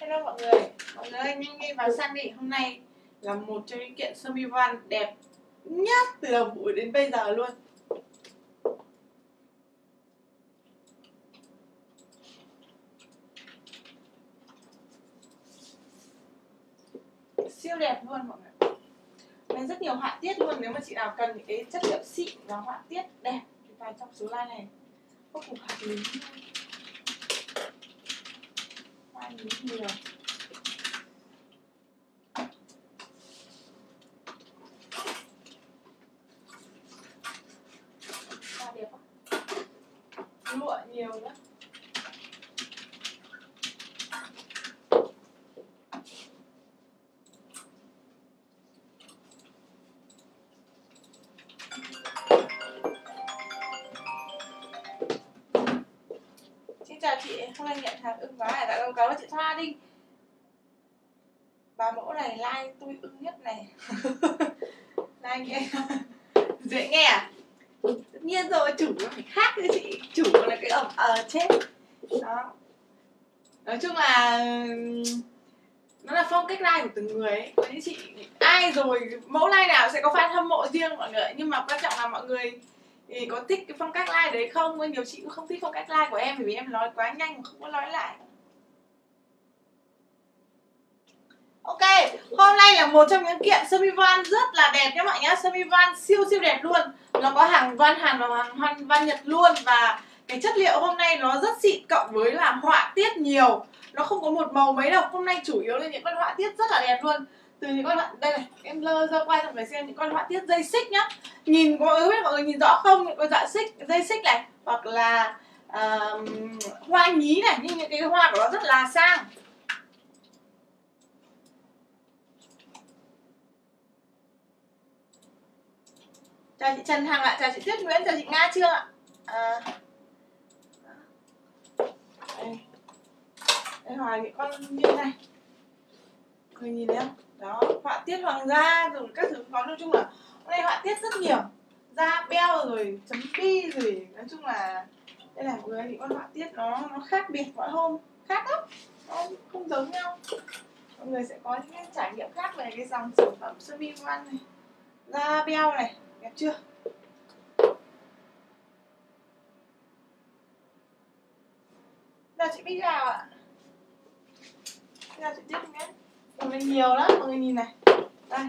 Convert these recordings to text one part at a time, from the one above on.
hello mọi người. Mọi người nhanh đi vào săn đi hôm nay là một trong những kiện sơ mi van đẹp nhất từ đầu vụ đến bây giờ luôn. Siêu đẹp luôn mọi người. Đây rất nhiều họa tiết luôn, nếu mà chị nào cần những cái chất liệu xịn và họa tiết đẹp thì vào trong số like này. Vô cùng hợp lý. luôn hoa Vâng, không nên nhiều chị cũng không thích phong cách like của em bởi vì em nói quá nhanh mà không có nói lại. Ok, hôm nay là một trong những kiện sơ mi van rất là đẹp các bạn nhá Sơ mi van siêu siêu đẹp luôn. Nó có hàng van Hàn và hàng van, van Nhật luôn Và cái chất liệu hôm nay nó rất xịn cộng với là họa tiết nhiều. Nó không có một màu mấy đâu. Hôm nay chủ yếu là những con họa tiết rất là đẹp luôn. Từ những con họa đây này em lơ ra quay xong phải xem những con họa tiết dây xích nhá. Nhìn có biết mọi người nhìn rõ không? Những con dạ xích dây xích này hoặc là uh, hoa nhí này nhưng những cái hoa của nó rất là sang. Chào chị Trần Hằng ạ chào chị Tuyết Nguyễn chào chị Nga Trương ạ. À, đây. đây hoa những con như này. Người nhìn thấy không? Đó họa tiết hoàng gia rồi các thứ có nói chung là hôm nay họa tiết rất nhiều da beo rồi, chấm bi rồi. Nói chung là đây là vừa thì con họa tiết nó nó khác biệt mọi hôm, khác lắm. Nó không giống nhau. Mọi người sẽ có những cái trải nghiệm khác về cái dòng sản phẩm sơ mi văn này, da beo này, đẹp chưa? Chào chị Bích chào ạ. Chào chị tiếp nhé. Mọi người nhiều lắm, mọi người nhìn này. Đây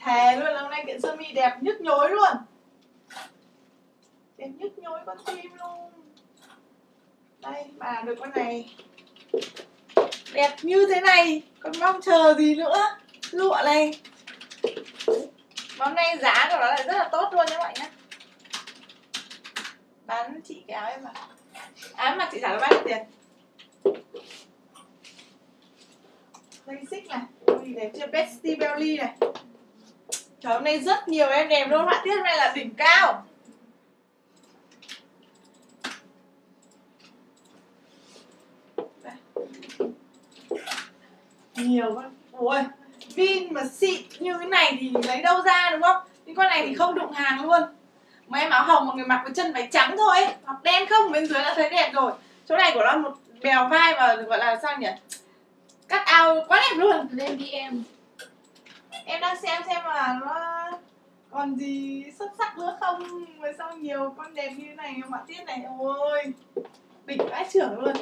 thề luôn là hôm nay kiện sơ mi đẹp nhức nhối luôn. Đẹp nhức nhối con tim luôn. Đây bà được con này. Đẹp như thế này còn mong chờ gì nữa? Lụa này. Mà hôm nay giá của nó lại rất là tốt luôn nhé bạn nhé bán chị cái áo em mà áo mà chị trả nó bao nhiêu tiền. Dây xích này Ui, đẹp chưa? Bestie Belly này. Trời hôm nay rất nhiều em đẹp luôn Họa tiết hôm nay là đỉnh cao. Nhiều quá. Ôi, Vin mà xịn như cái này thì lấy đâu ra đúng không? Những con này thì không đụng hàng luôn. Mà em áo hồng mà người mặc với chân váy trắng thôi Hoặc đen không bên dưới đã thấy đẹp rồi. Chỗ này của nó một bèo vai và gọi là sao nhỉ? Cắt ao quá đẹp luôn. Lên đi em em đang xem xem là nó còn gì xuất sắc nữa không mà sao nhiều con đẹp như thế này họa tiết này. Ôi đỉnh vãi trưởng luôn.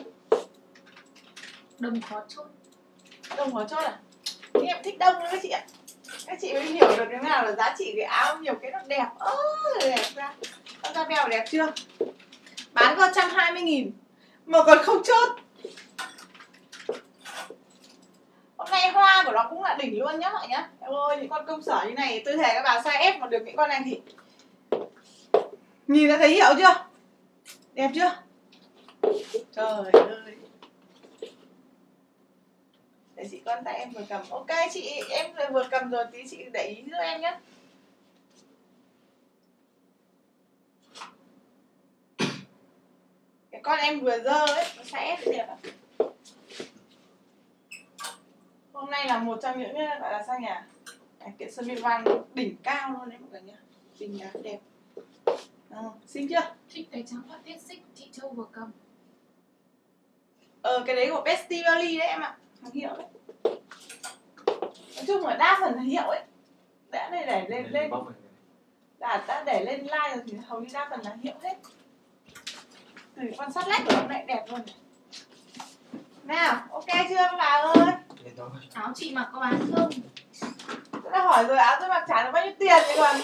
Đồng khó chốt. Đông khó chốt à? Nhưng em thích đông nữa các chị ạ. Các chị mới hiểu được cái nào là giá trị cái áo nhiều cái nó đẹp. Ơ đẹp ra. Con da bèo đẹp chưa? Bán có 120 nghìn. Mà còn không chốt hôm đó nó cũng là đỉnh luôn nhá mọi nhá. Em ơi, những con công sở như này, tôi thề các bà, size F mà được những con này thì nhìn đã thấy hiệu chưa? Đẹp chưa? Trời ơi. Để chị con tay em vừa cầm. Ok, chị, em vừa cầm rồi, tí chị để ý giúp em nhé cái con em vừa dơ ấy, nó sẽ đẹp ạ hôm nay là một trong những gọi là sao nhỉ? Cái kiện sơ mi van đỉnh cao luôn đấy mọi người nhá. Đỉnh đẹp đẹp. À, xinh chưa? Thích cái trắng họa tiết xích chị châu vừa cầm. Ờ cái đấy của Bestie Valley đấy em ạ hàng hiệu đấy. Nói chung là đa phần là hiệu ấy. Đã đây để lên lên đã, đã để lên like rồi thì hầu như đa phần là hiệu hết. Từ quan sát lách của nó lại đẹp luôn nào ok chưa các bà ơi Lên thôi. áo chị mặc có bán không? Tôi đã hỏi rồi áo tôi mặc trả được bao nhiêu tiền vậy còn.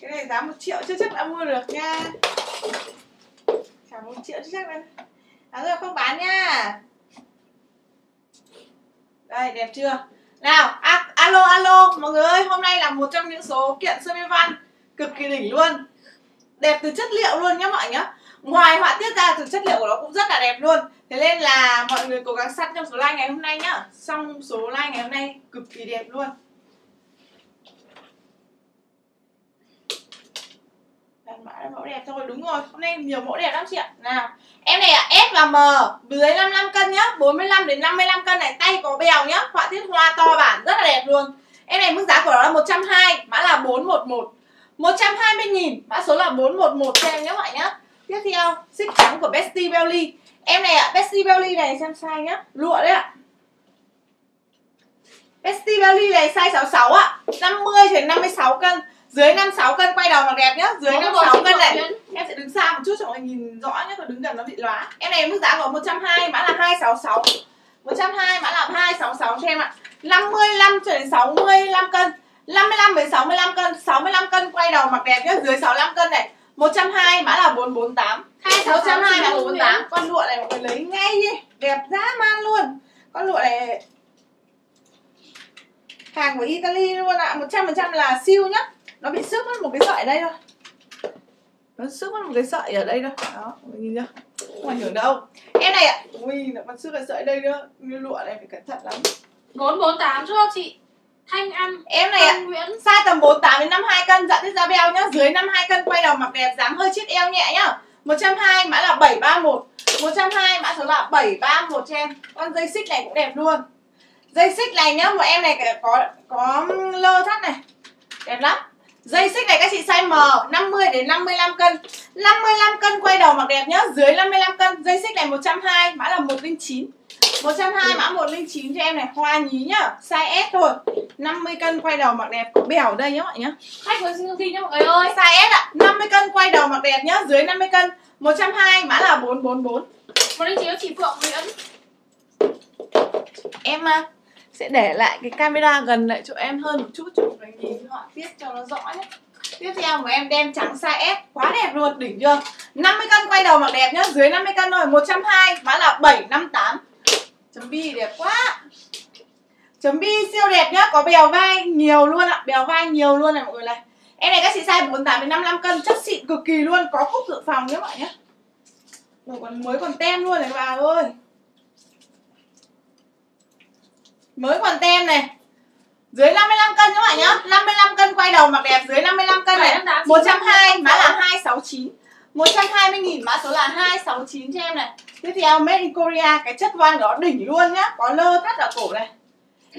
Cái này giá một triệu chưa chắc đã mua được nha. Trả một triệu chưa chắc đã. À rồi không bán nha. Đây đẹp chưa? Nào a, alo alo mọi người ơi hôm nay là một trong những số kiện sơ mi văn cực kỳ đỉnh luôn đẹp từ chất liệu luôn nhá mọi nhá. Ngoài họa tiết ra từ chất liệu của nó cũng rất là đẹp luôn. Thế nên là mọi người cố gắng săn trong số like ngày hôm nay nhá. Xong số like ngày hôm nay cực kỳ đẹp luôn. Mã mẫu đẹp thôi, đúng rồi, hôm nay nhiều mẫu đẹp lắm chị ạ. Nào, em này ạ, S và M, dưới 55 cân nhá 45 đến 55 cân này, tay có bèo nhá, họa tiết hoa to bản, rất là đẹp luôn. Em này mức giá của nó là 120 mã là 411 120 nghìn. Mã số là 411 cho em nhé mọi nhá tiếp theo xích trắng của Bestie Belly. Em này ạ Bestie Belly này xem size nhá. Lụa đấy ạ. Bestie Belly này size 66 ạ. 50 đến 56 cân. Dưới 56 cân quay đầu mặc đẹp nhá. Dưới Có 56 một cân này em sẽ đứng xa một chút cho mọi người nhìn rõ nhé còn đứng gần nó bị lóa. Em này mức giá của 120 mã là 266 120 mã là 266 cho em ạ. 55 cho đến 65 cân 55 đến 65 cân. 65 cân quay đầu mặc đẹp nhá dưới 65 cân này. 120 mã là 448 120 mã là 448 con lụa này mọi người lấy ngay đi. Đẹp dã man luôn. Con lụa này hàng của Italy luôn ạ. 100% là siêu nhá. Nó bị xước mất một cái sợi ở đây thôi. Nó xước mất một cái sợi ở đây thôi. Đó mọi người nhìn chưa? Không ảnh hưởng đâu. Em này ạ. Ui nó còn xước cái sợi đây nữa. Như lụa này phải cẩn thận lắm. 448 cho chị Thanh An em này ạ Nguyễn. size tầm 48 đến 52 cân dạ thiết da beo nhá. Dưới 52 cân quay đầu mặc đẹp dáng hơi chiếc eo nhẹ nhá. 120 mã là 731 120 mã số là 731 cho em. Con dây xích này cũng đẹp luôn. Dây xích này nhá một em này có có lơ thắt này. Đẹp lắm. Dây xích này các chị size M 50 đến 55 cân. 55 cân quay đầu mặc đẹp nhá dưới 55 cân. Dây xích này 120 mã là 109 120 mã 109 cho em này. Hoa nhí nhá size S thôi. 50 cân quay đầu mặc đẹp có bèo đây nhá mọi nhá. Khách với siêu thị nhá mọi người ơi. Size S ạ. 50 cân quay đầu mặc đẹp nhá dưới 50 cân. 120 mã là 444 Một anh chị Phượng Nguyễn. Em à, sẽ để lại cái camera gần lại chỗ em hơn một chút chụp để nhìn họa tiết cho nó rõ nhé tiếp theo của em đen trắng size S quá đẹp luôn đỉnh chưa? 50 cân quay đầu mặc đẹp nhá dưới 50 cân rồi 120 mã là 758 chấm bi đẹp quá. Chấm bi siêu đẹp nhá có bèo vai nhiều luôn ạ bèo vai nhiều luôn này mọi người này. Em này các chị size 48 đến 55 cân chất xịn cực kỳ luôn có cúc dự phòng nhé mọi nhé Rồi còn mới còn tem luôn này bà ơi. Mới còn tem này. Dưới 55 cân các bạn nhá 55 cân quay đầu mặc đẹp dưới 55 cân này. 758, 120 mã là 269 120 nghìn mã số là 269 cho em này. Tiếp theo Made in Korea Cái chất voan đó đỉnh luôn nhá Có lơ thắt ở cổ này.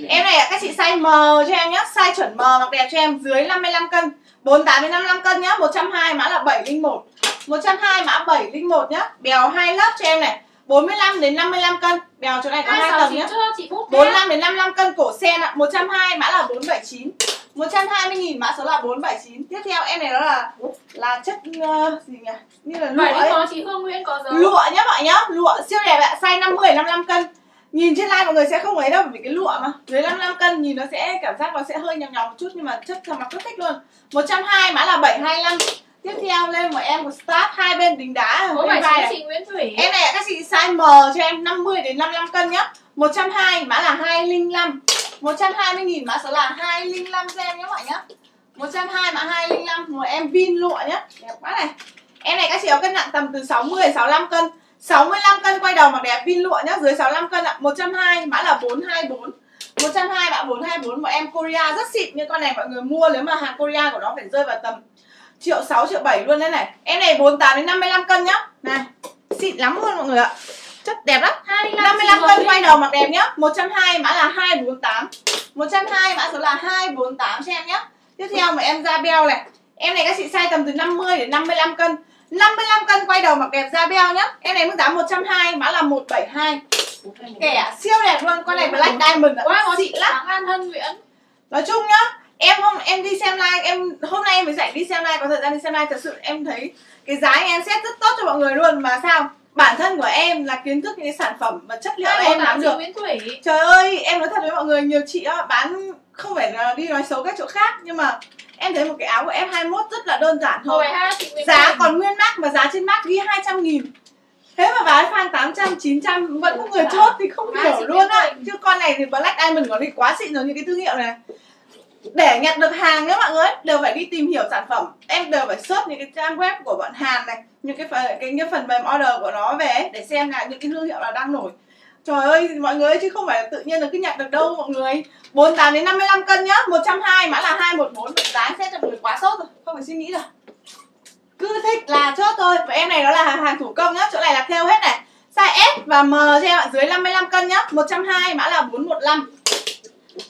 Em này các chị size M cho em nhá Size chuẩn M mặc đẹp cho em dưới 55 cân. 48 đến 55 cân nhá 120 mã là 701 120 mã 701 nhá Bèo hai lớp cho em này 45 đến 55 cân. Bèo chỗ này có hai tầng 269 nhá cho chị Bút nhá. 45 đến 55 cân cổ sen ạ 120 mã là 479 120 nghìn mã số là 479 Tiếp theo em này đó là là chất uh, gì nhỉ? Như là lụa ấy. có chị Hương Nguyễn có dấu Lụa nhá mọi nhá Lụa siêu đẹp ạ Size 50 55 cân. Nhìn trên live mọi người sẽ không ấy đâu Bởi vì cái lụa mà Dưới 55 cân nhìn nó sẽ cảm giác nó sẽ hơi nhòng nhòng một chút Nhưng mà chất thầm mặc rất thích luôn. 120 mã là 725 Tiếp theo lên một em của Start hai bên đính đá. Có bên vai 79 này. chị Nguyễn Thủy? Em này các chị size M cho em 50 đến 55 cân nhá. 120 mã là 205 120 nghìn mã số là 205 cho em nhé bạn nhé. 120 mã 205 Một em pin lụa nhé. Đẹp quá này. Em này các chị có cân nặng tầm từ 60 đến 65 cân. 65 cân quay đầu mặc đẹp pin lụa nhá Dưới 65 cân ạ. 120 mã là 424 120 mã 424 Một em Korea rất xịn, Nhưng con này mọi người mua nếu mà hàng Korea của nó phải rơi vào tầm triệu 6 triệu 7 luôn đấy này. Em này 48 đến 55 cân nhá. Này, xịn lắm luôn mọi người ạ. Chất đẹp lắm. 25 55 chị cân quay đầu mặc đẹp nhá. 120 mã là 248 120 mã số là 248 cho em nhá. Tiếp theo mà em da beo này. Em này các chị size tầm từ 50 đến 55 cân. 55 cân quay đầu mặc đẹp da beo nhá. Em này mức giá 120 mã là 172 Kẻ siêu đẹp luôn. Con này Black Diamond ạ. Quá chị lắm. An Hân Nguyễn. Nói chung nhá Em hôm em đi xem live em Hôm nay em mới rảnh đi xem live Có thời gian đi xem live. Thật sự em thấy Cái giá em set rất tốt cho mọi người luôn. Mà sao Bản thân của em là kiến thức những cái sản phẩm và chất liệu em nắm được. Nguyễn Thủy Trời ơi, em nói thật với mọi người, nhiều chị á, bán không phải là đi nói xấu các chỗ khác Nhưng mà em thấy một cái áo của F21 rất là đơn giản thôi. Ha Giá còn nguyên mác mà giá trên mác ghi 200 nghìn. Thế mà bán fan 800, 900 vẫn có người chốt thì không hiểu luôn á. Chứ con này thì Black Diamond nó thì quá xịn rồi những cái thương hiệu này. Để nhặt được hàng nhé mọi người đều phải đi tìm hiểu sản phẩm. Em đều phải search những cái trang web của bọn Hàn này những cái phần cái, cái phần mềm order của nó về để xem là những cái thương hiệu nào đang nổi. Trời ơi mọi người ơi, chứ không phải là tự nhiên là cứ nhặt được đâu mọi người. 48 đến 55 cân nhá 120 mã là 214 vậy giá xét cho người quá sốt rồi không phải suy nghĩ rồi cứ thích là chốt thôi. Và em này nó là hàng, hàng thủ công nhá chỗ này là theo hết này. Size S và M cho em ạ dưới 55 cân nhá 120 mã là 415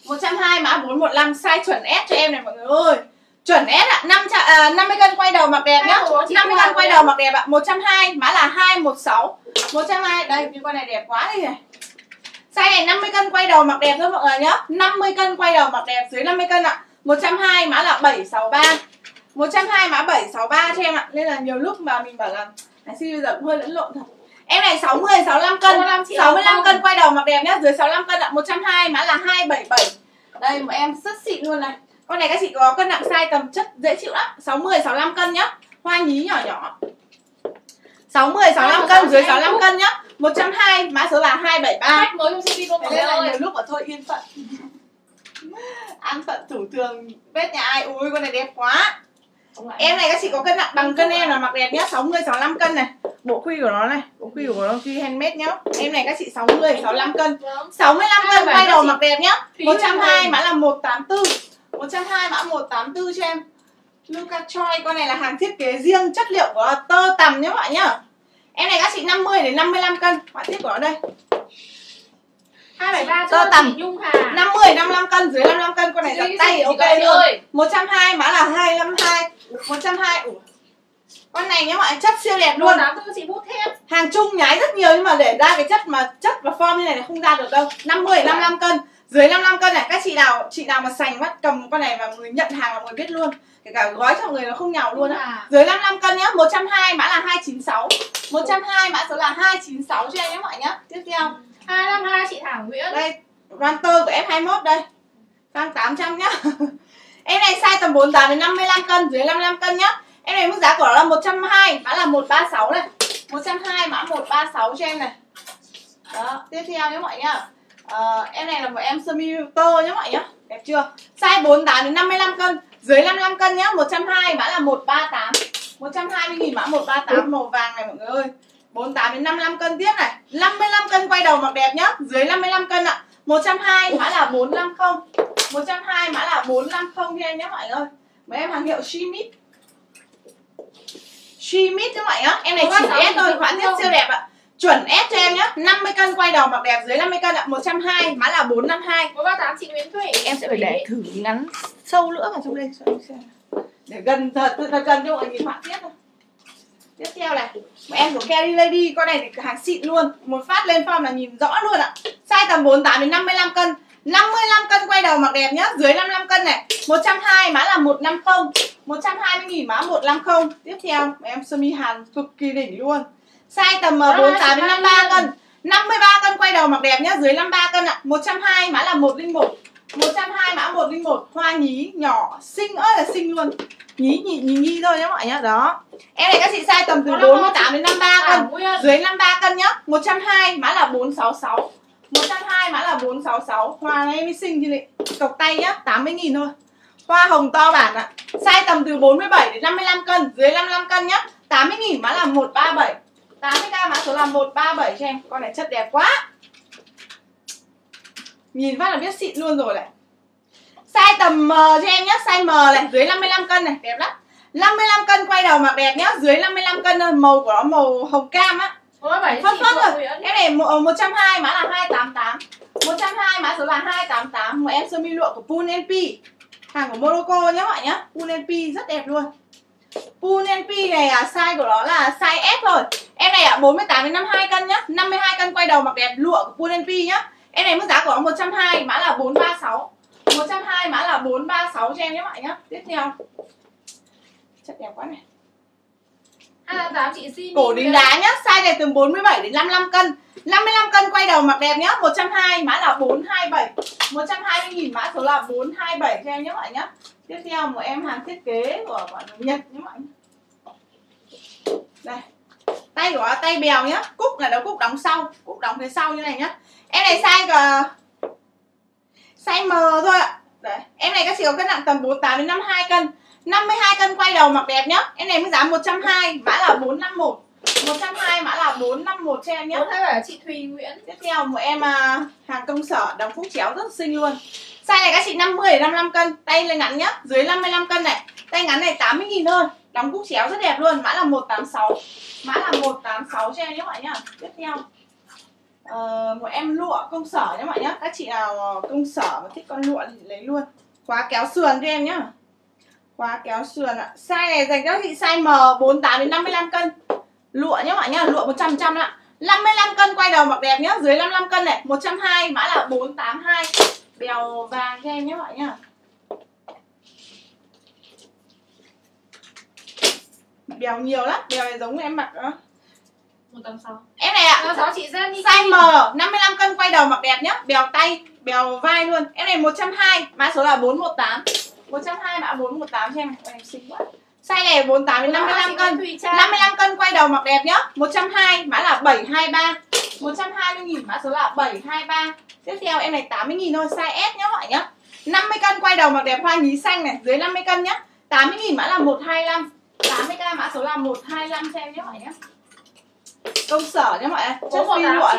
120 mã 415 size chuẩn S cho em này mọi người ơi. Chuẩn S ạ, 500 à, 50 cân quay đầu mặc đẹp nhá. 50 cân quay đầu mặc đẹp ạ. 120 mã là 216. 120 đây cái con này đẹp quá đi này. Size này 50 cân quay đầu mặc đẹp thôi mọi người nhá. 50 cân quay đầu mặc đẹp dưới 50 cân ạ. 120 mã là 763. 120 mã 763 cho em ạ. Nên là nhiều lúc mà mình bảo là này xin bây giờ cũng hơi lẫn lộn thật. Em này 60 65 cân. 65 cân quay đầu mặc đẹp nhá, dưới 65 cân ạ. 120 mã là 277. Đây một em rất xịn luôn này. Con này các chị có cân nặng size tầm chất dễ chịu lắm. 60 65 cân nhá. Hoa nhí nhỏ nhỏ. 60 65 cân dưới 65 cân nhá. 120 mã số là 273 Khách mới trong CV luôn Thế nên là nhiều lúc mà thôi yên phận. An phận thủ thường Bết nhà ai Ui con này đẹp quá. Em này các chị có cân nặng bằng cân em là mặc đẹp nhá. 60 65 cân này. Bộ khuy của nó này Bộ khuy của nó khuy handmade nhá. Em này các chị 60 65 cân. Vâng. 65 cân quay đầu mặc đẹp nhá. Phí 120 rồi. mã là 184 120 mã 184 cho em. Luca Choi con này là hàng thiết kế riêng chất liệu của tơ tằm nhé các bạn nhá. Em này các chị 50 đến 55 cân. Họa tiết của nó đây. 273 Tơ cho tằm. chị Nhung Hà. 50 55 cân dưới 55 cân con này Chị- tay ok luôn. ơi. 120 mã là 252 120 Ủa. Con này nhá mọi người, chất siêu đẹp luôn. 184 chị bút Hàng chung nhái rất nhiều nhưng mà để ra cái chất mà chất và form như này là không ra được đâu. 50 55 cân dưới 55 cân này các chị nào chị nào mà sành mắt cầm con này mà người nhận hàng là người biết luôn. Kể cả gói cho người nó không nhào luôn á. Dưới 55 cân nhá 120 mã là 296 120 mã số là 296 cho em nhé mọi nhá. Tiếp theo. 252 chị Thảo Nguyễn. Đây Ranter của F21 đây. Sang 800 nhá. Em này size tầm 48 đến 55 cân Dưới 55 cân nhá. Em này mức giá của nó là 120 Mã là 136 này. 120 mã 136 cho em này. Đó Tiếp theo nhé mọi nhá Ờ, Em này là một em sơ mi tơ nhé mọi nhá Đẹp chưa? Size 48 đến 55 cân. Dưới 55 cân nhá 120 mã là 138 120 nghìn mã 138 màu vàng này mọi người ơi. 48 đến 55 cân tiếp này. 55 cân quay đầu mặc đẹp nhá Dưới 55 cân ạ. 120 mã là 450 120 mã là 450 cho em nhé mọi người Mấy em hàng hiệu Shimit. Shimit chứ mọi nhá Em này chỉ S thôi tiết không? siêu đẹp ạ Chuẩn S cho em nhá. 50 cân quay đầu mặc đẹp dưới 50 cân ạ. 120 mã là 452 138 chị Nguyễn Thủy. Em sẽ phải để thử ngắn sâu nữa vào trong đây cho em xem. Để gần thật thật gần cho mọi người nhìn họa tiết thôi. Tiếp theo này em của Carrie Lady Con này thì hàng xịn luôn. Một phát lên form là nhìn rõ luôn ạ. Size tầm 48 đến 55 cân. 55 cân quay đầu mặc đẹp nhá Dưới 55 cân này. 120 mã là 150 120 nghìn mã 150 Tiếp theo em sơ mi hàn cực kỳ đỉnh luôn Size tầm Đó là 48 đến chị 53 Mai cân. 53 cân quay đầu mặc đẹp nhá Dưới 53 cân ạ. 120 mã là 101 120 mã 101 Hoa nhí nhỏ xinh ơi là xinh luôn. Nhí nhí nhí nhí thôi nhá mọi nhá Đó. Em này các chị size tầm từ Đó là 48 đến 53 cân. Thảo Nguyên dưới 53 cân nhá 120 mã là 466 120 mã là 466 Hoa này mới xinh chứ này. Cọc tay nhá 80 nghìn thôi. Hoa hồng to bản ạ. Size tầm từ 47 đến 55 cân. Dưới 55 cân nhá 80 nghìn mã là 137 80k mã số là 137 cho em. Con này chất đẹp quá. Nhìn phát là biết xịn luôn rồi này. Size tầm M cho em nhá Size M này dưới 55 cân này. Đẹp lắm. 55 cân quay đầu mặc đẹp nhá Dưới 55 cân màu của nó màu hồng cam á. 137 Phất phất rồi Em này một- 120 mã là 288 120 mã số là 288 Một em sơ mi lụa của Pool NP Hàng của Morocco nhá mọi nhá. Pool NP rất đẹp luôn Pool này à, size của nó là size S thôi. Em này ạ, à, 48 đến 52 cân nhá. 52 cân quay đầu mặc đẹp lụa của Pool NP nhá. Em này mức giá của nó 120, mã là 436 120 mã là 436 cho em nhé bạn nhá. Tiếp theo. Chất đẹp quá này. 288 chị xin Cổ đính đá nhá, size này từ 47 đến 55 cân. 55 cân quay đầu mặc đẹp nhá 120 mã là 427 120 nghìn mã số là 427 cho em nhé bạn nhá. Tiếp theo một em hàng thiết kế của bạn Nhật nhé bạn Đây. Tay của tay bèo nhá Cúc là đầu cúc đóng sau Cúc đóng phía sau như này nhá. Em này size cả Size M thôi ạ. Đấy. Em này các chị có cân nặng tầm 48 đến 52 cân 52 cân quay đầu mặc đẹp nhá. Em này mức giá 120 Mã là 451 120 mã là 451 cho em nhé 427 chị Thùy Nguyễn. Tiếp theo một em à, hàng công sở đóng phúc chéo rất xinh luôn. Size này các chị 50 đến 55 cân Tay lên ngắn nhá Dưới 55 cân này. Tay ngắn này 80 nghìn thôi. Đóng phúc chéo rất đẹp luôn Mã là 186 Mã là 186 cho em nhé mọi nhá. Tiếp theo uh, Một em lụa công sở nhé mọi nhá. Các chị nào công sở mà thích con lụa thì lấy luôn. Khóa kéo sườn cho em nhá Khóa kéo sườn ạ. Size này dành cho chị size M 48 đến 55 cân. Lụa nhé mọi nhá Lụa 100 trăm ạ. 55 cân quay đầu mặc đẹp nhá Dưới 55 cân này 120 mã là 482 Bèo vàng cho em nhé mọi nhá. Bèo nhiều lắm Bèo này giống em mặc đó. 186 Em này ạ à, 186 chị Jenny Size M 55 cân quay đầu mặc đẹp nhá. Bèo tay Bèo vai luôn. Em này 120 Mã số là 418 120 mã 418 cho em Em xinh quá. Size này 48 đến 55 cân. 55 cân quay đầu mặc đẹp nhá. 120 mã là 723 120 nghìn mã số là 723 Tiếp theo em này 80 nghìn thôi Size S nhá mọi nhá. 50 cân quay đầu mặc đẹp hoa nhí xanh này Dưới 50 cân nhá. 80 nghìn mã là 125 80k mã số là 125 cho em nhé mọi nhá. Công sở nhé mọi người chất phi lụa.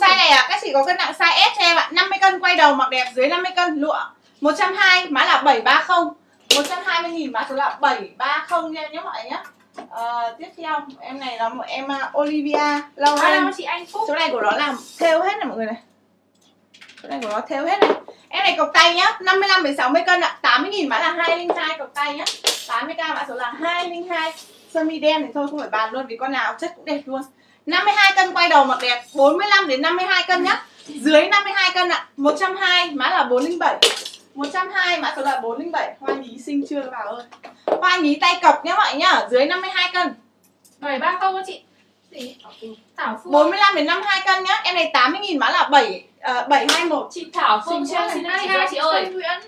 size này à? Các chị có cân nặng size S cho em ạ. 50 cân quay đầu mặc đẹp dưới 50 cân lụa 120 mã là 730 120 nghìn mã số là 730 nha nhé mọi người nhé. À, tiếp theo em này là một em uh, Olivia lâu à, chị anh Phúc. Số này của nó làm theo hết này mọi người này. Số này của nó theo hết này. Em này cộc tay nhá 55 đến 60 cân ạ. 80 nghìn mã là 202 cộc tay nhá. 80k mã số là 202 sơ mi đen thì thôi không phải bàn luôn vì con nào chất cũng đẹp luôn. 52 cân quay đầu mặc đẹp 45 đến 52 cân nhá. Dưới 52 cân ạ 120 mã là 407 120 mã số là 407 Hoa nhí xinh chưa các bảo ơi? Hoa nhí tay cọc nhá mọi nhá Dưới 52 cân. 730 các chị. Gì? Thảo Phương 45 đến 52 cân nhá. Em này 80 nghìn mã là 7 uh, 721 Chị Thảo Phương cho xin hai chị ơi. Nguyễn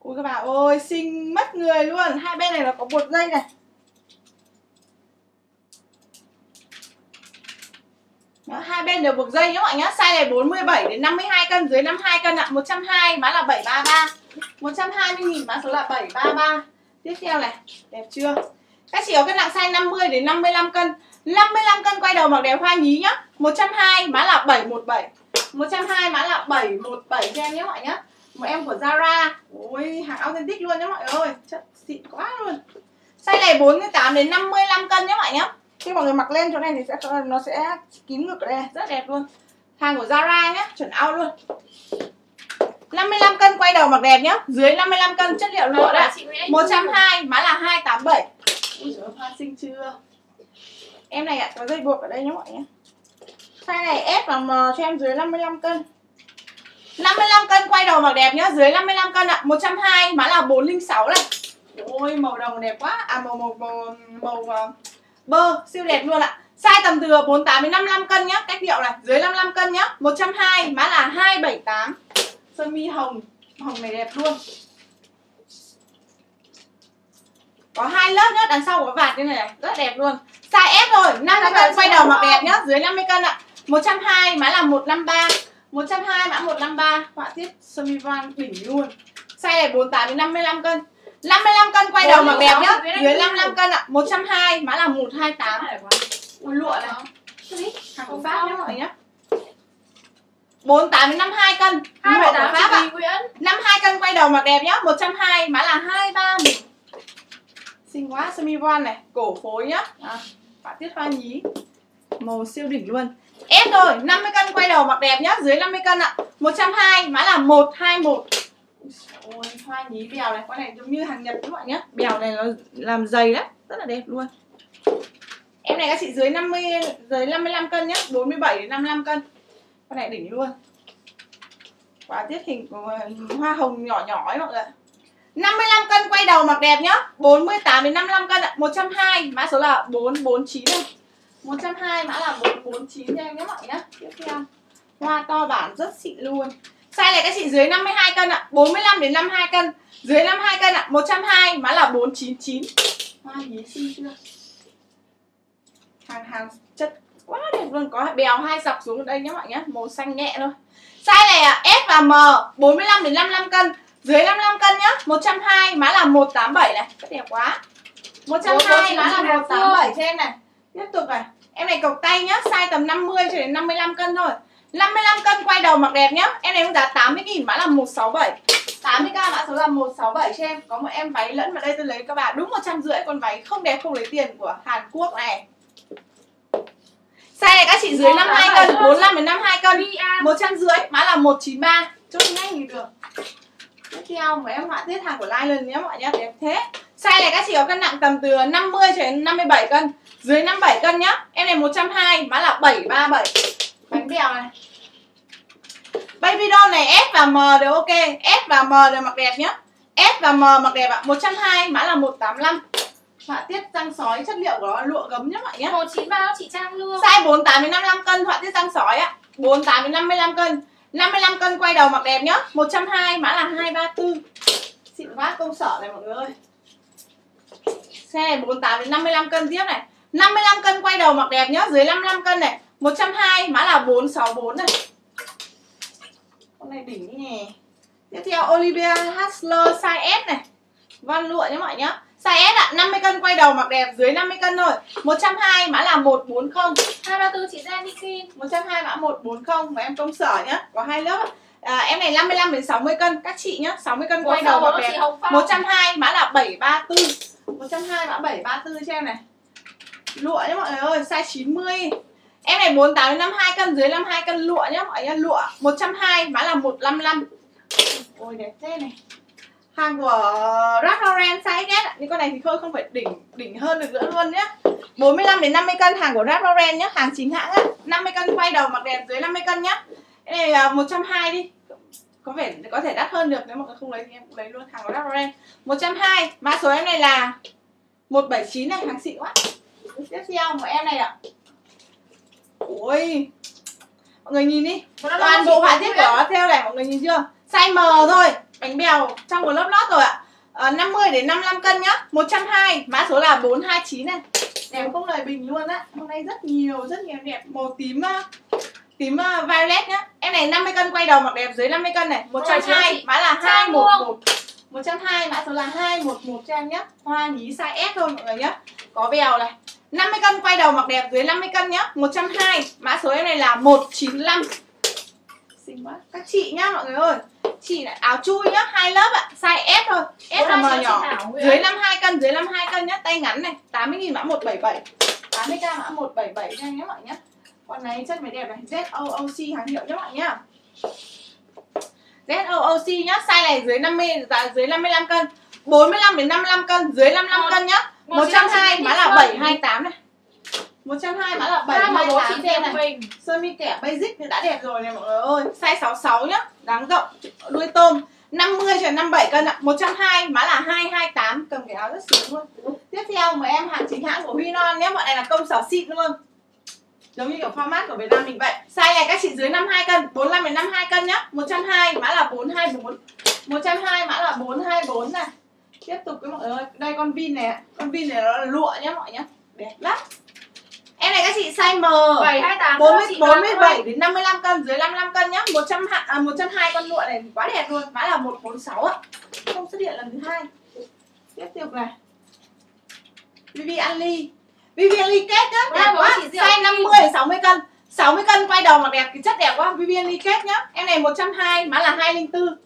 Ui các bạn ơi xinh mất người luôn. Hai bên này nó có buộc dây này Đó, hai bên đều buộc dây nhé mọi nhá. Size này 47 đến 52 cân Dưới 52 cân ạ. 120 mã là 733 120 000 mã số là 733 Tiếp theo này Đẹp chưa? Các chị có cân nặng size 50 đến 55 cân. 55 cân quay đầu mặc đẹp hoa nhí nhá. 120 mã là 717 120 mã là 717 cho em nhé mọi nhá. Một em của Zara ôi hàng authentic luôn nhé mọi ơi. Chất xịn quá luôn. Size này 48 đến 55 cân nhé mọi nhá khi mọi người mặc lên chỗ này thì sẽ nó sẽ kín ngực ở đây rất đẹp luôn. Hàng của Zara nhá chuẩn ao luôn. 55 cân quay đầu mặc đẹp nhá dưới 55 cân chất liệu lụa đã 120 má là 287 Ui giời hoa xinh chưa? Em này ạ, có dây buộc ở đây nhá mọi nhá. Size này ép và M cho em dưới 55 cân. 55 cân quay đầu mặc đẹp nhá Dưới 55 cân ạ. 120 mã là 406 này. Ôi màu đồng đẹp quá. À màu màu màu, màu, màu bơ siêu đẹp luôn ạ. Size tầm từ 48 đến 55 cân nhá. Cách điệu này Dưới 55 cân nhá. 120 mã là 278 Sơ mi hồng. Hồng này đẹp luôn. Có hai lớp nhá. Đằng sau có vạt như này, này Rất đẹp luôn. Size S rồi. 50 cân quay đầu mặc đẹp nhá. Dưới 50 cân ạ. 120 mã là 153 120 mã 153 họa tiết sơ mi van đỉnh luôn. Size này 48 đến 55 cân 55 cân quay đầu mặc đẹp nhá. dưới 55 cân ạ. 120 mã là 128 Ui lụa này. Hàng của Pháp nhá. mọi người nhá 48 đến 52 cân. Lụa của Pháp ạ. 52 cân quay đầu mặc đẹp nhá. 120 mã là 23 xinh quá sơ mi van này cổ phối nhá. À, họa tiết hoa nhí. Màu siêu đỉnh luôn. S rồi 50 cân quay đầu mặc đẹp nhá. Dưới 50 cân ạ. 120 mã là 121 ôi hoa nhí, bèo này, con này giống như hàng nhật các bạn nhé bèo này nó làm dày lắm rất là đẹp luôn. Em này các chị dưới 50 dưới 55 cân nhé 47 đến 55 cân. Con này đỉnh luôn. Quá tiết hình của hoa hồng nhỏ nhỏ ấy mọi người 55 cân quay đầu mặc đẹp nhá. 48 đến 55 cân ạ. 120 mã số là 449 đây 120 mã là 449 cho em nhé mọi người nhá. Tiếp theo. Hoa to bản rất xịn luôn size này các chị dưới 52 cân ạ. 45 đến 52 cân. Dưới 52 cân ạ. 120 mã là 499 hoa nhí xinh chưa? Hàng hàng chất quá đẹp luôn. Có bèo hai dọc xuống đây nhé mọi nhé. Màu xanh nhẹ thôi. Size này à S và M 45 đến 55 cân. Dưới 55 cân nhá. 120 mã là 187 này. Rất đẹp quá. 120 mã là 187 cho em này. Tiếp tục này. Em này cộc tay nhá. Size tầm 50 cho đến 55 cân thôi 55 cân quay đầu mặc đẹp nhá. Em này cũng giá 80 nghìn mã là 167 80k mã số là 167 cho em. Có một em váy lẫn vào đây tôi lấy các bạn đúng 150 con váy không đẹp không lấy tiền của Hàn Quốc này. Size này các chị dưới 52 cân 45 đến 52 cân. 150 mã là 193 Chốt nhanh thì được. Tiếp theo một em họa tiết hàng của Lylan nhé mọi nhé đẹp thế. Size này các chị có cân nặng tầm từ 50 cho đến 57 cân. Dưới 57 cân nhá. Em này 120 mã là 737 Bánh bèo này. Baby doll này S và M đều ok. S và M đều mặc đẹp nhá. S và M mặc đẹp ạ. 120 mã là 185 Họa tiết răng sói chất liệu của nó lụa gấm nhá mọi nhá. 193 chị Trang Lương Size 48 đến 55 cân họa tiết răng sói ạ. 48 đến 55 cân. 55 cân quay đầu mặc đẹp nhá. 120 mã là 234 Xịn quá công sở này mọi người ơi. Xe này 48 đến 55 cân tiếp này. 55 cân quay đầu mặc đẹp nhá. Dưới 55 cân này 120 mã là 464 này. Con này đỉnh nhỉ Tiếp theo Olivia Hasler size S này. Văn lụa nhé mọi nhá. Size S ạ, 50 cân quay đầu mặc đẹp dưới 50 cân thôi. 120 mã là 140 234 chị Jenny Kim 120 mã 140 và em công sở nhá. Có hai lớp à, Em này 55 đến 60 cân Các chị nhá. 60 cân quay đầu mặc đẹp. 120 mã là 734 120 mã 734 cho em này. Lụa nhá mọi người ơi Size 90 Em này 48 đến 52 cân, dưới 52 cân lụa nhá, mọi người Lụa 120 mã là 155 Ôi, đẹp thế này. Hàng của Ralph Lauren size S nhưng con này thì thôi, không phải đỉnh đỉnh hơn được nữa luôn nhá. 45 đến 50 cân hàng của Ralph Lauren nhé hàng chính hãng á. 50 cân quay đầu mặc đẹp dưới 50 cân nhá. Cái này là 120 đi. Có vẻ, có thể đắt hơn được, nếu mà không lấy thì em cũng lấy luôn, hàng của Ralph Lauren. 120 mã số em này là 179 này, hàng xịn quá. Tiếp theo của em này ạ ui mọi người nhìn đi. Toàn bộ họa tiết của theo này mọi người nhìn chưa? Size M thôi bánh bèo trong một lớp lót rồi ạ. À, 50 đến 55 cân nhá 120 mã số là 429 này. Đẹp không lời bình luôn á. Hôm nay rất nhiều rất nhiều đẹp. Màu tím tím uh, violet nhá. Em này 50 cân quay đầu mặc đẹp dưới 50 cân này. 120 mã là 211 120 mã số là 211 cho em nhá. Hoa nhí size S thôi mọi người nhá. Có bèo này 50 cân quay đầu mặc đẹp dưới 50 cân nhá. 120 mã số em này là 195 xinh quá. Các chị nhá mọi người ơi. Chị lại áo chui nhá hai lớp ạ. Size S thôi. S là M nhỏ. dưới 52 cân dưới 52 cân nhá. Tay ngắn này 80 000 mã 177 80k mã 177 cho anh nhé mọi nhá. Con này chất mới đẹp này. ZOOC hàng hiệu nhé mọi nhá. ZOOC nhá. Size này dưới 50 giá dưới 55 cân. 45 đến 55 cân dưới 55 cân nhá 120 mã là 728 này. 120 mã là 728 chị này. Sơ mi kẻ basic thì đã đẹp rồi này mọi người ơi. Size 66 nhá. Đáng rộng. Đuôi tôm. 50 cho 57 cân ạ. 120 mã là 228 Cầm cái áo rất sướng luôn. Tiếp theo một em hàng chính hãng của Huy Non nhé. Bọn này là công sở xịn luôn. Giống như kiểu format của Việt Nam mình vậy. Size này các chị dưới 52 cân. 45 đến 52 cân nhá. 120 mã là 424 120 mã là 424 này Tiếp tục với mọi người ơi. Đây con Vin này Con Vin này nó là lụa nhá mọi nhá. Đẹp lắm. Em này các chị size M. 728 40, 47 đến 55 cân dưới 55 cân nhá. 100 à, 120 con lụa này quá đẹp luôn. Mã là 146 ạ. Không xuất hiện lần thứ hai. Tiếp tục này. Vivian Lee Vivian Lee kết nhá. Đẹp quá. size 50 60 cân. 60 cân quay đầu mặc đẹp cái chất đẹp quá. Vivian Lee kết nhá. Em này 120 mã là 204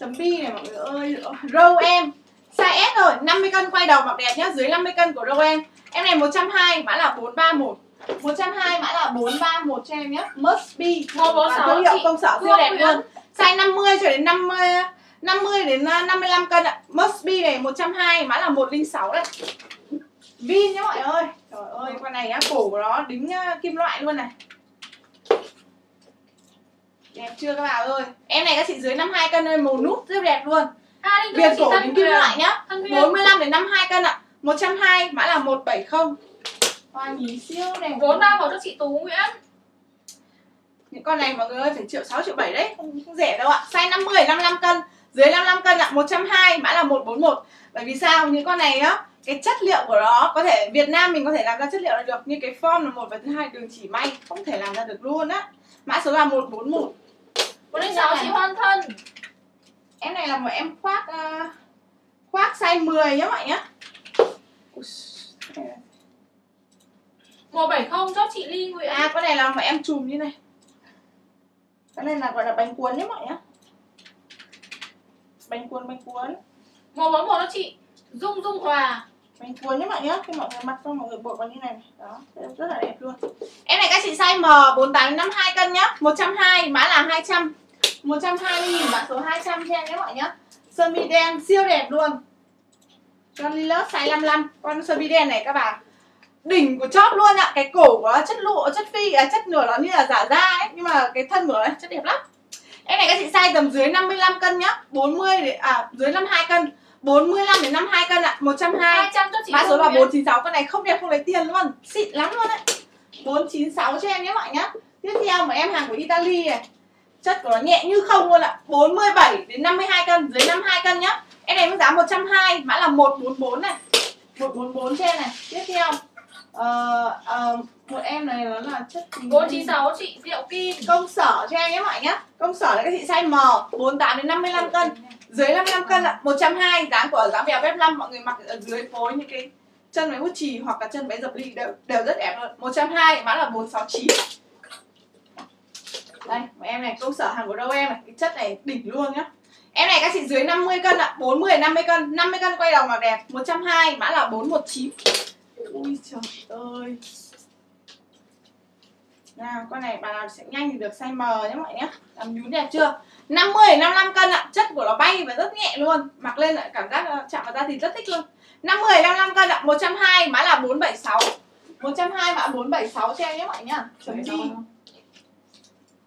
chấm bi này mọi người ơi. Râu em size S rồi 50 cân quay đầu mặc đẹp nhá dưới 50 cân của râu em Em này 120 mã là 431 120 mã là 431 cho em nhé Must be. 146 thương hiệu công sở siêu đẹp luôn. Size 50 cho đến 50 50 đến 55 cân ạ. Must be này 120 mã là 106 đây Vin nhá mọi ơi. Trời ơi con này á cổ của nó đính uh, kim loại luôn này. Đẹp chưa các bạn ơi? Em này các chị dưới 52 cân ơi màu nút rất đẹp luôn Viền chị cổ đính kim loại nhá. Thân Huyền. 45 đến 52 cân ạ. 120 mã là 170 Hoa nhí siêu đẹp. Vốn ba một cho chị Tú Nguyễn. Những con này mọi người ơi phải triệu 6 triệu 7 đấy. Không, không rẻ đâu ạ. Size 50 55 cân. Dưới 55 cân ạ. 120 mã là 141 Bởi vì sao? Những con này á cái chất liệu của nó có thể Việt Nam mình có thể làm ra chất liệu là được nhưng cái form là một và thứ hai đường chỉ may không thể làm ra được luôn á. Mã số là 141 Bốn đến sáu chị Hoan Thân em này là một em khoác uh, khoác size 10 nhá mọi nhá. Ui, một bảy không cho chị Ly Nguyễn à con này là một em chùm như này. Cái này là gọi là bánh cuốn nhá mọi nhá. Bánh cuốn bánh cuốn. một bốn một cho chị. Dung Dung Hòa. Bánh cuốn nhá mọi nhá khi mọi người mặc xong mọi người buộc vào như này này. đó rất là đẹp luôn. Em này các chị size M 48 52 cân nhá. 120 mã là 200 120 nghìn mã số 200 cho em nhé mọi nhá sơ mi đen siêu đẹp luôn. Con Lilith size 55 con sơ mi đen này các bạn. Đỉnh của chóp luôn ạ. Cái cổ của nó chất lụa chất phi à, chất nửa nó như là giả da ấy nhưng mà cái thân của nó chất đẹp lắm. Em này các chị size tầm dưới 55 cân nhá. 40 để à dưới 52 cân. 45 đến 52 cân ạ. 120 hai. trăm cho chị Mã số là Dung Nguyễn. 496 con này không đẹp không lấy tiền luôn. Xịn lắm luôn đấy. 496 cho em nhé mọi nhá. Tiếp theo một em hàng của Italy này Chất của nó nhẹ như không luôn ạ. 47 đến 52 cân Dưới 52 cân nhá. Em này mức giá 120 Mã là 144 này. 144 cho em này. Tiếp theo. Ờ, ờ, Một em này nó là chất chín sáu chị Diệu Kim. Công sở cho em nhé mọi nhá. Công sở là các chị size M 48 đến 55 cân. Dưới 55 cân ạ. 120 dáng của dáng bèo bếp 5 mọi người mặc ở dưới phối những cái chân váy Gucci hoặc là chân váy dập ly đều, đều rất đẹp luôn. 120 mã là 469 đây em này công sở hàng của đâu em này cái chất này đỉnh luôn nhá. Em này các chị dưới 50 cân ạ 40 50 cân. 50 cân quay đầu mặc đẹp 120 mã là 419 ui trời ơi. Nào con này bà nào sẽ nhanh thì được size M nhé mọi nhé Làm nhún đẹp chưa? 50 55 cân ạ Chất của nó bay và rất nhẹ luôn. Mặc lên lại cảm giác ờ, chạm vào da thịt rất thích luôn. 50 55 cân ạ 120 mã là 476 120 mã 476 cho em nhé mọi nhá. Chấm bi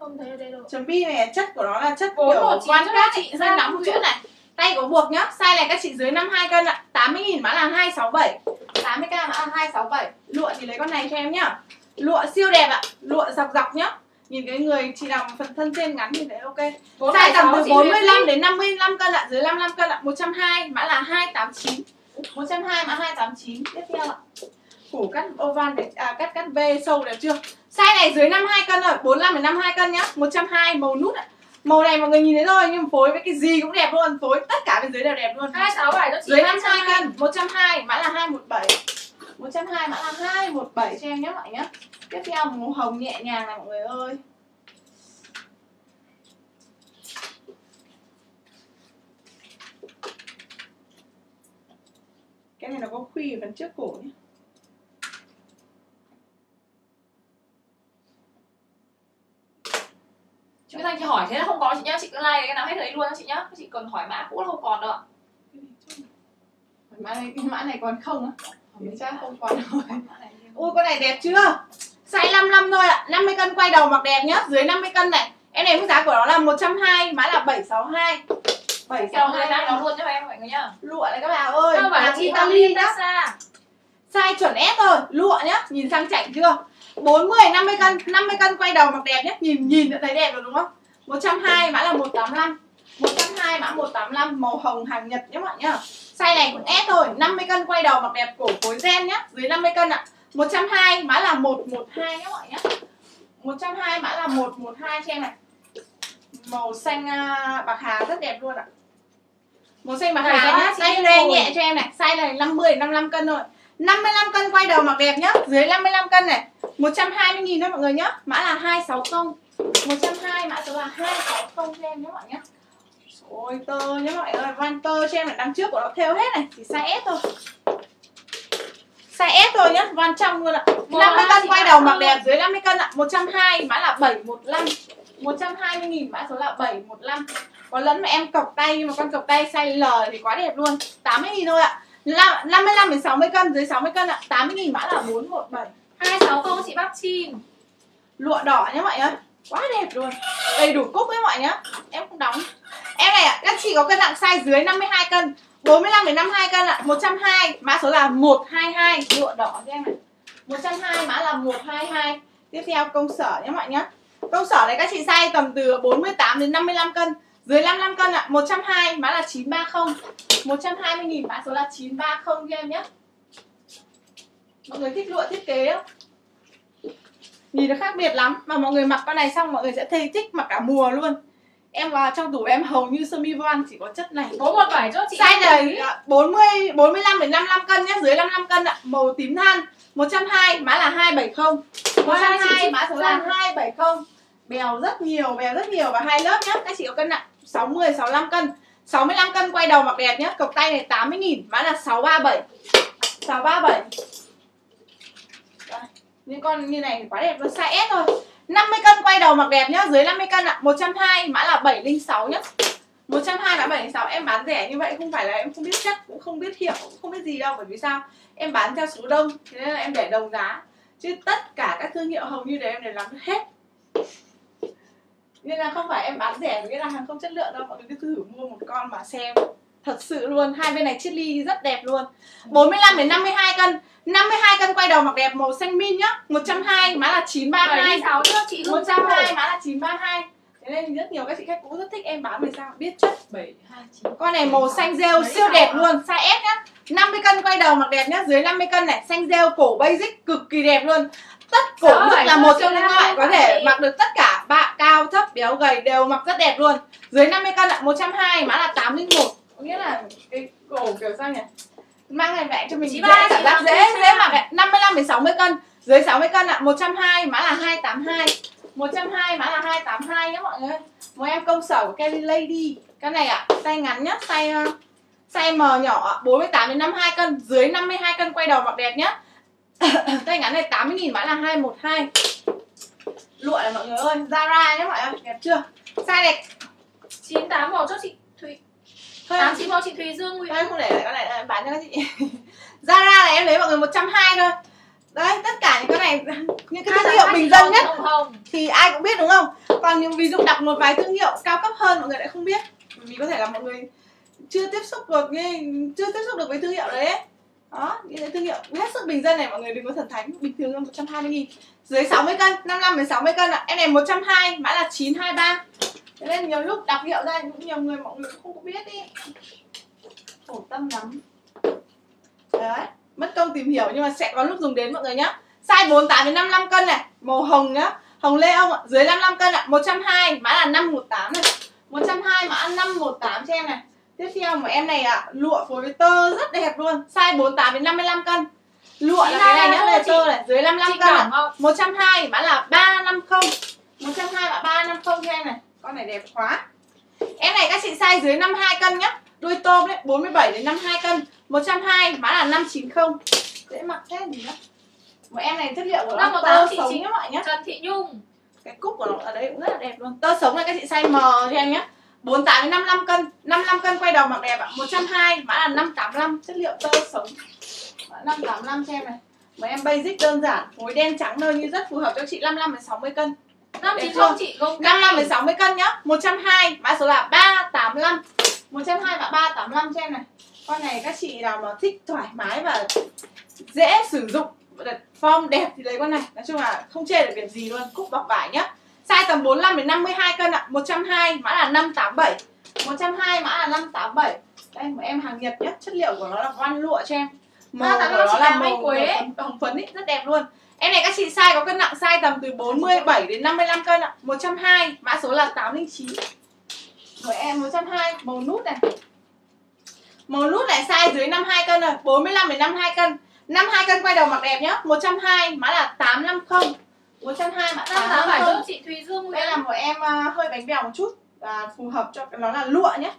không thấy ở đây đâu. Chấm bi này chất của nó là chất Bốn kiểu quan cát chị hơi nóng chút này. Tay có buộc nhá. Size này các chị dưới 52 cân ạ. 80 nghìn mã là 267 80k mã là 267 Lụa thì lấy con này cho em nhá. Lụa siêu đẹp ạ. Lụa dọc dọc nhá. Nhìn cái người chị nào phần thân trên ngắn thì thấy ok. Size tầm từ chị Huyền 45 Ly. đến 55 cân ạ, dưới 55 cân ạ, 120 mã là 289. 120 mã 289. Tiếp theo ạ. Cổ cắt oval để à, cắt cắt V sâu đẹp chưa? Size này dưới 52 cân rồi, 45 đến 52 cân nhá. 120 màu nút ạ. Màu này mọi người nhìn thấy rồi nhưng phối với cái gì cũng đẹp luôn, phối tất cả bên dưới đều đẹp luôn. hai sáu bảy cho chị Dưới hai 52 trăm cân, 120 mã là 217. 120 mã là 217 cho em nhé mọi nhá. Tiếp theo màu hồng nhẹ nhàng này mọi người ơi. Cái này nó có khuy ở phần trước cổ nhé. Chị Thanh chị hỏi thế là không có chị nhá chị cứ like cái nào hết đấy luôn chị nhá chị còn hỏi mã cũ là không còn đâu ạ Mã này, mã này còn không á? Thì chắc không còn rồi. Ui con này đẹp chưa? Size 55 thôi ạ, 50 cân quay đầu mặc đẹp nhá, dưới 50 cân này. Em này mức giá của nó là 120, mã là 762. Kéo 762 hai đó luôn cho em mọi người nhá Lụa này các bạn ơi, hàng chị Italy xa Size chuẩn S thôi, lụa nhá, nhìn sang chảnh chưa? 40 50 cân, 50 cân quay đầu mặc đẹp nhá, nhìn nhìn đã thấy đẹp rồi đúng không? 120 mã là 185. 120 mã 185 màu hồng hàng Nhật nhé mọi nhá. Size này cũng S thôi, 50 cân quay đầu mặc đẹp cổ phối gen nhá, dưới 50 cân ạ. 120 mã là 112 nhé mọi nhá. 120 mã là 112 cho em này. Màu xanh à, bạc hà rất đẹp luôn ạ. Màu xanh bạc Này, hà nhá, size ngồi. nhẹ cho em này, size này 50 55 cân thôi. 55 cân quay đầu mặc đẹp nhá, dưới 55 cân này. 120 000 thôi mọi người nhá. Mã là 260. 120 mã số là 260 cho em nhé mọi nhá. Ôi tơ nhé mọi ơi, van tơ cho em này đằng trước của nó theo hết này, chỉ size S thôi. Size S thôi nhá, van trong luôn ạ. Một 50 hai cân quay đầu mặc đẹp dưới 50 cân ạ, 120 mã là 715. 120 nghìn mã số là 715 Có lẫn mà em cọc tay nhưng mà con cọc tay size L thì quá đẹp luôn 80 nghìn thôi ạ 55 đến 60 cân dưới 60 cân ạ. 80 nghìn mã là 417 260 chị Bắc Chim Lụa đỏ nhá mọi người. Quá đẹp luôn. Đầy đủ cúc ấy mọi nhá. Em không đóng. Em này ạ Các chị có cân nặng size dưới 52 cân 45 đến 52 cân ạ. 120 Mã số là 122 Lụa đỏ cho em này. 120 mã là 122 Tiếp theo công sở nhé mọi nhá. Công sở này các chị size tầm từ 48 đến 55 cân Dưới 55 cân ạ 120 mã là 930 120 nghìn mã số là 930 cho em nhé Mọi người thích lụa thiết kế không? Nhìn nó khác biệt lắm Mà mọi người mặc con này xong mọi người sẽ thấy thích mặc cả mùa luôn Em vào trong tủ em hầu như sơ mi voan chỉ có chất này 417 cho chị Size này 40 45 đến 55 cân nhé, dưới 55 cân ạ, màu tím than. 120 mã là 270. 120 mã số là 270. Bèo rất nhiều, bèo rất nhiều và hai lớp nhé. Các chị có cân nặng 60 65 cân. 65 cân quay đầu mặc đẹp nhé. Cọc tay này 80 nghìn mã là 637. 637. Đây. Những con như này thì quá đẹp luôn, size S thôi. 50 cân quay đầu mặc đẹp nhá, dưới 50 cân ạ, à. 120 mã là 706 nhá. 120 mã 706 em bán rẻ như vậy không phải là em không biết chất cũng không biết hiệu cũng không biết gì đâu bởi vì sao em bán theo số đông thế nên là em để đồng giá chứ tất cả các thương hiệu hầu như đều em đều làm hết nên là không phải em bán rẻ nghĩa là hàng không chất lượng đâu. Mọi người cứ thử mua một con mà xem. Thật sự luôn hai bên này chiết ly rất đẹp luôn. 45 đến 52 cân. 52 cân quay đầu mặc đẹp màu xanh min nhá. 120 mã là 932 76 cho chị Hương 120 mã là 932 Thế nên rất nhiều các chị khách cũ rất thích em bán vì sao? Biết chất 729 Con này màu xanh rêu siêu đẹp luôn Size S nhá. 50 cân quay đầu mặc đẹp nhá Dưới 50 cân này xanh rêu cổ basic cực kỳ đẹp luôn Tất cổ nước bảy là một trong những loại có thể mặc được tất cả bạn cao thấp béo gầy đều mặc rất đẹp luôn. Dưới 50 cân ạ 120 mã là 801 Có nghĩa là cái cổ kiểu sao nhỉ? Mang này vẽ cho mình dễ cảm giác dễ dễ mặc ạ. 55 đến 60 cân. Dưới 60 cân ạ 120 mã là 282 120 mã là 282 nhé mọi người. Một em công sở của Kelly Lady. Cái này ạ, size ngắn nhá, size uh, size M nhỏ ạ, 48 đến 52 cân, dưới 52 cân quay đầu mặc đẹp nhá. size ngắn này 80 000 mã là 212. Lụa này mọi người ơi, Zara nhé mọi người, đẹp chưa? Size này 981 cho chị Thùy thôi 891 chị Thùy Dương Nguyễn thôi không để lại cái này em bán cho các chị. Zara này em lấy mọi người 120 thôi. Đấy, tất cả những cái này những cái thương hiệu bình dân nhất Hồng Hồng thì ai cũng biết đúng không còn những ví dụ đọc một vài thương hiệu cao cấp hơn mọi người lại không biết vì có thể là mọi người chưa tiếp xúc được với chưa tiếp xúc được với thương hiệu đấy ấy đó những thương hiệu. Hết sức bình dân này, mọi người đừng có thần thánh. Bình thường là 120 nghìn. Dưới 60 cân 55 đến 60 cân ạ. Em này 120 mã là 923 thế nên nhiều lúc đọc hiệu ra, cũng nhiều người, mọi người cũng không có biết đi khổ tâm lắm. Đấy, mất công tìm hiểu, nhưng mà sẽ có lúc dùng đến, mọi người nhá. Size 48 đến 55 cân này, màu hồng nhá. Hồng lê ông ạ, dưới 55 cân ạ. 120 mã là 518 này. 120 mã 518 cho em này tiếp theo một em này ạ lụa phối với tơ rất đẹp luôn size 48 đến 55 cân. Lụa là cái này nhá là tơ này dưới 55 Chị cân không? 120 mã là 350 120 mã 350 cho em này. Con này đẹp quá. Em này các chị size dưới 52 cân nhá đuôi tôm đấy 47 đến 52 cân. 120 mã là 590 dễ mặc thế gì nữa một em này chất liệu của nó 518 tơ sống nhá mọi nhá. Trần Thị Nhung. Cái cúc của nó ở đây cũng rất là đẹp luôn. Tơ sống này các chị size M cho em nhé 48 đến 55 cân. 55 cân quay đầu mặc đẹp ạ. 120 mã là 585 chất liệu tơ sống. Mã 585 cho em này. Một em basic đơn giản. Phối đen trắng thôi nhưng rất phù hợp cho chị. 55 đến 60 cân. 590 chị Gông 55 đến 60 cân nhá. 120 mã số là 385 120 và 385 cho em này. Con này các chị nào mà thích thoải mái và dễ sử dụng form đẹp thì lấy con này. Nói chung là không chê được việc gì luôn. Cúc bọc vải nhá size tầm 45 đến 52 cân ạ. 120 mã là 587 120 mã là 587 đây một em hàng Nhật nhá chất liệu của nó là voan lụa cho em. Màu À, của nó là màu Quế. hồng- phấn ý, rất đẹp luôn. Em này các chị size có cân nặng size tầm từ 47 đến 55 cân ạ. 120 mã số là 809 của em 120 màu nút này. Màu nút này size dưới 52 cân rồi 45 đến 52 cân. 52 cân quay đầu mặc đẹp nhá. 120 mã là 850 120 mã 587 850 cho chị Thùy Dương Đây là một em à, hơi bánh bèo một chút và phù hợp cho nó là lụa nhé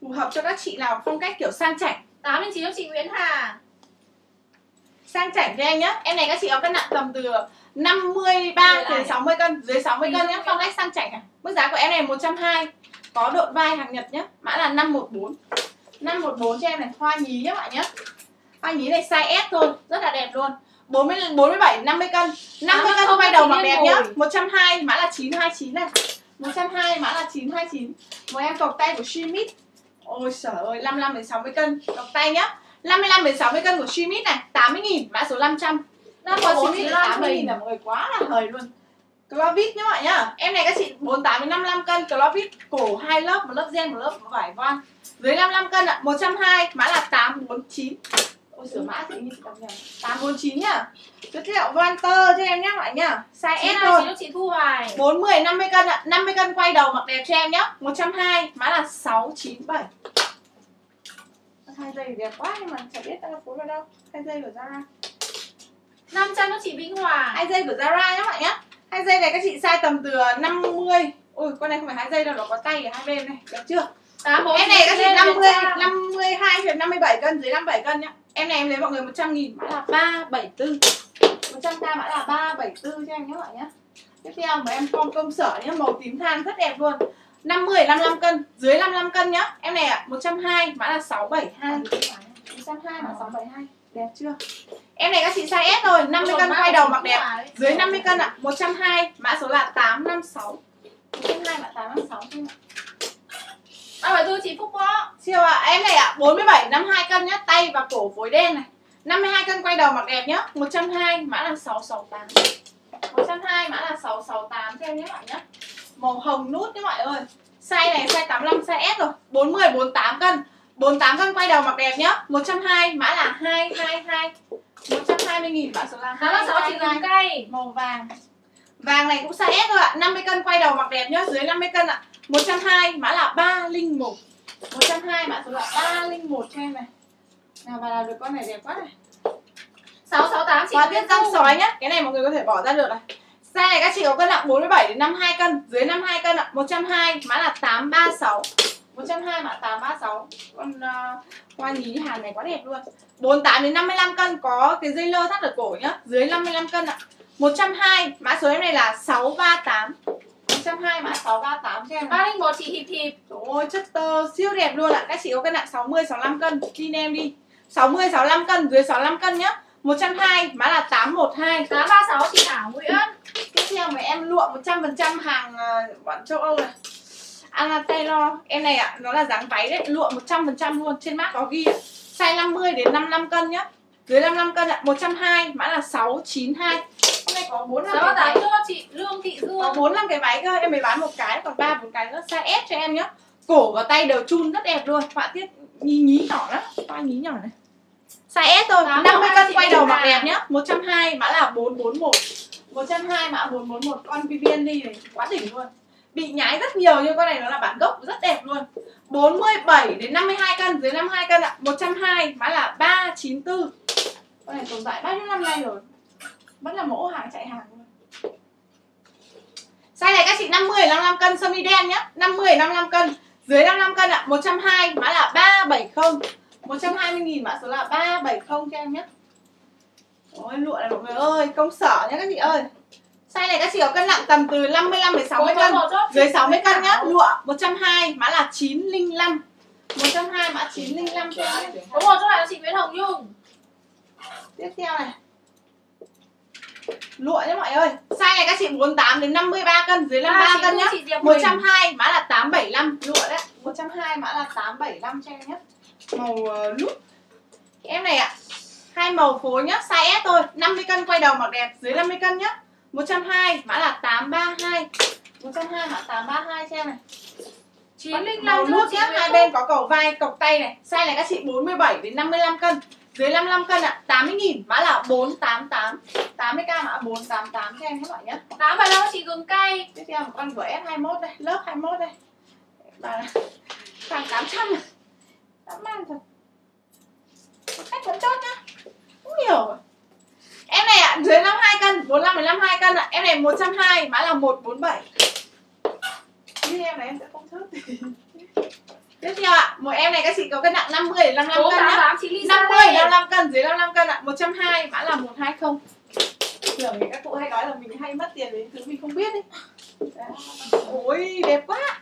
phù hợp cho các chị nào phong cách kiểu sang chảnh. 89 cho chị Nguyễn Hà. Sang chảnh cho em nhá. Em này các chị có cân nặng tầm từ 53 đến 60 cân dưới 60 cân nhá. phong cách sang chảnh à. Mức giá của em này 120 có độ vai hàng Nhật nhá. Mã là 514 514 cho em này hoa nhí nhá bạn nhá. Hoa nhí này size S thôi rất là đẹp luôn 40 47 50 cân. 50 cân quay đầu mặc đẹp nhá. 120 mã là 929 này. 120 mã là 929 Mời em cọc tay của Shimit. Ôi trời ơi 55 đến 60 cân. Cọc tay nhá. 55 đến 60 cân của Shimit này. 80 nghìn mã số 500 Nó có Shimit 80 nghìn là mọi người quá là hời luôn. Clovis nhá bạn nhá. Em này các chị 48 đến 55 cân. Clovis cổ hai lớp một lớp gen một lớp vải voan Dưới 55 cân ạ. 120 mã là 849 Ôi sửa mã thì như chị đọc nhầm. 849 nhá. Thiệu voan tơ cho em nhá bạn nhá. Size S thôi. chị Thu Hoài? 40 50 cân ạ. 50 cân quay đầu mặc đẹp cho em nhá. 120 mã là 697 hai dây đẹp quá nhưng mà chẳng biết tao phối vào đâu. Hai dây của Zara. 500 cho chị Vĩnh Hòa hai dây của Zara nhá bạn nhá. Hai dây này các chị size tầm từ 50 ui con này không phải hai dây đâu nó có tay ở hai bên này. Được chưa? Tám em này các chị 50 52 hoặc 57 cân dưới 57 cân nhá em này em lấy mọi người 100 nghìn. Mã là 374 100k mã là 374 cho em nhé bạn nhé. Tiếp theo mà em con công sở nhá màu tím than rất đẹp luôn. 50 55 cân dưới 55 cân nhá. Em này ạ à, 120 mã là 672 120 mã 672 đẹp chưa? Em này các chị size S rồi 50 cân quay đầu mặc đẹp. Dưới 50 cân ạ à, 120 mã số là 856 120 mã 856 chứ ạ À phải tôi chị Phúc có Siêu ạ, à. em này ạ, à, 47 52 cân nhá, tay và cổ phối đen này. 52 cân quay đầu mặc đẹp nhá, 120 mã là 668. 120 mã là 668 cho em nhé bạn nhá. Màu hồng nút nhé mọi ơi. Size này size 85 size S rồi, 40 48 cân. 48 cân quay đầu mặc đẹp nhá, 120 mã là 222. 120 000 mã số là 226 chị gừng cay màu vàng. Vàng này cũng size S thôi ạ, à. 50 cân quay đầu mặc đẹp nhá, dưới 50 cân ạ. À. 120 mã là 301 120 mã số là 301 cho em này. Nào và làm được con này đẹp quá này. 668 chị Và tiết răng sói nhá. Cái này mọi người có thể bỏ ra được này. Size này các chị có cân nặng 47 đến 52 cân Dưới 52 cân ạ. 120 mã là 836 120 mã 836 Con uh, hoa nhí hàng này quá đẹp luôn. 48 đến 55 cân có cái dây lơ thắt ở cổ nhá. Dưới 55 cân ạ. 120 mã số em này là 638 120 mã 638 cho em 301 chị Hiệp Hiệp. Ôi chất tơ siêu đẹp luôn ạ. Các chị có cân nặng 60 65 cân. Tin em đi. 60 65 cân dưới 65 cân nhá. 120 mã là 812 836 chị Thảo Nguyễn. Tiếp theo mà em lụa 100% hàng uh, bọn châu Âu này. Anna Taylor Em này ạ, à, nó là dáng váy đấy. Lụa 100% luôn, trên mác có ghi Size 50 đến 55 cân nhá. Dưới 55 cân ạ, à, 120 Mã là 692 Hôm nay có 4 năm cái váy. Cho chị Lương Thị Dương Có 4 năm cái váy cơ, em mới bán một cái Còn 3 4 cái nữa, size S cho em nhá. Cổ và tay đều chun rất đẹp luôn. Họa tiết nhí nhí nhỏ lắm. Hoa nhí nhỏ này. Size S thôi, 50 cân quay đầu mặc đẹp nhá. 120 mã là 441 120 mã 441 Con Vivian đi này, quá đỉnh luôn. Bị nhái rất nhiều nhưng con này nó là bản gốc rất đẹp luôn. 47 đến 52 cân. Dưới 52 cân ạ. 120 mã là 394 Con này tồn tại bao nhiêu năm nay rồi Vẫn là mẫu hàng chạy hàng luôn. Size này các chị 50 55 cân sơ mi đen nhá. 50 55 cân. Dưới 55 cân ạ 120 mã là 370 120 nghìn mã số là 370 cho em nhé Ôi lụa này mọi người ơi Công sở nhá các chị ơi. Size này các chị có cân nặng tầm từ 55 đến 60 cân. Dưới 60 cân nhá Lụa 120 mã là 905 120 mã 905 cho em Có một chỗ này là chị Nguyễn Hồng Nhung. Tiếp theo này Lụa nhá mọi ơi. Size này các chị 48 đến 53 cân Dưới 53 à, cân nhá. 120 mã là 875 Lụa đấy 120 mã là 875 cho em nhé Màu uh, nút Em này ạ à, hai màu phối nhá Size S thôi. 50 cân quay đầu mặc đẹp Dưới 50 cân nhá. 120 mã là 832 120 mã 832 cho em này. 905 màu nút nhá Hai bên có cầu vai, cộc tay này. Size này các chị 47 đến 55 cân dưới 55 cân ạ, à, 80 nghìn mã là 488 80k mã 488 cho em các bạn nhé. 875 chị gừng cay. Tiếp theo một con của S21 đây, lớp 21 đây. Bà khoảng 800 Dã man thật. Khách vẫn chốt nhá. Không nhiều Em này ạ, à, dưới 52 cân 45 đến 52 cân ạ, à. em này 120 mã là 147 Như em này em sẽ không chốt Tiếp theo ạ, một em này các chị có cân nặng 50 đến 55 bốn cân nhá. tám chị Lisa 50 đây. 55 cân dưới 55 cân ạ, 120 mã là 120. Thường thì các cụ hay nói là mình hay mất tiền với những thứ mình không biết ấy. Đấy. Ôi đẹp quá.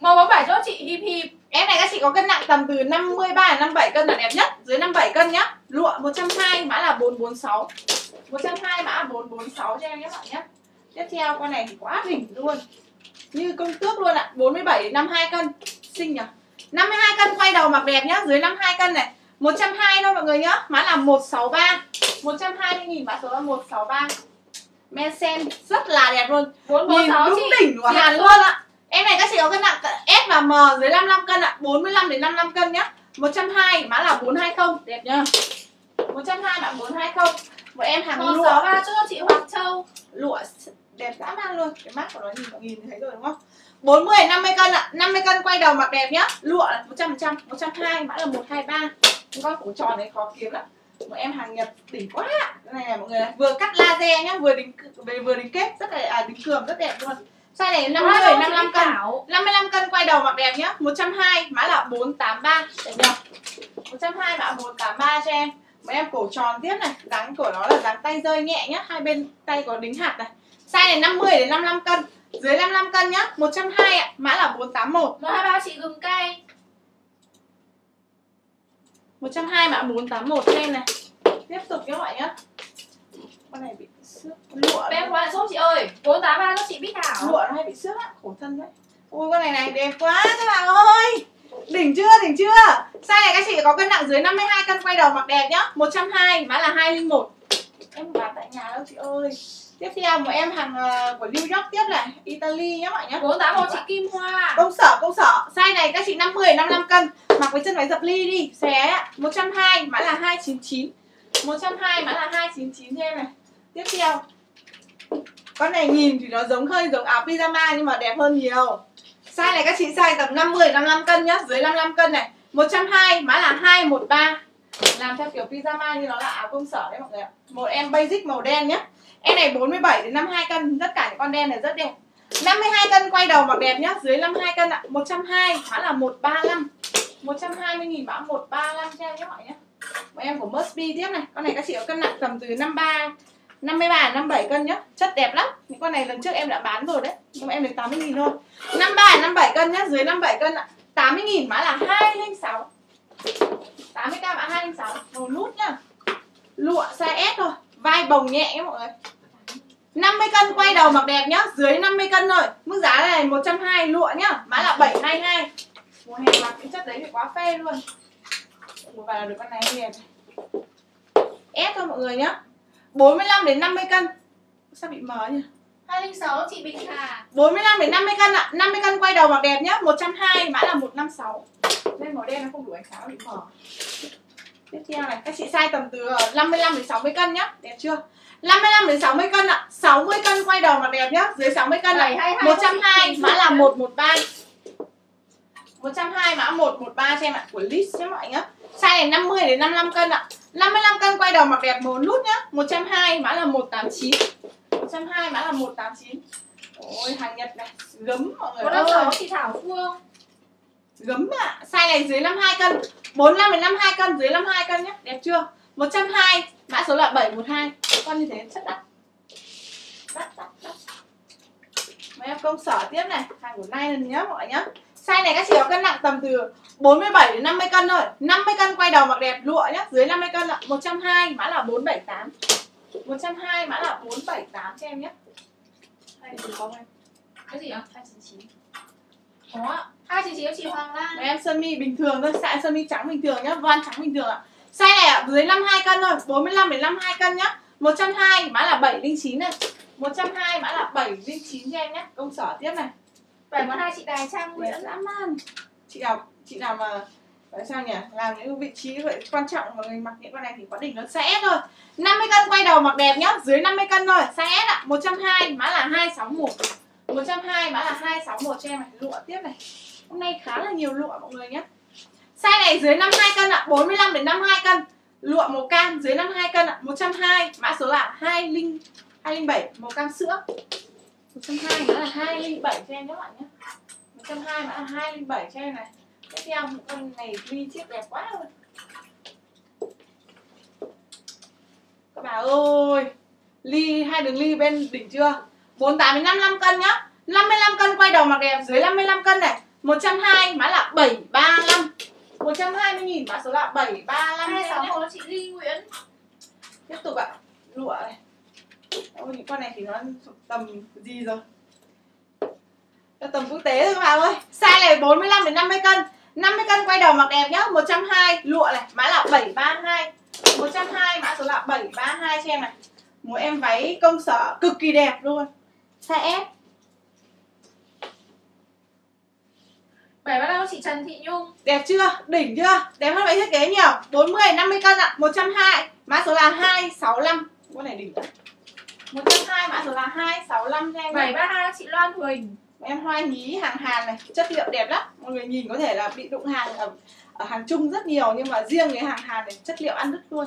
màu bóng vải cho chị hip hip Em này các chị có cân nặng tầm từ 53 đến 57 cân là đẹp nhất, dưới 57 cân nhá. Lụa 120 mã là 446. 120 mã là 446 cho em nhé bạn nhé. Tiếp theo con này thì quá đỉnh luôn. Như công tước luôn ạ, 47 đến 52 cân. Xinh nhỉ. 52 cân quay đầu mặc đẹp nhá, dưới 52 cân này. 120 thôi mọi người nhá, mã là 163. 120 000 mã số là 163. Men sen rất là đẹp luôn. bốn bốn Nhìn sáu đúng chị đỉnh của Hàn luôn ạ. Em này các chị có cân nặng S và M dưới 55 cân ạ, 45 đến 55 cân nhá. 120 mã là 420, đẹp nhá. 120 mã 420. Một em hàng lụa sáu ba cho chị Hoàng Châu lụa đẹp dã man luôn. Cái mát của nó nhìn mọi nhìn thấy rồi đúng không? 40 50 cân ạ, 50 cân quay đầu mặc đẹp nhá. Lụa là 100%, 120 mã là 123. Cái con cổ tròn đấy khó kiếm lắm. Một em hàng Nhật đỉnh quá. Này này mọi người này, vừa cắt laser nhá, vừa đính vừa, đính kết rất là à, đính cườm rất đẹp luôn. Size này 50 55 cân. 55 cân quay đầu mặc đẹp nhá 120 mã là 483 Đẹp nhỉ 120 mã 483 cho em Mấy em cổ tròn tiếp này Dáng của nó là dáng tay rơi nhẹ nhá Hai bên tay có đính hạt này Size này 50 đến 55 cân. Dưới 55 cân nhá 120 ạ Mã là 481 một. Hai ba chị gừng cay 120 mã 481 cho em này. Tiếp tục các bạn nhá. Con này bị xước Lụa. Em qua lại giúp chị ơi. Bốn tám ba cho chị Bích Thảo Lụa nó hay bị xước á Khổ thân đấy. Ui con này này đẹp quá các bạn ơi. Đỉnh chưa đỉnh chưa? Size này các chị có cân nặng dưới 52 cân quay đầu mặc đẹp nhá. 120 mã là 201 Em bán tại nhà đâu chị ơi Tiếp theo một em hàng ờ, của New York tiếp này Italy nhá bạn tám một chị Kim Hoa. Công sở công sở Size này các chị 50 55 cân. Mặc với chân váy dập ly đi Xé ạ 120 mã là 299 120 mã là 299 cho em này. Tiếp theo. Con này nhìn thì nó giống hơi giống áo pyjama nhưng mà đẹp hơn nhiều. Size này các chị size tầm 50 55 cân nhá Dưới 55 cân này. 120 mã là 213 Làm theo kiểu pyjama như nó là áo công sở đấy mọi người ạ. Một em basic màu đen nhá Em này 47 đến 52 cân, Tất cả những con đen này rất đẹp. 52 cân quay đầu mặc đẹp nhá, Dưới 52 cân ạ. 120 khá là 135 120 nghìn mã 135 cho em nhé mọi nhé. Một em của Must Be tiếp này. Con này các chị có cân nặng tầm từ 53 53 57 cân nhá. Chất đẹp lắm. Những con này lần trước em đã bán rồi đấy. Nhưng mà em được 80 000 thôi. 53 57 cân nhá, Dưới 57 cân ạ. 80 000 mã là 206 80k mã 206 Màu nút nhá. Lụa size S thôi. Vai bồng nhẹ nhé mọi người. 50 cân quay đầu mặc đẹp nhá Dưới 50 cân thôi. Mức giá này 120 lụa nhá Mã là 722 Mùa hè mặc cái chất đấy thì quá phê luôn. Một vài là được con này đẹp S thôi mọi người nhá. 45 đến 50 cân. Sao bị mờ nhỉ? 206 chị Bích Hà. 45 đến 50 cân ạ. 50 cân quay đầu mặc đẹp nhá 120 mã là 156 Đây màu đen nó không đủ ánh sáng bị mờ. Tiếp theo này Các chị size tầm từ ờ, 55 đến 60 cân nhá. Đẹp chưa 55 đến 60 cân ạ. 60 cân quay đầu mặc đẹp nhá. Dưới 60 cân này 120 mã là 113 120 mã 113 cho em ạ Của Lis nhé mọi nhá. Size này 50 đến 55 cân ạ. 55 cân quay đầu mặc đẹp màu nút nhá. 120 mã là 189 120 mã là 189 Ôi hàng Nhật này Gấm mọi người năm ơi. sáu chị Thảo Phương Gấm ạ. Size này dưới 52 cân. 45 đến 52 cân dưới 52 cân nhé Đẹp chưa? 120 Mã số là 712 Con như thế chất đắt. Đắt đắt đắt. Mấy em công sở tiếp này. Hàng của Nylon nhá mọi người nhá. Size này các chị có cân nặng tầm từ 47 đến 50 cân thôi. 50 cân quay đầu mặc đẹp lụa nhá. Dưới 50 cân ạ. 120 mã là 478 120 mã là 478 cho em nhé Đây thì có em cái gì ạ? 299 có ạ. 299 cho chị Hoàng Lan. Mấy em sơ mi bình thường thôi, size sơ mi trắng bình thường nhá, voan trắng bình thường ạ. Size này ạ, dưới 52 cân thôi, 45 đến 52 cân nhá. 120 mã là 709 này. 120 mã là 709 cho em nhé. Công sở tiếp này. 712 chị Đài Trang Nguyễn dã man. Chị nào chị nào mà tại sao nhỉ? Làm những vị trí vậy quan trọng mà người mặc những con này thì có đỉnh nó sẽ thôi. 50 cân quay đầu mặc đẹp nhá, dưới 50 cân thôi, size S ạ, 120 mã là 261. 120 mã là 261 cho em này, lụa tiếp này. Hôm nay khá là nhiều lụa mọi người nhé Size này dưới 52 cân ạ 45 đến 52 cân. Lụa màu cam dưới 52 cân ạ 120 Mã số là 20 207 Màu cam sữa. 120 nó là 207 cho em các bạn nhé. 120 mã là 207 cho em này. Tiếp theo, một con này ly chiếc đẹp quá luôn. Các bà ơi, ly, hai đường ly bên đỉnh chưa? 48 đến 55 cân nhá. 55 cân quay đầu mặc đẹp dưới 55 cân này. 120 mã là 735 120 nghìn mã số là 735 hai em sáu nhé. một chị Ly Nguyễn. Tiếp tục ạ. Lụa này. Ôi, những con này thì nó tầm gì rồi? Nó tầm quốc tế thôi các bạn ơi. Size này 45 đến 50 cân. 50 cân quay đầu mặc đẹp nhá. 120 lụa này mã là 732 120 mã số là 732 cho em này. Một em váy công sở cực kỳ đẹp luôn. Size S bảy ba năm chị Trần Thị Nhung. Đẹp chưa? Đỉnh chưa? Đẹp hơn vậy thiết kế nhiều. 40, 50 cân ạ. 120 Mã số là 265 Con này đỉnh đấy 120 mã số là 265 cho em bảy nhé. ba hai chị Loan Huỳnh. Em hoa nhí hàng Hàn này. Chất liệu đẹp lắm. Mọi người nhìn có thể là bị đụng hàng ở, ở hàng Trung rất nhiều Nhưng mà riêng cái hàng Hàn này chất liệu ăn đứt luôn.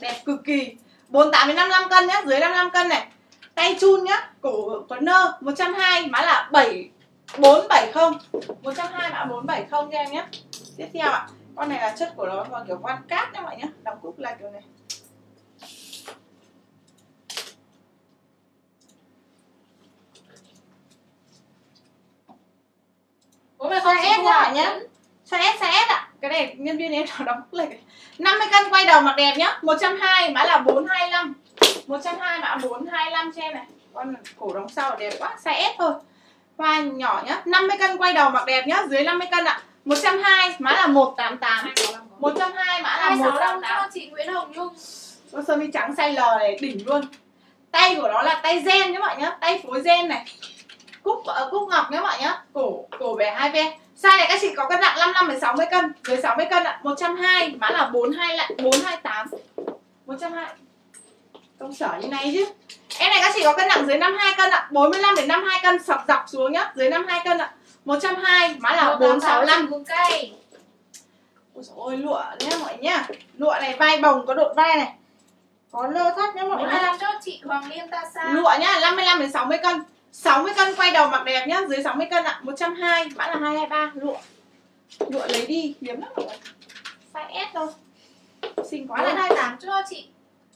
Đẹp cực kỳ. 48 đến 55 cân nhá Dưới 55 cân này. Tay chun nhá Cổ có nơ. 120 mã là 7 470 120 mã 470 cho em nhé. Tiếp theo ạ. Con này là chất của nó còn kiểu quan cát nha mọi nhá Đóng cúc là kiểu này. không Size chị S. Nhẫn Size S, size S ạ. Cái này nhân viên em nó đóng cúc lệch 50 cân quay đầu mặc đẹp nhá. 120 mã là 425 120 mã 425 cho em này. Con cổ đóng sau đẹp quá. Size S thôi Hoa nhỏ nhá 50 cân quay đầu mặc đẹp nhá Dưới 50 cân ạ. 120 mã là 188 hai sáu năm 120 mã là hai sáu năm 188 cho chị Nguyễn Hồng Nhung. Con sơ mi trắng size L này đỉnh luôn. Tay của nó là tay gen nhá mọi nhá tay phối gen này. Cúc uh, cúc ngọc nhá mọi nhá cổ cổ bẻ hai ve size này các chị có cân nặng 55 đến 60 cân dưới 60 cân ạ. 120 mã là 42 lại 428 120 công sở như này chứ. Em này các chị có cân nặng dưới 52 cân ạ. 45 đến 52 cân sọc dọc xuống nhá. Dưới 52 cân ạ. 120 mã là 465 cùng cây. Ôi dồi ôi lụa nhá mọi nhá. Lụa này vai bồng có độ vai này. Có lơ thắt nhá mọi năm cho chị Hoàng Liên Ta Sa Lụa nhá 55 đến 60 cân. 60 cân quay đầu mặc đẹp nhá Dưới 60 cân ạ. 120 mã là 223 Lụa. Lụa lấy đi hiếm lắm mọi người Size S thôi. Xinh quá hai tám cho chị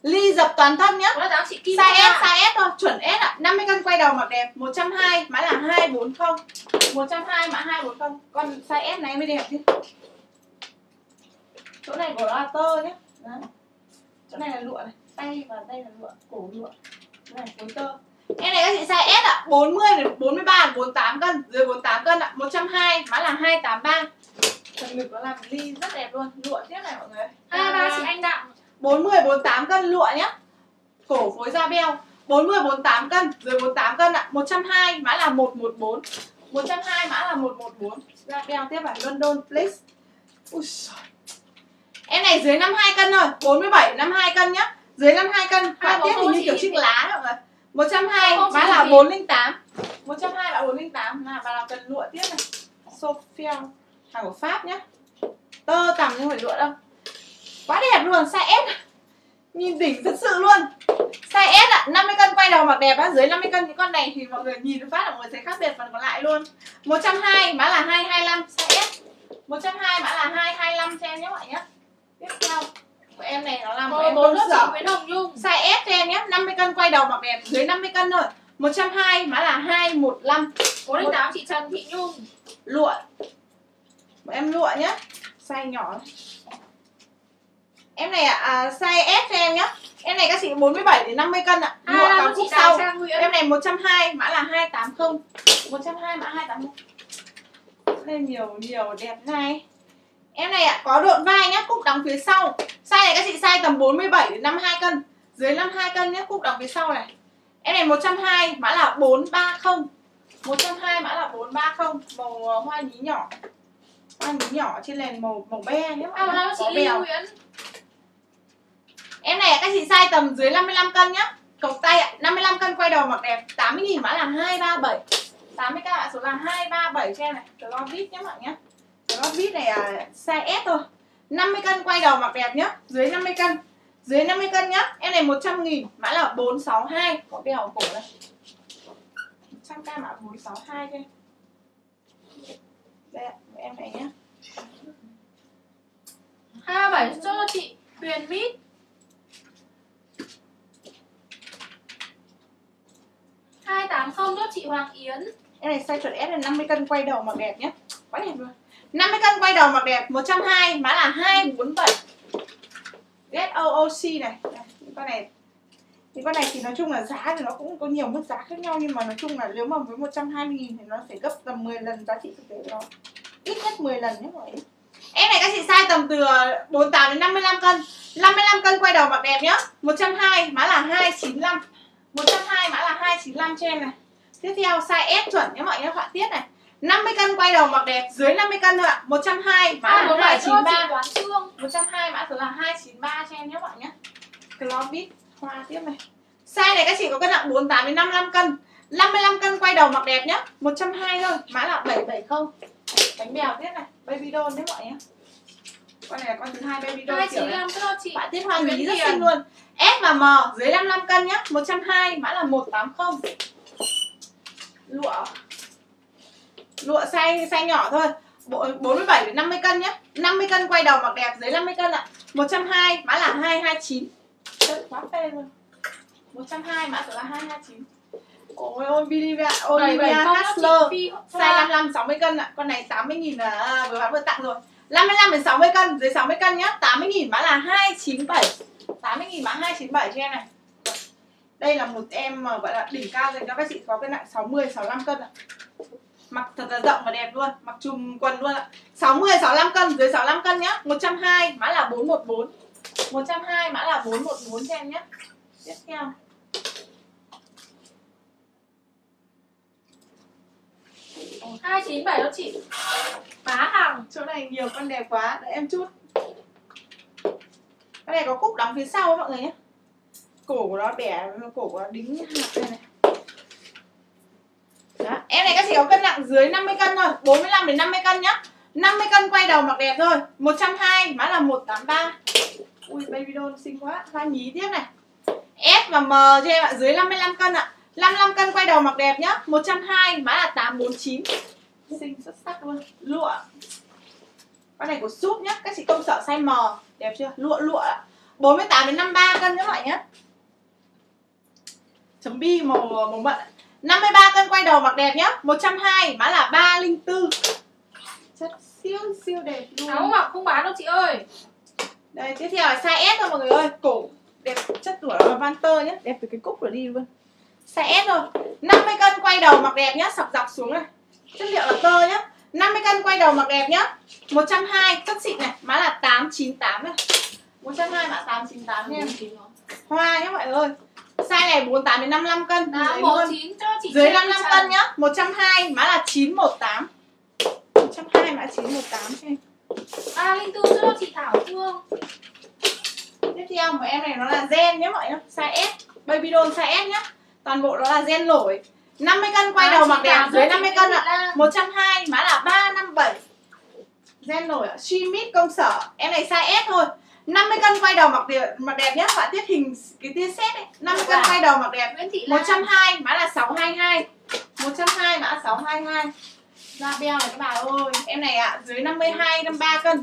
Ly dập toàn thân nhá. Chị Kim Size S, size S thôi, chuẩn S ạ. 50 cân quay đầu mặc đẹp. 120 mã là 240 120 mã 240 Con size S này mới đẹp chứ. Chỗ này của nó là tơ nhé Đấy. Chỗ này là lụa này. Tay và đây là lụa, cổ lụa. Chỗ này phối tơ. Em này các chị size S ạ. 40 đến 43 đến 48 cân. Dưới 48 cân ạ. 120 mã là 283 Phần ngực nó làm ly rất đẹp luôn. Lụa tiếp này mọi người. Hai ba chị Anh Đặng 40 48 cân lụa nhá. Cổ phối da beo. 40 48 cân, dưới 48 cân ạ. 120 mã là 114. 120 mã là 114. Da beo tiếp là London Place. Ui giời. Em này dưới 52 cân thôi, 47 52 cân nhá. Dưới 52 cân, họa tiết thì như kiểu chiếc lá mọi người. 120 mã là 408. 120 mã 408 là bà nào cần lụa tiếp này. Sophia hàng của Pháp nhá. Tơ tằm nhưng phải lụa đâu quá đẹp luôn size S. Nhìn đỉnh thật sự luôn. Size S ạ 50 cân quay đầu mặc đẹp á dưới 50 cân những con này thì mọi người nhìn phát là mọi người thấy khác biệt phần còn lại luôn 120 mã là 225 size S. 120 mã là 225 cho em nhé mọi nhé. Tiếp theo của em này nó là một em bốn sở Nguyễn Hồng Nhung. Size S cho em nhé 50 cân quay đầu mặc đẹp dưới 50 cân thôi. 120 mã là 215 bốn hai tám chị Trần Thị Nhung. Lụa. Một em lụa nhé. Size nhỏ. Em này ạ à, size S cho em nhé em này các chị 47 đến 50 cân ạ. Lụa năm cúc chị Đào sau. em này 120 mã là 280 120 mã 280 đây nhiều nhiều đẹp này. Em này ạ có độn vai nhá cúc đóng phía sau. Size này các chị size tầm 47 đến 52 cân. Dưới 52 cân nhé cúc đóng phía sau này. Em này 120 mã là 430 120 mã là 430 màu ờ, hoa nhí nhỏ. Hoa nhí nhỏ trên nền màu màu be ba năm chị bèo. Nguyễn em này các chị size tầm dưới 55 cân nhá. Cộc tay ạ 55 cân quay đầu mặc đẹp. 80 nghìn mã là 237 80 các bạn số là 237 cho em này. Từ lo nhé mọi nhá. Từ lo này là size S thôi. 50 cân quay đầu mặc đẹp nhá. Dưới 50 cân. Dưới 50 cân nhá. Em này 100 nghìn Mã là 462 Có đeo cổ đây. 100k mã 462 cho em. Đây ạ em này nhé 27 cho chị Huyền Mít hai tám không cho chị Hoàng Yến. Em này size chuẩn S là 50 cân quay đầu mặc đẹp nhé quá đẹp luôn. 50 cân quay đầu mặc đẹp 120 má là 247 Get OOC này. Đây, những con này. Những con này thì nói chung là giá thì nó cũng có nhiều mức giá khác nhau nhưng mà nói chung là nếu mà với 120 nghìn thì nó phải gấp tầm 10 lần giá trị thực tế của nó. Ít nhất 10 lần nhé mọi người. Em này các chị size tầm từ 48 đến 55 cân. 55 cân quay đầu mặc đẹp nhá. 120 má là 295 120 mã là 295 cho em này. Tiếp theo size S chuẩn nhé mọi người họa tiết này. 50 cân quay đầu mặc đẹp dưới 50 cân thôi ạ. 120 mã là 293 Đoán Trương 120 mã số là 293 cho em nhé mọi nhé. Globit hoa tiếp này. Size này các chị có cân nặng 48 đến 55 cân. 55 cân quay đầu mặc đẹp nhá 120 thôi mã là 770 Bánh bèo tiếp này Baby doll đấy mọi nhé Con này là con thứ hai baby doll kiểu này 295 cho chị. Họa tiết hoa nhí rất xinh luôn. S và M dưới 55 cân nhá 120 mã là 180 Lụa. Lụa size size nhỏ thôi. Bộ- 47 đến 50 cân nhá. 50 cân quay đầu mặc đẹp dưới 50 cân ạ. 120 mã là 229 Chất quá phê luôn. 120 mã số là 229 Ôi ôi Olivia Olivia 770 cho Hasler chị Phi Size 55 60 cân ạ. Con này 80 000 là à, vừa bán vừa tặng rồi. 55 đến 60 cân, dưới 60 cân nhá. 80 000 mã là 297. 80 000 mã 297 cho em này. Đây là một em mà gọi là đỉnh cao dành cho các chị có cân nặng 60 65 cân ạ. Mặc thật là rộng và đẹp luôn, mặc chùm quần luôn ạ. 60 65 cân, dưới 65 cân nhá. 120 mã là 414. 120 mã là 414 cho em nhé. Tiếp theo. 297 đó chị? Má hàng. Chỗ này nhiều con đẹp quá. Đợi em chút. Cái này có cúc đóng phía sau ấy mọi người nhé. Cổ của nó bẻ, cổ của nó đính hạt đây này. Đó. em này các chị có cân nặng dưới 50 cân thôi. 45 đến 50 cân nhá. 50 cân quay đầu mặc đẹp thôi. 120 má là 183 ui, baby doll xinh quá. Hoa nhí tiếp này. S và M cho em ạ, dưới 55 cân ạ. 55 cân quay đầu mặc đẹp nhá. 120 mã là 849 xinh xuất sắc luôn. Lụa. Con này của súp nhá. Các chị công sở size M đẹp chưa? Lụa lụa. ạ 48 đến 53 cân các bạn nhé chấm bi màu màu mận. ạ. 53 cân quay đầu mặc đẹp nhá. 120 mã là 304 chất siêu siêu đẹp luôn. Áo mặc không bán đâu chị ơi. Đây tiếp theo là size S thôi mọi người ơi. Cổ. Đẹp chất của nó là van tơ nhé đẹp từ cái cúc rồi đi luôn size S thôi 50 cân quay đầu mặc đẹp nhá. Sọc dọc xuống này. Chất liệu là tơ nhá. 50 cân quay đầu mặc đẹp nhá. 120 chất xịn này. Mã là 898 này. 120 mã 898 nha. Hoa nhá mọi người ơi. Size này 48 đến 55 cân. Lấy một luôn. chín cho chị dưới Trần 55 Trần. cân nhá. 120 mã là 918 120 mã 918 cho em ba linh tư cho chị Thảo Phương Tiếp theo của em này nó là gen nhé mọi người Size S. Baby doll size S nhá Toàn bộ nó là gen nổi 50 cân quay À, đầu mặc đẹp dưới cho chị 50 cân ạ. Lan. 120 mã là 357 Gen nổi ạ. Shimit công sở. Em này size S thôi. 50 cân quay đầu mặc đẹp, mặc đẹp nhá. Họa tiết hình cái tia set ấy. 50 cân Dạ. quay đầu mặc đẹp. Nguyễn Thị Lan. 120 mã là 622 120 mã là 622 Da beo này các bà ơi. Em này ạ dưới 52 53 cân.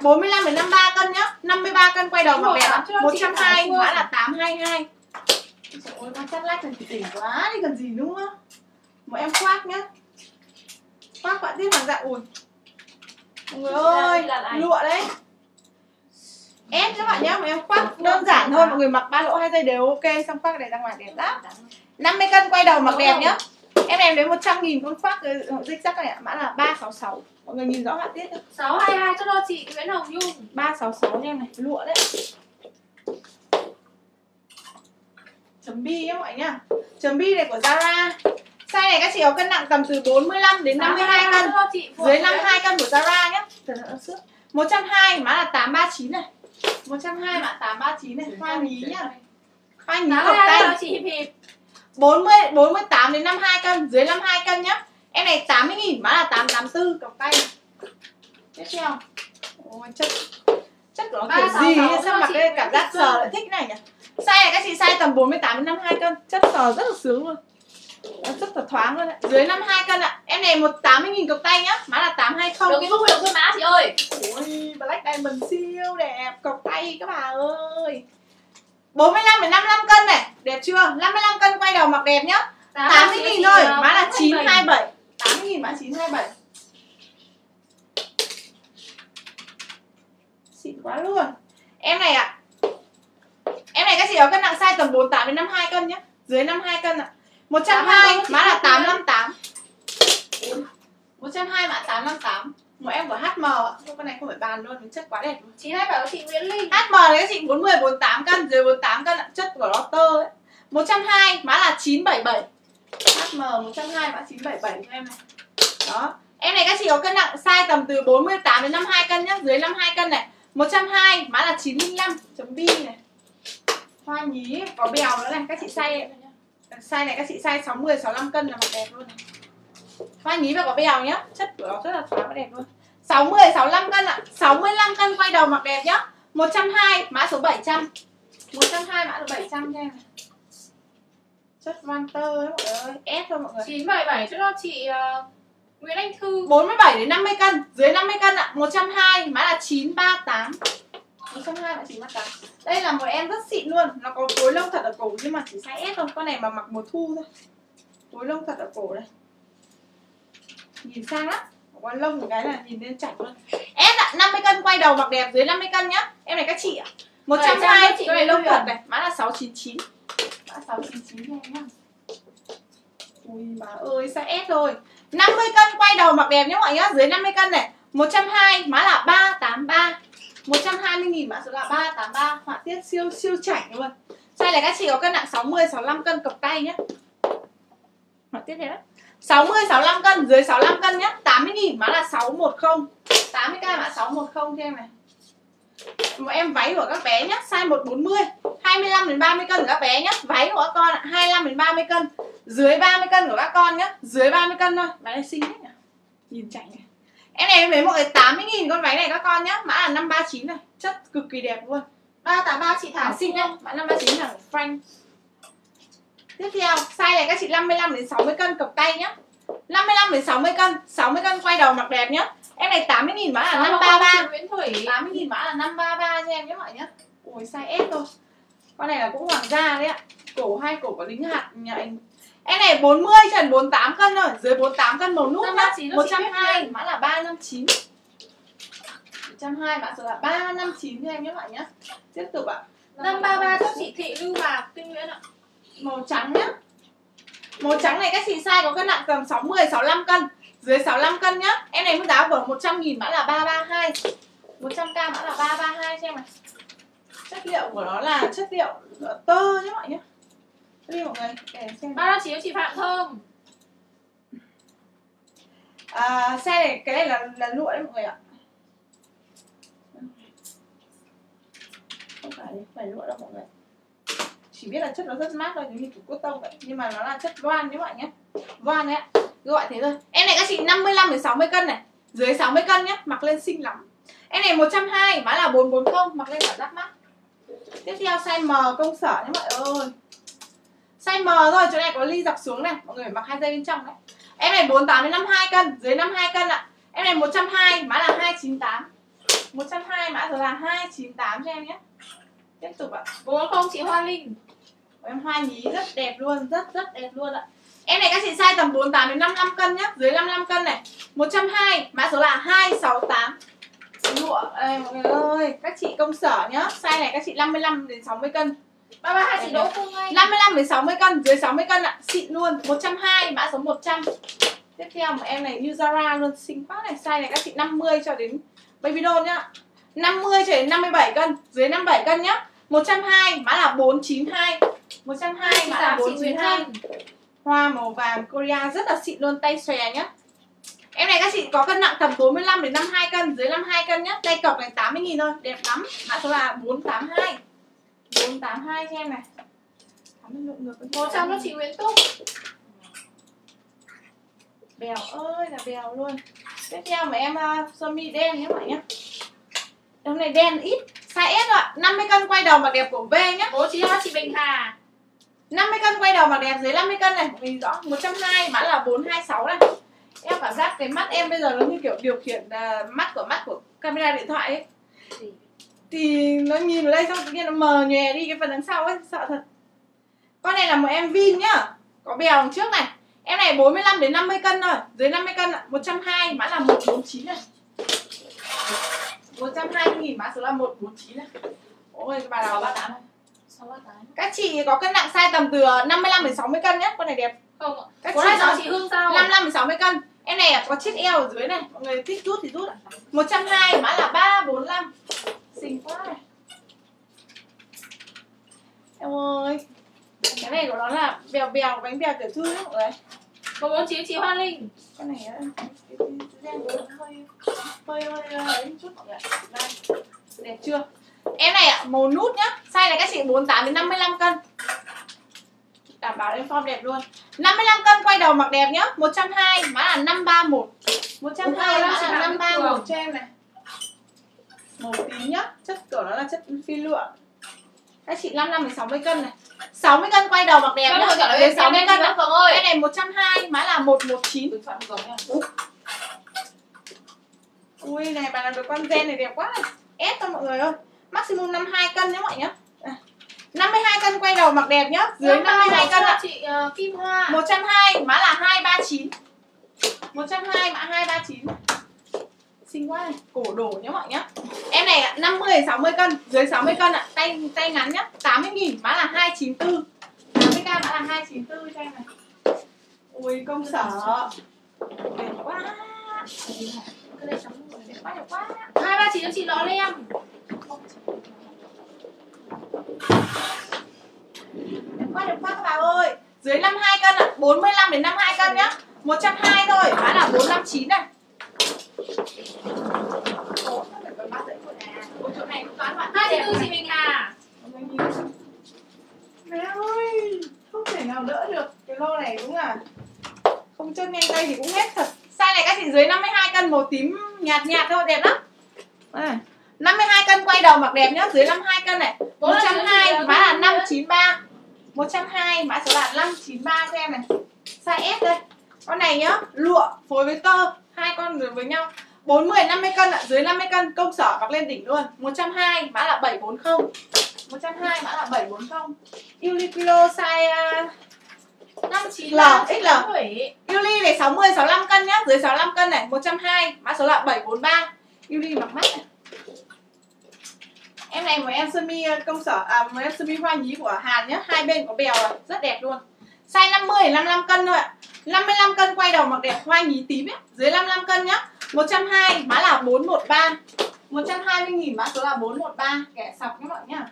45 đến 53 cân nhá. 53 cân quay đầu mặc đẹp ạ. 120 mã là 822 Ơi con chát lách này thì tỉnh quá đi cần gì nữa? Một em khoác nhá. Khoác bạn tiếp hoàng dạ ui. Mọi người ơi lụa đấy. Ép các bạn nhá, một em khoác đơn giản thôi Mọi người mặc ba lỗ hai dây đều ok Xong khoác này ra ngoài đẹp lắm. 50 cân quay đầu mặc đẹp nhá. Em em đến 100 nghìn con khoác cái dích sắc này ạ Mã là 366 Mọi người nhìn rõ họa tiết chưa? 622 cho chị Nguyễn Hồng Nhung. 366 nha em này, lụa đấy Chấm bi nhá mọi người nhá. Chấm bi này của Zara. Size này các chị có cân nặng tầm từ 45 đến 52 cân. cho chị Phượng Dưới Nguyễn. 52 cân của Zara nhá. Trời ơi, sức 120 mã là 839 này. 120 mã 839 này. Hoa nhí nhá. Hoa nhí hợp tay. chị Hiệp Hiệp 40 48 đến 52 cân, dưới 52 cân nhá. Em này 80 000 mã là 884 cọc tay. Tiếp theo. Ôi chất chất của nó kiểu 366 gì sao mặc cái cảm giác sờ lại thích này nhỉ? Size này các chị size tầm 48 đến 52 cân, chất sờ rất là sướng luôn. Rất là thoáng luôn ạ. Dưới 52 cân ạ. Em này 180.000 cộc tay nhá. Mã là 820 Được cái book được quên má chị ơi. Ôi, Black Diamond siêu đẹp. Cộc tay các bà ơi. 45 đến 55 cân này. Đẹp chưa? 55 cân quay đầu mặc đẹp nhá. 80 nghìn thôi. Mã là 927 80 nghìn mã 927 Xịn quá luôn. Em này ạ Em này các chị có cân nặng size tầm 48 đến 52 cân nhá Dưới 52 cân ạ 120 mã là 858 120 mã 858 Một em của HM ạ Con này không phải bàn luôn, chất quá đẹp luôn Chị hay bảo chị Nguyễn Linh HM này các chị 40 48 cân, dưới 48 cân ạ, chất của nó tơ ấy. 120 mã là 977. HM 120 mã 977 cho em này. Đó. Em này các chị có cân nặng size tầm từ 48 đến 52 cân nhá, dưới 52 cân này. 120 mã là 905 chấm bi này. Hoa nhí có bèo nữa này, các chị size size này các chị size 60 65 cân là mặc đẹp luôn này. Hoa nhí và có bèo nhá, chất của nó rất là thoáng và đẹp luôn. 60 65 cân ạ, 65 cân quay đầu mặc đẹp nhá. 120 mã số 700 120 mã số 700 cho em này Chất tơ ấy mọi người ơi Ép thôi mọi người. 977 cho chị uh, Nguyễn Anh Thư. 47 đến 50 cân Dưới 50 cân ạ. 120 mã là 938 120 mã 938 Đây là một em rất xịn luôn. Nó có phối lông thật ở cổ nhưng mà chỉ size S thôi. Con này mà mặc mùa thu thôi. Phối lông thật ở cổ đây. Nhìn sang lắm Con lông một cái là nhìn lên chảnh luôn. S ạ 50 cân quay đầu mặc đẹp dưới 50 cân nhá. Em này các chị ạ. 120 chị này lông thật này. Mã là 699 Mã 699 cho em nhá. Ui bà ơi size S thôi. 50 cân quay đầu mặc đẹp nhé mọi nhá. Dưới 50 cân này. 120 mã là 383 120 nghìn mã số là 383 Họa tiết siêu siêu chảnh luôn. Size này các chị có cân nặng 60 65 cân cộc tay nhé Họa tiết thế đó 60 65 cân, dưới 65 cân nhé 80 nghìn mã là 610 80k mã 610 cho em này. Một em váy của các bé nhé size 140 25 đến 30 cân của các bé nhé váy của các con 25 đến 30 cân. Dưới 30 cân của các con nhé dưới 30 cân thôi. Váy này xinh hết nhỉ? Nhìn chảnh này em này em lấy mọi người 80 nghìn con váy này các con nhé mã là 539 này. Chất cực kỳ đẹp luôn. 383 chị Thảo. Xinh nhá. Mã 539 thằng Frank. Tiếp theo size này các chị 55 đến 60 cân cộc tay nhá. 55 đến 60 cân 60 cân quay đầu mặc đẹp nhá. Em này 80 nghìn mã là 533 Nguyễn Thủy? 80 nghìn mã là 533 cho em nhé mọi nhá. Ui size S thôi. Con này là cũng hoàng gia đấy ạ. Cổ hai cổ có lính hạt nhà anh Em này 40 trần 48 cân thôi Dưới 48 cân màu nút nhá. 120 mã là 359 120 mã số là 359 cho em nhé mọi nhá Tiếp tục ạ. 533 cho chị Thị Lưu Bạc Tuyên Nguyễn ạ. Màu trắng nhá. Màu trắng này các chị size có cân nặng tầm 60 65 cân. Dưới 65 cân nhá. Em này mức giá của 100 nghìn mã là 332 100k mã là 332 cho em này. Chất liệu của nó là chất liệu tơ nhé mọi nhé Đi mọi người để xem. 339 cho chị Phạm Thơm à, Xe này, cái này là, là lụa đấy mọi người ạ. Không phải, phải lụa đâu mọi người. Chỉ biết là chất nó rất mát thôi, giống như thủ cốt tông vậy. Nhưng mà nó là chất voan nhé mọi nhé. Voan đấy ạ. Gọi thế thôi. Em này các chị 55 đến 60 cân này. Dưới 60 cân nhé Mặc lên xinh lắm. Em này 120 Mã là 440 Mặc lên cảm giác mát. Tiếp theo size M công sở nhé mọi ơi Size M thôi Chỗ này có ly dọc xuống này Mọi người mặc hai dây bên trong đấy Em này 48 đến 52 cân Dưới 52 cân ạ à. Em này 120 Mã là 298 120 mã rồi là 298 cho em nhé Tiếp tục ạ 440 chị Hoa Linh Em hoa nhí rất đẹp luôn Rất rất đẹp luôn ạ à. Em này các chị size tầm 48 đến 55 cân nhá, dưới 55 cân này. 120, mã số là 268. Lụa đây mọi người ơi, các chị công sở nhá. Size này các chị 55 đến 60 cân. 332 chị Đỗ Phương Anh 55 đến 60 cân, dưới 60 cân ạ, xịn luôn. 120, mã số 100. Tiếp theo một em này như Zara luôn, xinh quá này. Size này các chị 50 cho đến baby doll nhá. 50 cho đến 57 cân, dưới 57 cân nhá. 120, mã là 492. 120 mã là 492 hoa màu vàng Korea rất là xịn luôn. Tay xòe nhá. Em này các chị có cân nặng tầm 45 đến 52 cân. Dưới 52 cân nhá. Tay cọc này 80 nghìn thôi. Đẹp lắm. Mã số là 482 482 cho em này. 100 cho chị Nguyễn Túc. Bèo ơi là bèo luôn. Tiếp theo mà em uh, sơ mi đen nhé mọi nhá Hôm này đen ít. Size S ạ. 50 cân quay đầu mặc đẹp của V nhá Bố chị cho chị Bình Hà. 50 cân quay đầu mặc đẹp dưới 50 cân này. Mình rõ 120 mã là 426 này. Em cảm giác cái mắt em bây giờ nó như kiểu điều khiển uh, mắt của mắt của camera điện thoại ấy thì nó nhìn vào đây xong tự nhiên nó mờ nhòe đi cái phần đằng sau ấy sợ thật. Con này là một em Vin nhá có bèo đằng trước này. Em này 45 đến 50 cân thôi dưới 50 cân ạ 120 mã là 149 này. 120 nghìn mã số là 149 này. Ôi bà nào 638 thôi 638 các chị có cân nặng size tầm từ 55 đến 60 cân nhé con này đẹp. Không ạ. Các Có chị cháu chị Hương sao 55 đến 60 cân em này có chiếc eo ở dưới này. Mọi người thích rút thì rút ạ. 120 mã là 345 xinh quá. Này em ơi. Cái này của nó là bèo bèo bánh bèo tiểu thư đấy mọi người. 149 chị Hoa Linh. Cái này á, cái gen hơi hơi hơi ấy chút mọi người Đây. đẹp chưa? Em này ạ màu nút nhá. Size này các chị 48 đến 55 cân đảm bảo em form đẹp luôn. 55 cân quay đầu mặc đẹp nhá. 120 mã là 531 120 mã là 531 cho em này. Màu tím nhá. Chất của nó là chất phi lượng các chị 55 đến 60 cân này. 60 cân quay đầu mặc đẹp Em nhá. em 60 em cân ạ. Phượng ơi. Cái này 120 mã là 119 Điện thoại một giống nha Ui này bà làm được con gen này đẹp quá. Này Ép cho mọi người ơi Maximum 52 cân nhé mọi nhá. à. 52 cân quay đầu mặc đẹp nhá. Dưới 52 cân ạ. chị uh, Kim Hoa. 120 mã là 239 120 mã 239 Xinh quá này Cổ đổ nhá mọi nhá. Em này ạ 50 đến 60 cân Dưới 60 cân ạ. Tay tay ngắn nhá 80 nghìn mã là 294 80k mã là 294 cho em này. Ui công sở. Đẹp quá. Cái này trắng Đẹp quá đẹp quá. 239 cho chị Lọ Lem Đẹp quá đẹp quá các bà ơi Dưới 52 cân ạ 45 đến 52 cân nhá. 120 thôi. Mã là 459 này. Bạn 294 chị nhìn xem. Mẹ ơi Không thể nào đỡ được. Cái lô này đúng là Không chân nhanh tay thì cũng hết thật. Size này các chị dưới 52 cân màu tím nhạt nhạt thôi đẹp lắm. Đây. 52 cân quay đầu mặc đẹp nhá Dưới 52 cân này. 120 mã là 593 120 mã số là 593 cho em này. Size S đây. Con này nhá Lụa phối với tơ hai con rồi với nhau. 40 50 cân ạ Dưới 50 cân công sở mặc lên đỉnh luôn. 120 mã là 740 120 mã là 740 Uniqlo size uh, 593 L, XL. Yuli này 60 65 cân nhá, dưới 65 cân này, 120, mã số là 743. Yuli mặc mắt này. Em này một em sơ mi uh, công sở à một em sơ mi hoa nhí của Hàn nhá, hai bên có bèo rồi, rất đẹp luôn. Size 50 55 cân thôi ạ. 55 cân quay đầu mặc đẹp hoa nhí tím ấy, dưới 55 cân nhá. 120, mã là 413. 120 000 mã số là 413, kẻ sọc nhá mọi nhá.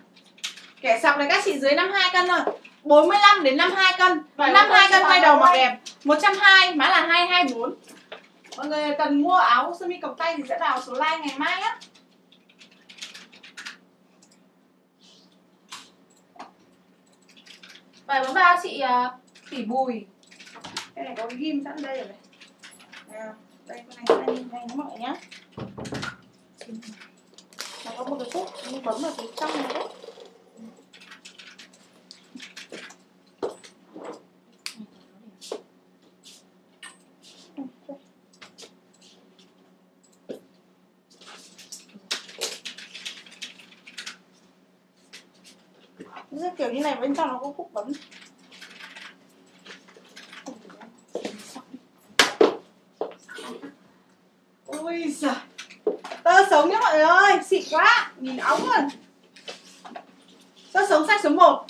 Kẻ sọc này các chị dưới 52 cân thôi. 45 đến 52 cân. Vậy 52 con cân quay đầu mặc đẹp. 120 mã là 224. Mọi người cần mua áo sơ mi cộc tay thì sẽ vào số like ngày mai á. Bài 43 chị à, uh, Thủy Bùi Cái này có cái ghim sẵn đây rồi này. Nào, đây con này đây này nó mọi nhá. Nó có một cái phút như bấm vào cái trong này đấy. Nó kiểu như này bên trong nó có khúc bấm. Ôi giời. Tơ sống nhá mọi người ơi, Xịn quá, Nhìn ống rồi Tơ sống size số 1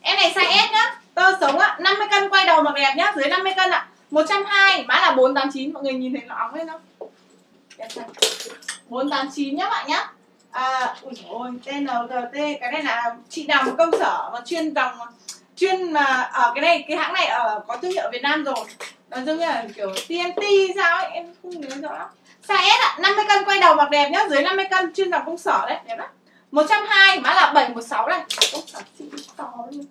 Em này size S nhá. Tơ sống ạ 50 cân quay đầu mặc đẹp nhá, Dưới 50 cân ạ. 120 má là 489 Mọi người nhìn thấy nó óng lên không? Đẹp thật. 489 nhá bạn nhá à, Ui ôi TNGT Cái này là chị nào một công sở mà chuyên dòng chuyên mà ở cái này cái hãng này ở có thương hiệu Việt Nam rồi. Nó giống như là kiểu TNT sao ấy em không nhớ rõ. Size S ạ 50 cân quay đầu mặc đẹp nhá dưới 50 cân chuyên dòng công sở đấy đẹp lắm. 120 mã là 716 này. Công sở to luôn.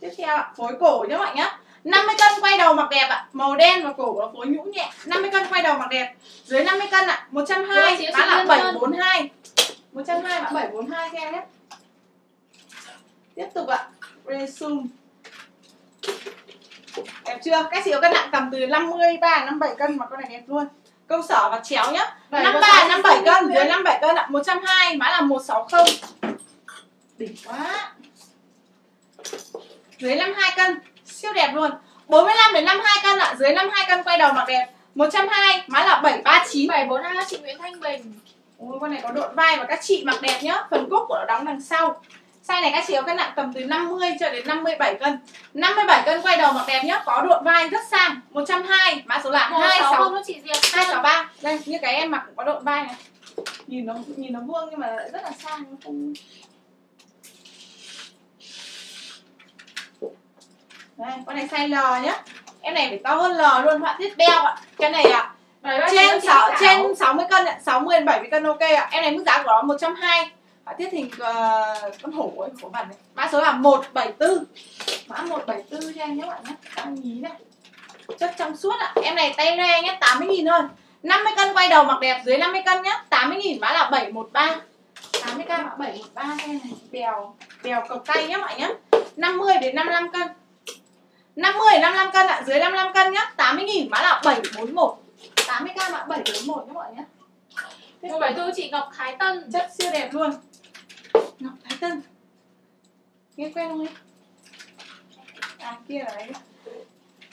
Tiếp theo ạ phối cổ nhá mọi nhá. 50 cân quay đầu mặc đẹp ạ Màu đen và cổ là phối nhũ nhẹ. 50 cân quay đầu mặc đẹp Dưới 50 cân ạ 120 Ủa, chị Mã là Liên 742 120 mã 742 cho em nhé Tiếp tục ạ Resume Đẹp chưa? Các chị có cân nặng tầm từ 53 57 cân mà con này đẹp luôn. Công sở và chéo nhá. Vậy 53 có 57 size cân, dưới 57 cân ạ. 120 mã là 160. Đỉnh quá. Dưới 52 cân, siêu đẹp luôn. 45 đến 52 cân ạ, dưới 52 cân quay đầu mặc đẹp. 120 mã là 739. 742 chị Nguyễn Thanh Bình Ôi con này có độn vai và các chị mặc đẹp nhá. Phần cúc của nó đóng đằng sau. Size này các chị có cân nặng tầm từ 50 cho đến 57 cân. 57 cân quay đầu mặc đẹp nhá Có độn vai rất sang. 120 Mã số là 160 26 cho chị Diệp? 263 Đây như cái em mặc cũng có độn vai này. Nhìn nó nhìn nó vuông nhưng mà rất là sang nó không Đây con này size L nhá. Em này phải to hơn L luôn họa tiết beo ạ. Cái này à trên 6, trên 60 cân ạ 60 đến 70 cân ok ạ. Em này mức giá của nó 120 họa tiết hình uh, con hổ ấy của bạn này mã số là 174 mã 174 cho em nhé bạn nhé. Đang nhí này chất trong suốt ạ. Em này tay re nhé 80 nghìn thôi. 50 cân quay đầu mặc đẹp dưới 50 cân nhá. 80 nghìn mã là 713 80k mã 713 cho em này. Bèo bèo cầu tay nhé bạn nhé 50 đến 55 cân. 50 đến 55 cân ạ dưới 55 cân nhá. 80 nghìn mã là 741 80k mã 741 nhé mọi nhé. 174 chị Ngọc Thái Tân. Chất siêu đẹp luôn. Ngọc Thái Tân. Nghe quen không ấy? À kia là đấy.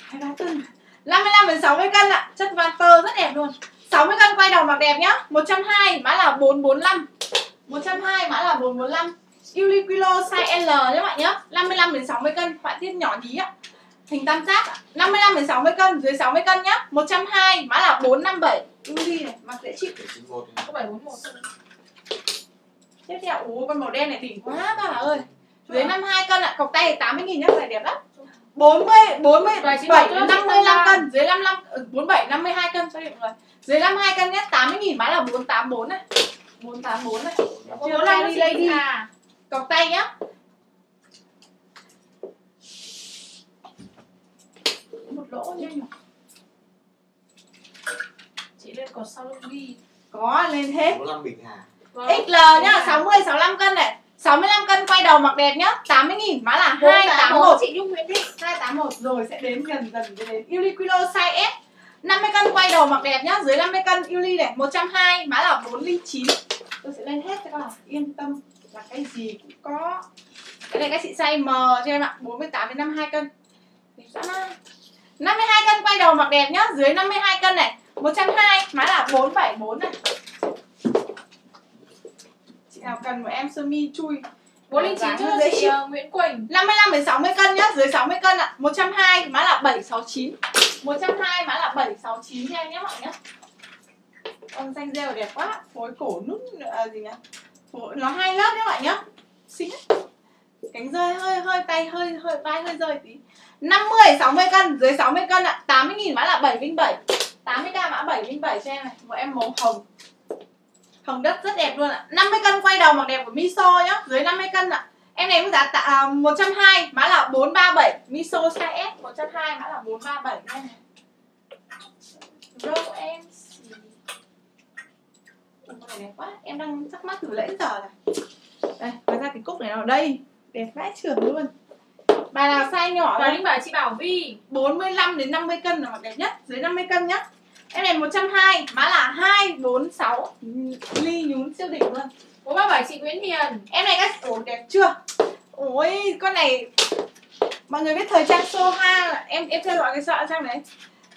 Thái Thái Tân. 55 đến 60 cân ạ. Chất van tơ rất đẹp luôn. 60 cân quay đầu mặc đẹp nhá. 120 mã là 445 120 mã là 445 Uniqlo size L nhé bạn nhé 55 đến 60 cân. Họa tiết nhỏ nhí ạ hình tam giác ạ. 55 đến 60 cân dưới 60 cân nhá. 120 mã là 457 Uli này mặc dễ chịu. Có 741 tiếp theo ú con màu đen này đỉnh quá bà ơi. Dưới 52 cân ạ. Cọc tay 80 nghìn nhá này đẹp lắm. 40 47 55 cân. Dưới 55 ừ, 47 52 cân. Sorry mọi người. Dưới 52 cân nhá 80 nghìn mã là 484 này. 484 này. Chưa lady lady à cọc tay nhá lỗ nha nhỏ chị lên cột sau lưng đi. Có lên hết. 45 bình hà. Vâng. XL nhá 60 65 cân này. 65 cân quay đầu mặc đẹp nhá 80 nghìn mã là 281 chị Nhung Nguyễn Thị 281 rồi sẽ đến gần dần đến Uniqlo size S. 50 cân quay đầu mặc đẹp nhá dưới 50 cân Uli này 120 mã là 409 tôi sẽ lên hết cho các bạn yên tâm là cái gì cũng có. Cái này các chị size M cho em ạ 48 đến 52 cân. Đẹp dã man 52 cân quay đầu mặc đẹp nhá dưới 52 cân này 120 mã là 474 này chị nào cần một em sơ mi chui 409 Dáng cho chị ờ, Nguyễn Quỳnh 55 đến 60 cân nhá, dưới 60 cân ạ. 120 mã là 769. 120 mã là 769 cho em nhé mọi nhé. Con xanh rêu đẹp quá, phối cổ nút à, gì nhỉ? Nó hai lớp nhé mọi nhé. Xinh á. Cánh rơi hơi hơi tay hơi hơi vai hơi rơi tí. 50 60 cân, dưới 60 cân ạ. à. 80 nghìn mã là 707. 80k mã 707 cho em này. Một em màu hồng. Hồng đất rất đẹp luôn ạ. à. 50 cân quay đầu mặc đẹp của Miso nhá, dưới 50 cân ạ. à. Em này cũng giá tạ, à, 120 mã là 437 Miso size S 120 mã là 437 này. Rose em Ôi, con này đẹp quá Em đang thắc mắc từ lễ giờ này Đây, ngoài ra cái cúc này nó ở đây Đẹp vãi trưởng luôn. Bài nào size nhỏ và Linh bảo chị Bảo Vi 45 đến 50 cân là đẹp nhất Dưới 50 cân nhá. Em này 120 Mã là 246 Ly nhún siêu đỉnh luôn. 437 chị Nguyễn Hiền. Em này các Ồ đẹp chưa? Ôi con này Mọi người biết thời trang Soha Em em theo dõi cái sợ trang đấy.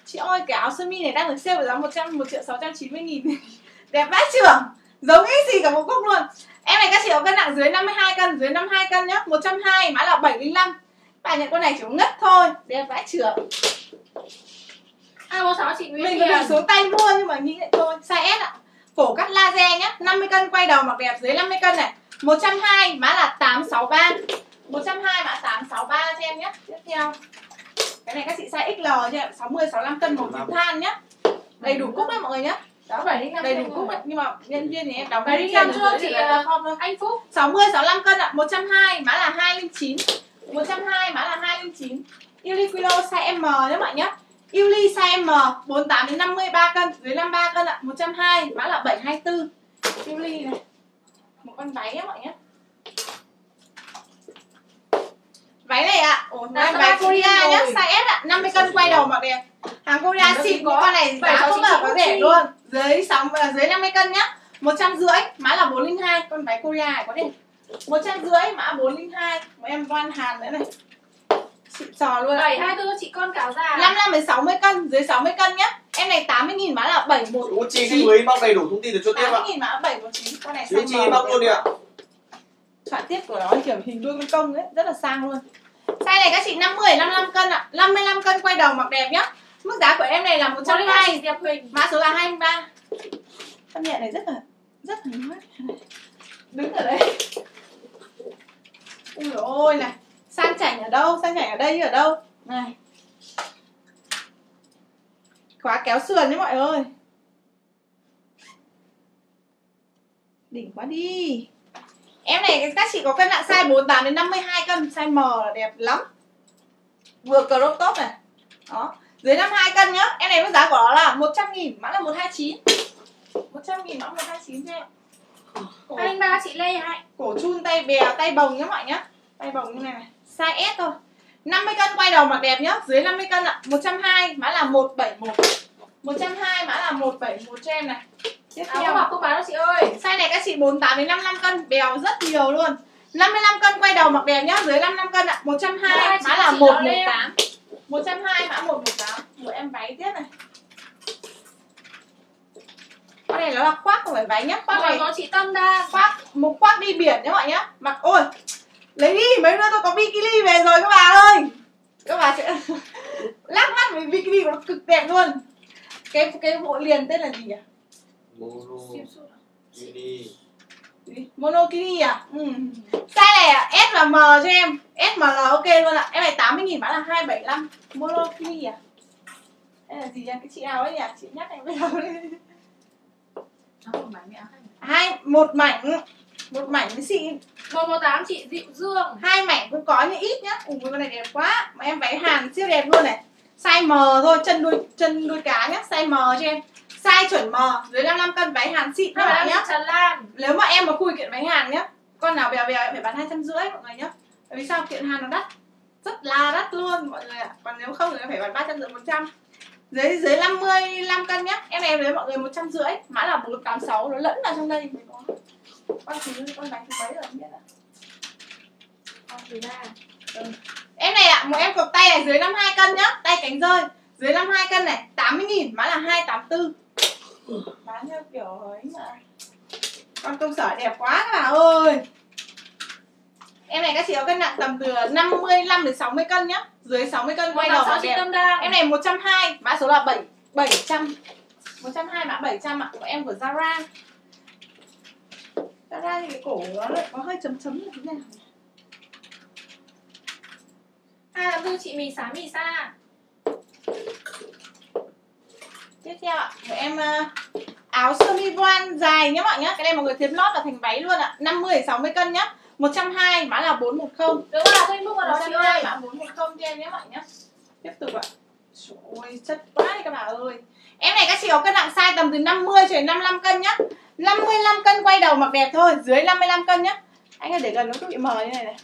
Chị ơi cái áo sơ mi này đang được sale với giá 100 1 triệu 690 nghìn. Đẹp vãi trưởng. Giống cái gì cả một cúc luôn Em này các chị có cân nặng dưới 52 cân Dưới 52 cân nhá 120 mã là 705 Bạn nhận con này chỉ có ngất thôi Đẹp vãi trưởng A46 chị Nguyễn Mình có định xuống tay mua nhưng mà nghĩ lại thôi. Size S ạ. Cổ cắt laser nhá 50 cân quay đầu mặc đẹp dưới 50 cân này. 120 mã là 863 120 mã 863 cho em nhé Tiếp theo. Cái này các chị size XL cho em 60 65 cân màu tím than nhá. Đầy đủ cúc đấy mọi người nhá đó 705 Đầy đủ cúc Nhưng mà nhân viên thì em đóng Bảy cái mươi kia lăm được chưa dưới chị, à? thôi. Anh Phúc. 60 65 cân ạ 120 mã là 209 120 mã là 209 Uniqlo size M nhé bạn nhé. Uli size M 48 đến 53 cân dưới 53 cân ạ 120 mã là 724 Uli này một con váy nhé mọi nhé. Váy này ạ ủa Là váy, Korea nhá size S ạ 50 cân quay đầu mặc đẹp. Hàng Korea xịn có con này bảy giá không bao có rẻ luôn dưới 6 à, dưới 50 cân nhá một trăm rưỡi mã là 402 con váy Korea này có đẹp một trăm rưỡi mã 402 một em voan hàn nữa này xịn sò luôn ạ. bảy hai tư chị con cáo già 55 đến 60 cân, dưới 60 cân nhá. Em này 80 000 mã là 71. Chú Chi khách mới inbox đầy đủ thông tin để chốt tiếp ạ 80 000 mã 719. Con này Chú size Chi M inbox luôn đi ạ Soạn tiết của nó kiểu hình đuôi con công ấy, rất là sang luôn. Size này các chị 50 55 cân ạ. 55 cân quay đầu mặc đẹp nhá. Mức giá của em này là một trăm hai 120. Diệp Huỳnh Mã số là 23. Con nhẹ này rất là rất là mát. Đứng ở đây. Ui dồi ôi này. Sang chảnh ở đâu? Sang chảnh ở đây ở đâu? Này. Khóa kéo sườn đấy mọi ơi. Đỉnh quá đi. Em này các chị có cân nặng size 48 đến 52 cân, size M là đẹp lắm. Vừa crop top này. Đó. Dưới 52 cân nhá. Em này mức giá của nó là 100 000 mã là 129. 100 000 mã 129 cho em. Cổ, hai ba chị Lê hai cổ chun tay bèo, tay bồng nhá mọi nhá. Tay bồng như này này. Size S thôi. 50 cân quay đầu mặc đẹp nhá. Dưới 50 cân ạ. 120 mã là 171. 120 mã là 171 cho em này. Tiếp theo. mặc không bán đâu chị ơi Size này các chị 48 đến 55 cân, bèo rất nhiều luôn. 55 cân quay đầu mặc đẹp nhá, dưới 55 cân ạ, 120 mã là Chị nói 118. 120 mã 118. Một em váy tiếp này. Con này nó là khoác không phải váy nhá, khoác này có chị Tâm Đa khoác một khoác đi biển nhá mọi nhá. Mặc ôi. Lấy đi, mấy đứa tôi có bikini về rồi các bà ơi. Các bà sẽ lắc mắt với bikini của nó cực đẹp luôn. Cái cái bộ liền tên là gì nhỉ? Mono Mini Monokini à? Ừ. Size này à, S và M cho em. S, M, L ok luôn ạ. Em này 80 nghìn bán là 275 Monokini à? Đây là gì nhỉ? Cái chị nào ấy nhỉ? Chị nhắc em bây giờ đi. Nó bán mẹ Hai, một mảnh. Một mảnh với một một tám chị Diệu Dương. Hai mảnh cũng có nhưng ít nhá. Ui con này đẹp quá. Mà em váy hàn siêu đẹp luôn này. Size M thôi, chân đuôi chân đuôi cá nhá. Size M cho em Size chuẩn M, dưới 55 cân váy hàn xịn các bạn chị Trần Lan. Nếu mà em mà khui kiện váy hàn nhá con nào bèo bèo em phải bán hai trăm rưỡi mọi người nhá. Bởi vì sao? Kiện hàn nó đắt. Rất là đắt luôn mọi người ạ. Còn nếu không thì em phải bán ba trăm rưỡi một trăm. Dưới dưới 55 cân nhá em em lấy mọi người một trăm rưỡi. Mã là bốn tám sáu nó lẫn vào trong đây. Mới có con thứ con bánh thứ mấy rồi không biết ạ? Con thứ ba. Em này ạ một em cộc tay này dưới 52 cân nhá. Tay cánh rơi. Dưới 52 cân này 80 nghìn mã là 284 bán theo kiểu ấy mà. Con công sở đẹp quá các bà ơi. Em này các chị có cân nặng tầm từ 55 đến 60 cân nhá. Dưới 60 cân quay đầu chị Tâm Đa? Em này 120 mã số là 7 700 120 mã 700 ạ của em của Zara. Zara thì cái cổ nó lại có hơi chấm chấm như thế nào là tư chị mì xá mì xa tiếp theo ạ của em ờ, áo sơ mi voan dài nhá mọi nhá. Cái này mọi người thiếm lót là thành váy luôn ạ. 50 60 cân nhá. 120 mã là 410 được là Facebook chị 120 ơi mã 410 cho em nhé mọi nhá. Tiếp tục ạ. Ơi, chất quá đi các bà ơi. Em này các chị có cân nặng size tầm từ 50 cho đến 55 cân nhá. 55 cân quay đầu mặc đẹp thôi Dưới 55 cân nhá. Anh ơi để gần nó cứ bị mờ như này này.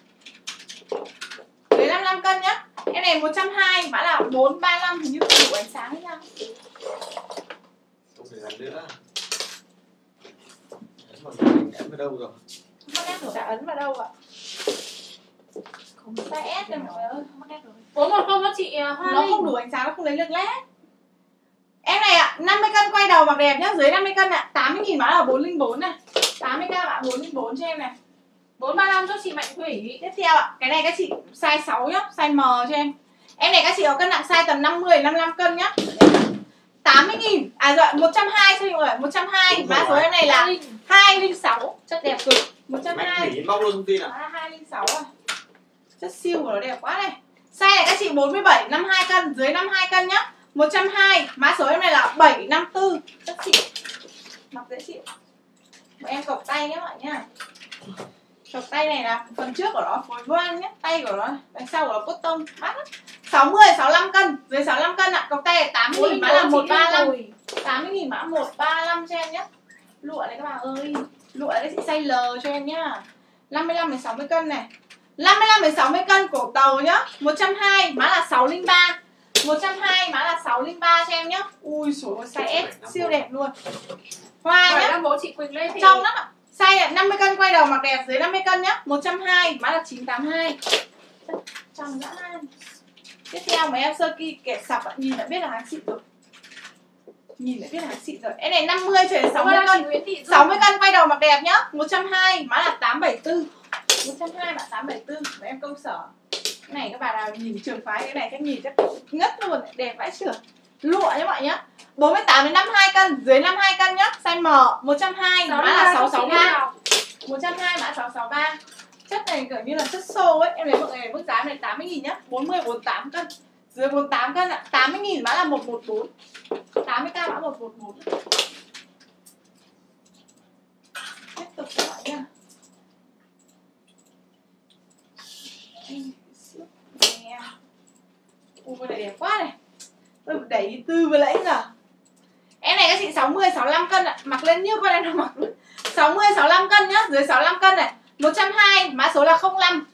Dưới 55 cân nhá. Em này 120 mã là 435 Hình như đủ ánh sáng hay sao Không phải làm nữa. Ấn vào màn Ấn vào đâu rồi? Mắc ép rồi. Đã ấn vào đâu ạ? Không size S rồi mọi người ơi Mắc ép rồi. Bốn một không cho chị à, Hoa nó không đủ ánh sáng nó không lấy được led. Em này ạ 50 cân quay đầu mặc đẹp nhá dưới 50 cân ạ. 80 nghìn mã là 404 này. 80 k ạ 404 cho em này. bốn ba năm cho chị Mạnh Thủy. Tiếp theo ạ cái này các chị size 6 nhá size M cho em. Em này các chị có cân nặng size tầm 50 55 cân nhá 80 nghìn à rồi 120 cho mọi người 120 mã số em này là 206 chất đẹp cực Mạnh 120 Thủy inbox luôn thông tin là 206 à. Chất siêu của nó đẹp quá này. Size này các chị 47 52 cân, dưới 52 cân nhá. 120, mã số em này là 754. Chất xịn. Mặc dễ chịu. Bọn em cộc tay nhé mọi nhá. Cộc tay này là phần trước của nó phối voan nhé, tay của nó, đằng sau của nó cốt tông, mát lắm. 60 65 cân, dưới 65 cân ạ. Cộc tay này 80 000 mã là 135. 80 nghìn mã 135 cho em nhé. Lụa này các bạn ơi Lụa đấy chị size L cho em nhá. 55 đến 60 cân này. 55 đến 60 cân cổ tàu nhá. 120 mã là 603 120 mã là 603 cho em nhá. Ui số size S siêu đẹp luôn. Hoa nhá. Là bố chị Quỳnh lên thì Trong lắm ạ Size 50 cân quay đầu mặc đẹp dưới 50 cân nhá. 120 mã là 982 Trong dã man. Tiếp theo mấy em sơ kỳ kẻ sọc ạ Nhìn đã biết là hàng xịn rồi. Nhìn đã biết là hàng xịn rồi. Em này 50 cho đến 60 60 cân. Nguyễn Thị Dung. 60 cân quay đầu mặc đẹp nhá. 120 mã là 874 120 bạn 874 Mấy em công sở. Cái này các bạn nào nhìn trường phái cái này chắc nhìn chắc ngất luôn Đẹp vãi trưởng Lụa nhá mọi nhá. 48 đến 52 cân Dưới 52 cân nhá. Size M 120 mã là 663 120 mã 663 Chất này kiểu như là chất xô ấy. Em lấy mọi người mức giá này 80 nghìn nhá. 40 48 cân. Dưới 48 cân ạ. 80 nghìn mã là 114 80k mã 114 Tiếp tục nha Nè. Ui, này đẹp quá này Tôi phải đẩy đi tư vừa nãy giờ. Em này các chị 60, 65 cân ạ. Mặc lên như con này nó mặc. 60, 65 cân nhá Dưới 65 cân này. 120, mã số là 05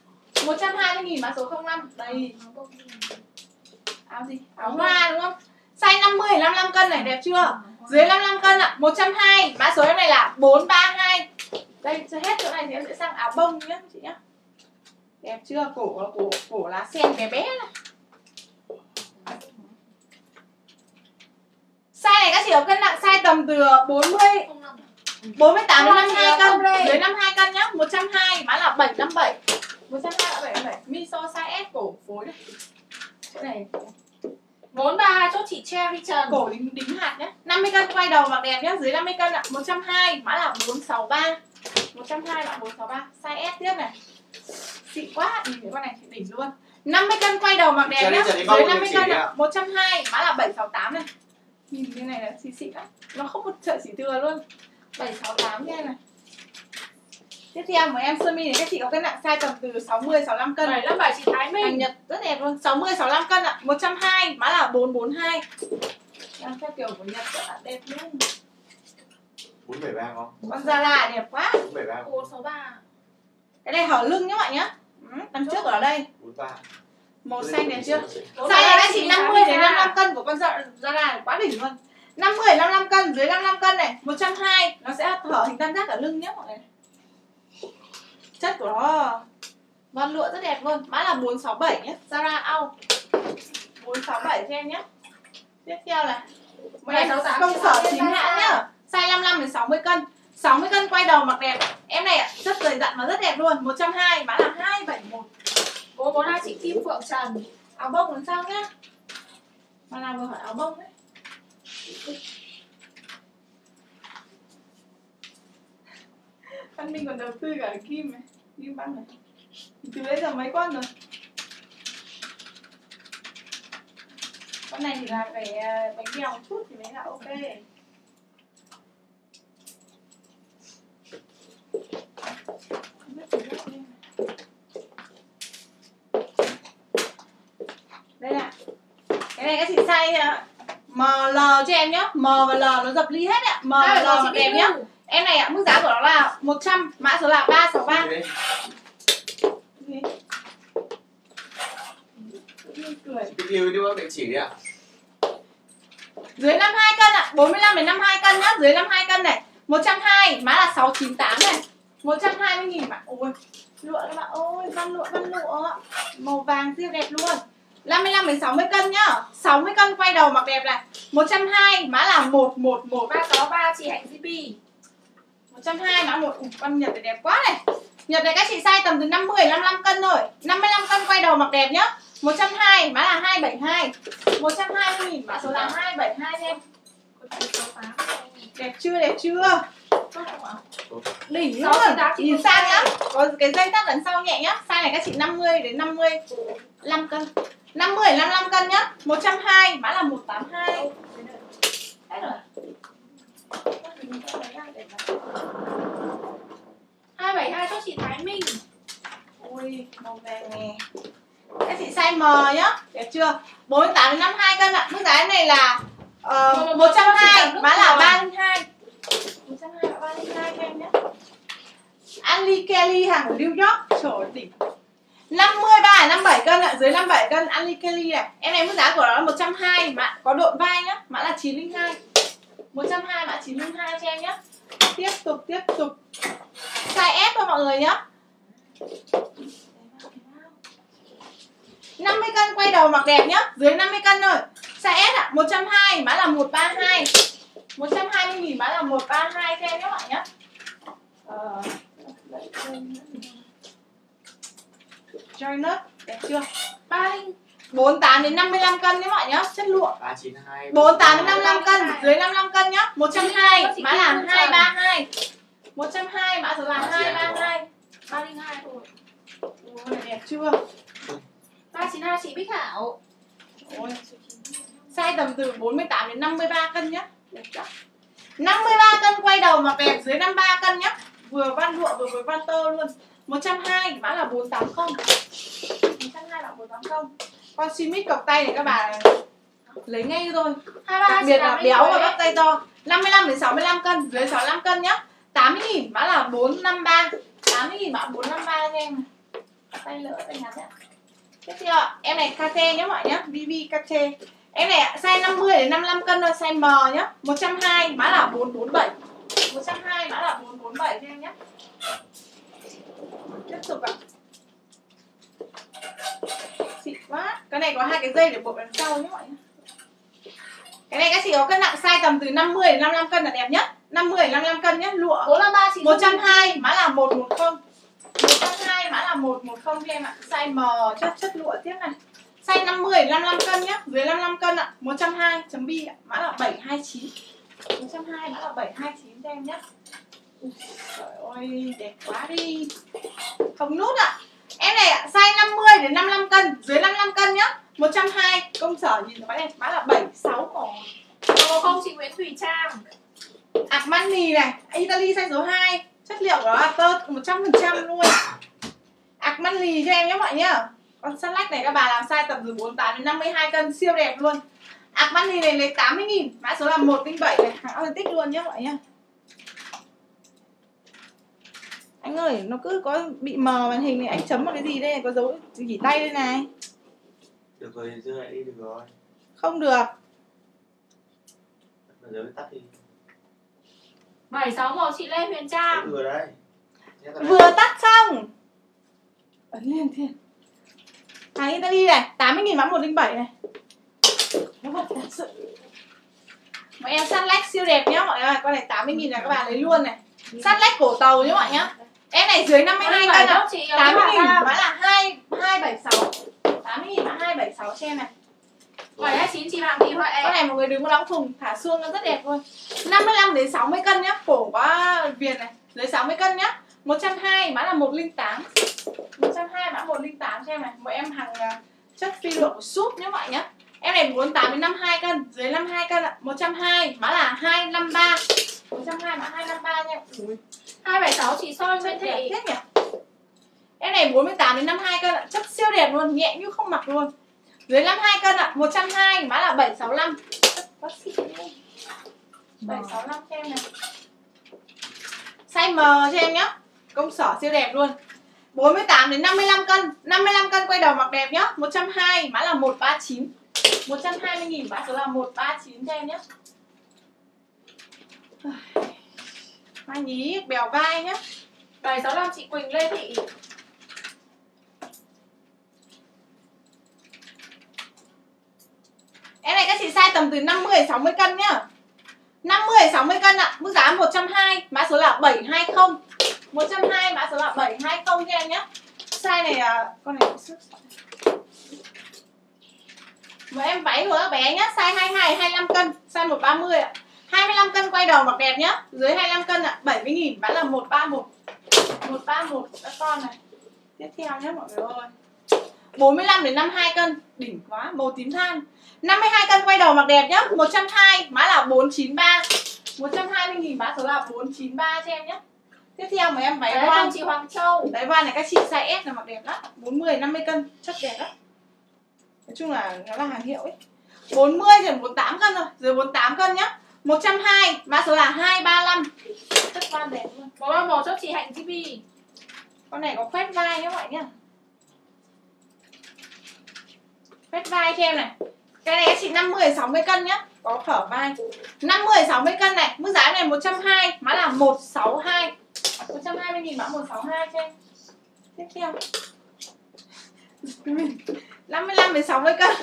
120 nghìn mã số 05 Đây. Áo gì? Áo hoa đúng không? Size 50, 55 cân này đẹp chưa? Dưới 55 cân ạ. 120, mã số em này là 432 Đây, chưa hết chỗ này thì em sẽ sang áo bông nhá chị nhá. Đẹp chưa? Cổ cổ, cổ lá sen bé bé này. Size này các chị có cân nặng size tầm từ 40 48 đến 52 cân Dưới 52 cân nhá 120 mã là 757 120 là 757 Miso size S cổ phối này Chỗ này 43 chốt chị Cherry Trần cổ đính, đính hạt nhá 50 cân quay đầu mặc đẹp nhá Dưới 50 cân ạ 120 mã là 463 120 mã 463 Size S tiếp này Xịn quá Nhìn thấy con này chị đỉnh luôn 50 cân quay đầu mặc đẹp Cherry nhá Dưới 50 cân ạ 120 mã là 768 này Nhìn cái này là xịn xịn á Nó không một sợi chỉ thừa luôn. 768 nha này. Tiếp theo một em sơ mi này các chị có cân nặng size tầm từ 60 65 cân. 757 chị Thái Hàng Minh Nhật rất đẹp luôn. 60 65 cân ạ. 120 mã là 442 Em theo kiểu của Nhật rất là đẹp luôn. 473 không? Con Zara đẹp quá. 473 không? 463 Cái này hở lưng nhá bạn nhá. Ừ, Đằng trước ở đây. 43 Màu xanh đẹp chưa? Size 473 này các chị chị 50 đến Thái 55 cân của con Zara Zara này quá đỉnh luôn. 50 55 cân dưới 55 cân này 120 Nó sẽ hở hình tam giác ở lưng nhá mọi người. Chất của nó Von lụa rất đẹp luôn. Mã là 467 nhé Zara Au. 467 cho em nhé. Tiếp theo là Một em 768 công sở chính hãng nhá. Size 55 đến 60 cân. 60 cân quay đầu mặc đẹp. Em này ạ, chất dày dặn và rất đẹp luôn. 120 mã là 271 442 chị Kim Phượng Trần, Áo bông làm sao nhá? Mà nào vừa hỏi áo bông đấy. Văn Minh còn đầu tư cả kim này Kim băng này. Từ bây giờ mấy con rồi? Con này thì là phải ờ, bánh bèo một chút thì mới là ok Không biết từ đâu lên này. Đây ạ Cái này các chị size ờ, ML cho em nhá. M và L nó dập ly hết ạ. M và L chị đẹp nhá. Em này ạ, mức giá của nó là 100 Mã số là 363 Đi. Gì? Tự nhiên cười Cái yêu đi bác địa chỉ đi ạ. Dưới 52 cân ạ, 45 đến 52 cân nhá, dưới 52 cân này. 120, mã là 698 này. 120 nghìn bạn Ôi, lụa các bạn ơi, văn lụa, văn lụa. Màu vàng siêu đẹp luôn 55 đến 60 cân nhá. 60 cân quay đầu mặc đẹp này. 120, mã là 111 363 chị Hạnh GB 120 mã 1 Ui, con Nhật này đẹp quá này. Nhật này các chị size tầm từ 50 đến 55 cân thôi. 55 cân quay đầu mặc đẹp nhá. 120 mã là 272 120 nghìn mã số là 272 em. Đẹp chưa đẹp chưa? Đỉnh luôn. Nhìn sang nhá. Có cái dây tắt đằng sau nhẹ nhá. Size này các chị 50 đến 55 cân 50 đến 55 cân nhá. 120 mã là 182 Hết rồi. 272 cho chị Thái Minh. Ui, màu vàng nè. Các chị size M nhá. Đẹp chưa? 48 đến 52 cân ạ. Mức giá này là uh, 120 Mã là 32 120 là 32 cho em nhé Ali Kelly hàng của New York. Trời ơi, đỉnh 53 57 cân ạ, dưới 57 cân Ali Kelly này. Em này mức giá của nó là 120 mã có độn vai nhá, mã là 902. 120 mã 902 cho em nhá. Tiếp tục tiếp tục. Size S thôi mọi người nhá. 50 cân quay đầu mặc đẹp nhá, dưới 50 cân thôi. Size S ạ, 120 mã là 132. 120 000 mã là 132 cho em nhá các bạn nhá. Ờ Joy nut đẹp chưa? 30 48 đến 55 cân nhé bạn nhé, chất lụa. 392 48 đến 55 cân, dưới 55 cân nhá. 120 mã là 232. 120 mã số là 232. 302 thôi Ôi đẹp chưa? 392 chị Bích Hảo Ôi. Size tầm từ 48 đến 53 cân nhá. Đẹp chưa? 53 cân quay đầu mặc đẹp dưới 53 cân nhá. Vừa van lụa vừa vừa van tơ luôn. 120 mã là 480. 120 là 480. Con Simic cọc tay này các bà lấy ngay thôi. 23 Đặc biệt là béo và bắp tay to. 55 đến 65 cân, dưới 65 cân nhá. 80 000 mã là 453. 80 000 mã 453 cho em. Tay lỡ tay ngắn nhá. Tiếp theo ạ, em này KT nhé mọi nhá, VV KT. Em này ạ, size 50 đến 55 cân thôi, size M nhá. 120 mã là 447. 120 mã là 447 cho em nhé. Tiếp tục ạ. Xịn quá. Cái này có hai cái dây để buộc đằng sau nhé mọi nhá. Cái này các chị có cân nặng size tầm từ 50 đến 55 cân là đẹp nhất. 50 đến 55 cân nhé, lụa. 453 chị 120 mã là 110 120 mã là 110 cho em ạ Size M chất chất lụa tiếp này Size 50 đến 55 cân nhá Dưới 55 cân ạ 120 chấm bi ạ Mã là 729 120 mã là 729 cho em nhé Trời ơi đẹp quá đi. Không nút ạ. Em này ạ size 50 đến 55 cân Dưới 55 cân nhá. 120 công sở nhìn nó đẹp Mã là 76 còn Có không chị Nguyễn Thùy Trang. Armani này, Italy size số 2 Chất liệu của nó là tơ 100% luôn. Armani cho em nhé mọi nhá. Con săn lách này các bà làm size tầm từ 48 đến 52 cân siêu đẹp luôn. Armani này lấy 80 nghìn Mã số là 107 này, hàng authentic luôn nhé mọi nhá Anh ơi, nó cứ có bị mờ màn hình này Anh chấm vào cái gì đây, có dấu chỉ tay đây này? Được rồi, đưa lại đi được rồi. Không được. Bây giờ mới tắt đi. 761 chị Lê Huyền Trang. Vừa đây. Vừa tắt xong. Ấn liền thiên. Hàng Italy này. 80 nghìn mã 107 này. Nó thật thật sự. Mọi em sắt lách siêu đẹp nhá mọi người Con này 80 nghìn là các bạn lấy luôn này. Sắt lách cổ tàu nhá mọi nhá Em này dưới 52 cân ạ. chị 80 nghìn. mã là 2 276 80 nghìn mã 276 cho em này. 729 chị Phạm Thị Huệ con này mọi người đừng có đóng thùng thả xương nó rất đẹp luôn 55 đến 60 cân nhá cổ quá viền này. Dưới 60 cân nhá. 120 mã là 108 120 mã 108 cho em này. Mỗi em hàng à, chất phi lượng súp nhá mọi nhá. Em này 48 đến 52 cân dưới 52 cân ạ. 120 mã là 253 120 mã 253 nha. Ui, 276 chị Soi Nguyễn Thị thế nhỉ? Em này 48 đến 52 cân ạ. Chất siêu đẹp luôn nhẹ như không mặc luôn. Dưới 52 cân ạ. 120 mã là 765 Chất quá xịn luôn 765 cho em này. Size M cho em nhá. Công sở siêu đẹp luôn. 48 đến 55 cân. 55 cân quay đầu mặc đẹp nhá. 120 mã là 139 120 nghìn mã số là 139 cho em nhá Mai nhí bèo vai nhá. Bài 65 chị Quỳnh Lê Thị Em này các chị size tầm từ 50 đến 60 cân nhá. 50 đến 60 cân ạ. À. Mức giá 120 Mã số là 720 120 mã số là 720 nha em nhé Size này à, Con này sức. Một em váy của bé nhá. Size 22 25 cân. Size 130 ạ. à. 25 cân quay đầu mặc đẹp nhá. Dưới 25 cân ạ. 70 nghìn Bán là 131 131 các con này. Tiếp theo nhé mọi người ơi. 45 đến 52 cân. Đỉnh quá Màu tím than. 52 cân quay đầu mặc đẹp nhá. 120 Mã là 493 120 nghìn mã số là 493 cho em nhé Tiếp theo mời em váy Đấy chị Hoàng Châu. Váy voan này các chị size S là mặc đẹp lắm. 40 50 cân chất đẹp lắm. Nói chung là nó là hàng hiệu ấy. 40 rồi 48 cân rồi Dưới 48 cân nhá 120 mã số là 235 Chất voan đẹp luôn. 131 cho chị Hạnh TV Con này có khoét vai nhá mọi nhá. Vết vai cho em này. Cái này các chị 50 60 cân nhá. Có khở vai. 50 60 cân này. Mức giá này 120 Mã là 162 120 nghìn mã 162 cho em. Tiếp theo. 55 đến 60 cân.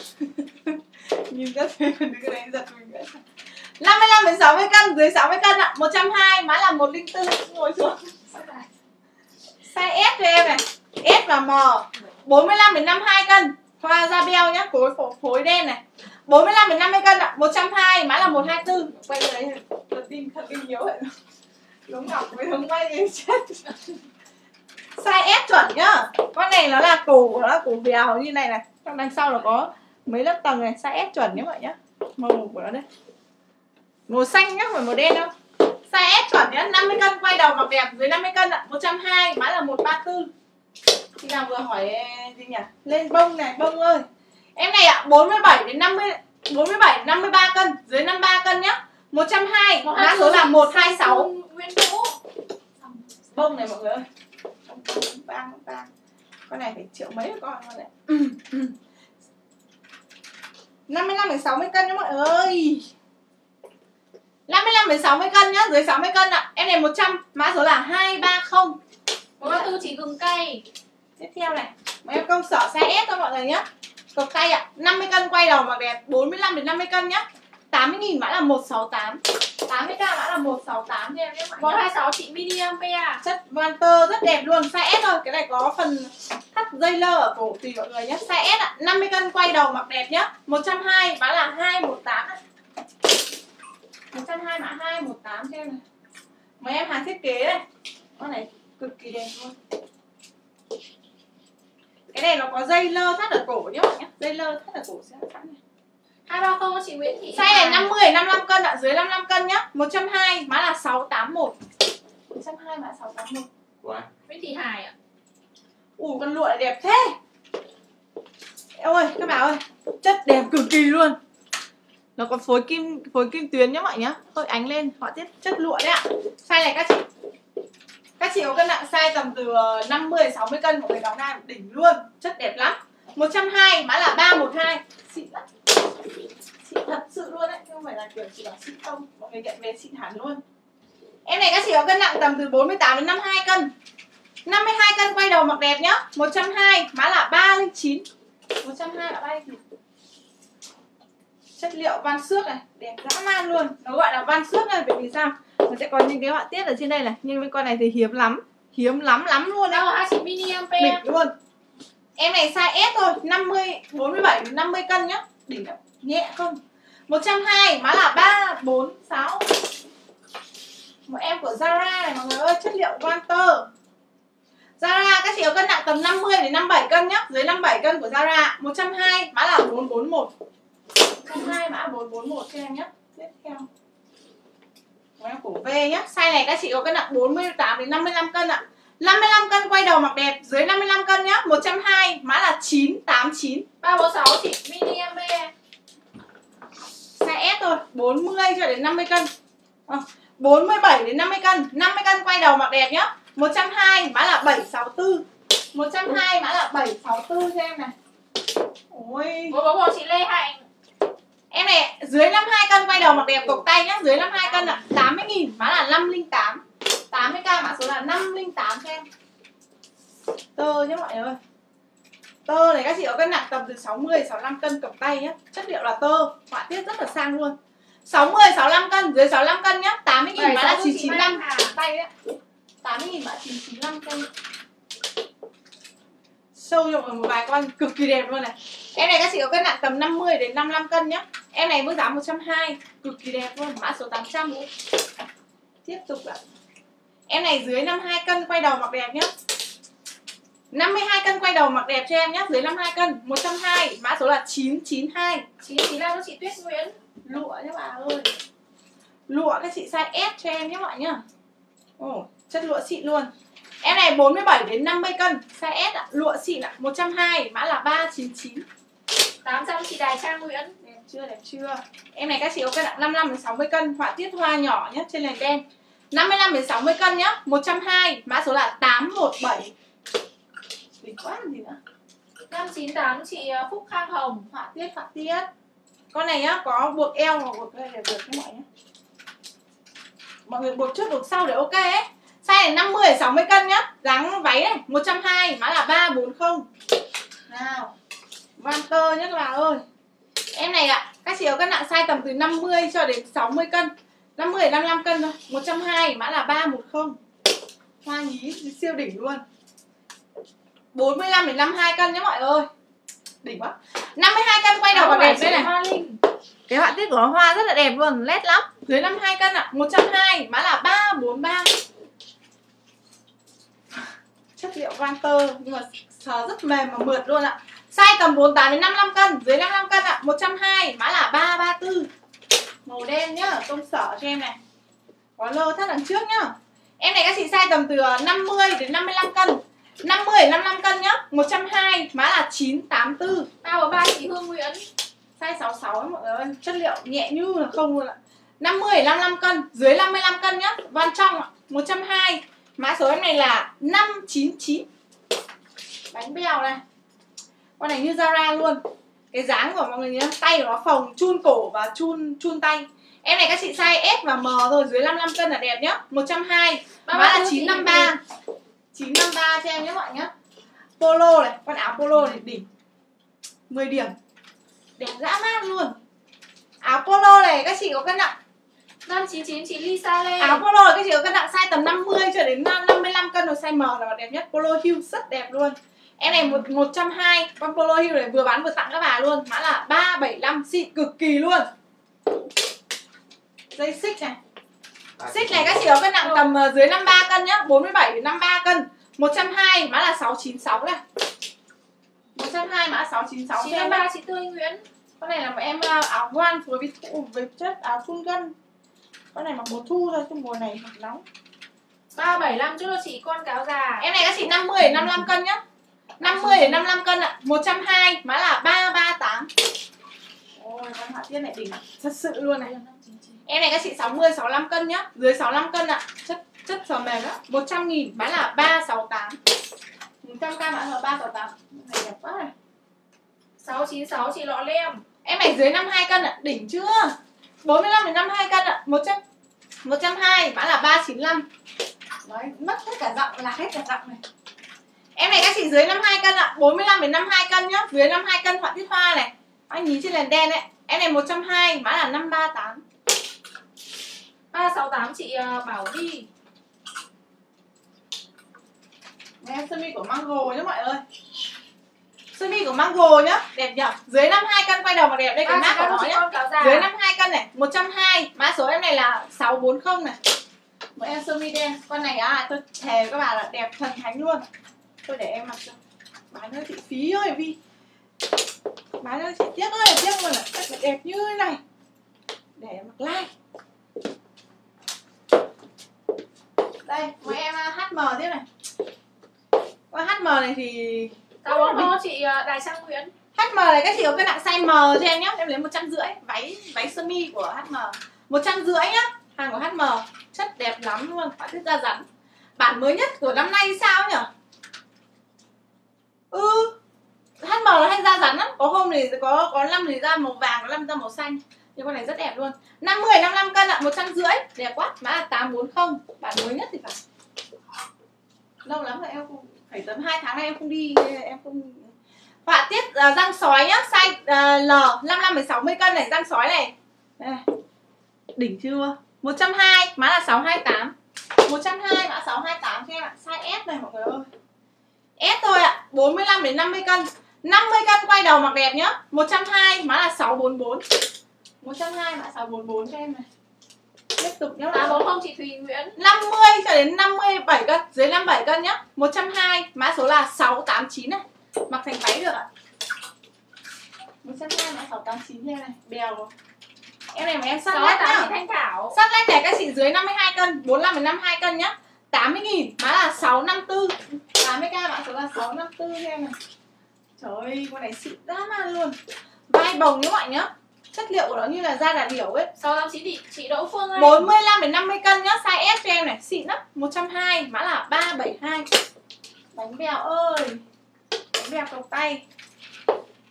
Nhìn rất phê cái này giật mình. đấy 55 đến 60 cân dưới 60 cân ạ. 120 mã là 104 ngồi xuống. Size S cho em này. S và M. 45 đến 52 cân. Hoa da beo nhá, phối phối, đen này. 45 đến 50 cân ạ. 120 mã là 124 Quay về thật tin thật tin nhiều vậy. Đúng ngọc với đúng quay chết. Size S chuẩn nhá. Con này nó là cổ, nó là cổ bèo như này này. Trong đằng sau là có mấy lớp tầng này. Size S chuẩn nhá mọi nhá. Màu của nó đây. Màu xanh nhá, không phải màu đen đâu Size S chuẩn nhá, 50 cân quay đầu mặc đẹp Dưới 50 cân ạ, 120 mã là 134 Chị nào vừa hỏi gì nhỉ? Lên bông này, bông ơi. Em này ạ, 47 đến 50 47 đến 53 cân Dưới 53 cân nhá. 120 Mã số là 126 Nguyên Vũ. Bông này mọi người ơi. Bang bang Con này phải triệu mấy con con này? 55 đến 60 cân nhá mọi người ơi 55 đến 60 cân nhá, dưới 60 cân ạ. Em này 100, mã số là 230. Một ba tư chỉ gừng cay Tiếp theo này, mấy em công sở size S cho mọi người nhá. Cộc tay ạ, 50 cân quay đầu mặc đẹp, 45 đến 50 cân nhá. 80 000 mã là 168. 80k mã là 168 cho em nhé mọi Một người. hai sáu chị Miniampere Chất vanter rất đẹp luôn, size S thôi. Cái này có phần thắt dây lơ ở cổ tùy mọi người nhé. Size S ạ, 50 cân quay đầu mặc đẹp nhá. 120 mã là 218 ạ. 120 mã 218 cho em này. Mấy em hàng thiết kế đây. Con này cực kỳ đẹp luôn. Cái này nó có dây lơ thắt ở cổ nhá mọi nhá. Dây lơ thắt ở cổ sẽ sẵn này. hai ba không chị Nguyễn Thị Size này Hà. 50 55 cân ạ, dưới 55 cân nhá. 120 mã là 681. 120 mã 681. Wow. Nguyễn Thị Hải ạ Ủa con lụa lại đẹp thế ơi các bà ơi Chất đẹp cực kỳ luôn nó có phối kim phối kim tuyến nhá mọi nhá. Hơi ánh lên, họa tiết chất lụa đấy ạ. Size này các chị. Các chị có cân nặng size tầm từ ờ, 50 60 cân một người đóng ra đỉnh luôn. Chất đẹp lắm. 120 mã là 312 Xịn lắm. Xịn thật sự luôn đấy. Không phải là kiểu chỉ bảo xịn không. Mọi người nhận về xịn hẳn luôn. Em này các chị có cân nặng tầm từ 48 đến 52 cân. 52 cân quay đầu mặc đẹp nhá. 120 mã là 309 120 là 309 Chất liệu van xước này Đẹp dã man luôn. Nó gọi là van xước này bởi vì sao? Nó sẽ có những cái họa tiết ở trên đây này Nhưng với con này thì hiếm lắm Hiếm lắm lắm luôn đấy. Hai chị Miniampere Đỉnh luôn. Em này size S thôi 50, 47 đến 50 cân nhá. Đỉnh Nhẹ không? 120 mã là 3, 4, 6 Một em của Zara này mọi người ơi Chất liệu Wanter Zara các chị có cân nặng tầm 50 đến 57 cân nhá Dưới 57 cân của Zara. 120 mã là 441 120 mã 441 cho em nhé. Tiếp theo. Một cổ V nhé. Size này các chị có cân nặng 48 đến 55 cân ạ. 55 cân quay đầu mặc đẹp Dưới 55 cân nhá 120 mã là 989 ba bốn sáu chị Miniampere Size S thôi 40 cho đến 50 cân. Ờ, à, 47 đến 50 cân. 50 cân quay đầu mặc đẹp nhá 120 mã là 764 120 mã là 764 cho em này. Ôi. Bố bố một chị Lê Hạnh. Em này dưới 52 cân quay đầu mặc đẹp cộc tay nhá. Dưới 52 cân ạ. 80 nghìn mã là 508 80k mã số là 508 cho em. Tơ nhá mọi người ơi. Tơ này các chị có cân nặng tầm từ 60 65 cân cộc tay nhá. Chất liệu là tơ. Họa tiết rất là sang luôn. 60 65 cân dưới 65 cân nhá. 80 nghìn mã là 995 tay đấy 80 nghìn mã 995 cân Sâu cho mọi người một vài con cực kỳ đẹp luôn này. Em này các chị có cân nặng tầm 50 đến 55 cân nhá. Em này mức giá 120 Cực kỳ đẹp luôn Mã số 800 Tiếp tục ạ. Em này dưới 52 cân quay đầu mặc đẹp nhá. 52 cân quay đầu mặc đẹp cho em nhá Dưới 52 cân 120 Mã số là 992 Chị chị Lan chị Tuyết Nguyễn. Lụa nhá bà ơi. Lụa các chị size S cho em nhé mọi nhá. Ồ, chất lụa xịn luôn Em này 47 đến 50 cân. Size S ạ, lụa xịn ạ. 120, mã là 399 tám trăm chị Đài Trang Nguyễn. Đẹp chưa, đẹp chưa? Em này các chị có cân nặng 55 đến 60 cân. Họa tiết hoa nhỏ nhá, trên nền đen. 55 đến 60 cân nhá. 120, mã số là 817 Đỉnh quá làm gì nữa? 598 chị ờ, Phúc Khang Hồng. Họa tiết họa tiết. Con này nhá có buộc eo và buộc đây để buộc cho mọi nhé mọi người buộc trước buộc sau để ok ấy size này 50 60 cân nhá. Dáng váy này 120 mã là 340 nào van tơ nhé các bà ơi. Em này ạ các chị có cân nặng size tầm từ 50 cho đến 60 cân. 50 55 cân thôi. 120 mã là 310 hoa nhí siêu đỉnh luôn. 45 đến 52 cân nhé mọi ơi đỉnh quá. 52 cân quay đầu vào đẹp đây này. Hoa Linh cái họa tiết của hoa rất là đẹp luôn led lắm. Dưới 52 cân ạ à. 120 mã là 343 chất liệu van tơ nhưng mà sờ rất mềm mà mượt luôn ạ. Size tầm 48 đến 55 cân dưới 55 cân ạ. À. 120 mã là 334 màu đen nhá công sở cho em này. Có lơ thắt đằng trước nhá. Em này các chị size tầm từ 50 đến 55 cân. 50 đến 55 cân nhá. 120 mã là 984 343 chị Hương Nguyễn. Size 66 ấy mọi người chất liệu nhẹ như là không luôn ạ. 50 đến 55 cân dưới 55 cân nhá. Van trong ạ. 120 mã số em này là 599 bánh bèo này. Con này như Zara luôn. Cái dáng của mọi người nhá tay của nó phồng chun cổ và chun chun tay. Em này các chị size S và M thôi dưới 55 cân là đẹp nhá. 120 mã là 953 953 cho em nhé mọi nhá. Polo này con áo polo này đỉnh. 10 điểm. Đẹp dã man luôn. Áo polo này các chị có cân nặng 599 chị Lisa Lê áo polo này các chị có cân nặng size tầm 50 cho đến 55 cân rồi size M là đẹp nhất. Polo hue rất đẹp luôn. Em này một 120 con polo hue này vừa bán vừa tặng các bà luôn. Mã là 375 xịn cực kỳ luôn. Dây xích này. Xích này các chị có cân nặng tầm ờ, dưới 53 cân nhá. 47 đến 53 cân. 120 mã là 696 này 120 mã 696 Chị em 53 chị Tươi Nguyễn. Con này là một em ờ, áo voan phối với với chất áo thun gân con này mặc mùa thu thôi chứ mùa này mặc nóng. 375 chút cho chị con cáo già. Em này các chị 50 đến 55 cân nhá. 50 đến 55 cân ạ. 120 mã là 338 ôi con họa tiết này đỉnh. Thật sự luôn này em này các chị 60 65 cân nhá. Dưới 65 cân ạ. Chất chất sờ mềm đó 100 nghìn bán là 368 100 k mã là 368 này đẹp quá này. 696 chị Lọ Lem. Em này dưới 52 cân ạ, đỉnh chưa? 45 đến 52 cân ạ, 100 120, mã là 395. Đấy, mất hết cả giọng là hết cả giọng này. Em này các chị dưới 52 cân ạ, 45 đến 52 cân nhá, dưới 52 cân họa tiết hoa này. Anh nhìn trên nền đen đấy. Em này 120, mã là 538. 368 chị ờ, Bảo Vi Em sơ mi của Mango nhá mọi ơi. Sơ mi của Mango nhá, đẹp nhở. Dưới 52 cân quay đầu mà đẹp đây cái mát của nó nhá. dưới 52 cân này 120 mã số em này là 640 này. Một em sơ mi đen. Con này à tôi thề các bà là đẹp thần thánh luôn. Tôi để em mặc cho. Bán ơi chị phí ơi vi. Bán ơi chị tiếc ơi tiếc luôn là chắc là đẹp như thế này. Để em mặc like đây một em à, HM tiếp này. Con HM này thì 640 chị ờ, Đài Trang Nguyễn? HM này các chị có cân nặng size M cho em nhé Em lấy 150 Váy váy sơ mi của HM 150 nhá. Hàng của HM Chất đẹp lắm luôn. Họa tiết da rắn. Bản mới nhất của năm nay sao nhỉ Ừ. HM nó hay da rắn lắm. Có hôm thì có có năm thì da màu vàng Có năm da màu xanh. Nhưng con này rất đẹp luôn. 50 55 cân ạ. 150 Đẹp quá. Mã là 840 Bản mới nhất thì phải. Lâu lắm rồi em không phải tầm 2 tháng nay em không đi Em không họa tiết uh, răng sói nhá. Size uh, L 55 đến 60 cân này răng sói này. À, đỉnh chưa? 120 mã là 628 120 mã 628 cho em ạ. Size S này mọi người ơi. S thôi ạ 45 đến 50 cân. 50 cân quay đầu mặc đẹp nhá. 120 mã là 644 120 mã 644 cho em này tiếp tục nhá. 840 chị Thùy Nguyễn. 50 cho đến 57 cân dưới 57 cân nhá. 120 mã số là 689 này. Mặc thành váy được ạ. 120 mã 689 nha này. Bèo em này mà em sắt lách 68 chị nhá. Thanh Thảo. Sắt lách này các chị dưới 52 cân 45 đến 52 cân nhá. 80 nghìn mã là 654 80k mã số là 654 nha em này. Trời ơi con này xịn dã man luôn. Vai bồng như vậy nhá chất liệu của nó như là da đà điểu ấy. 689 chị, chị Đỗ Phương ơi 45 đến 50 cân nhá, size S cho em này, xịn lắm, 120, mã là 372. Bánh bèo ơi. Bánh bèo cầu tay.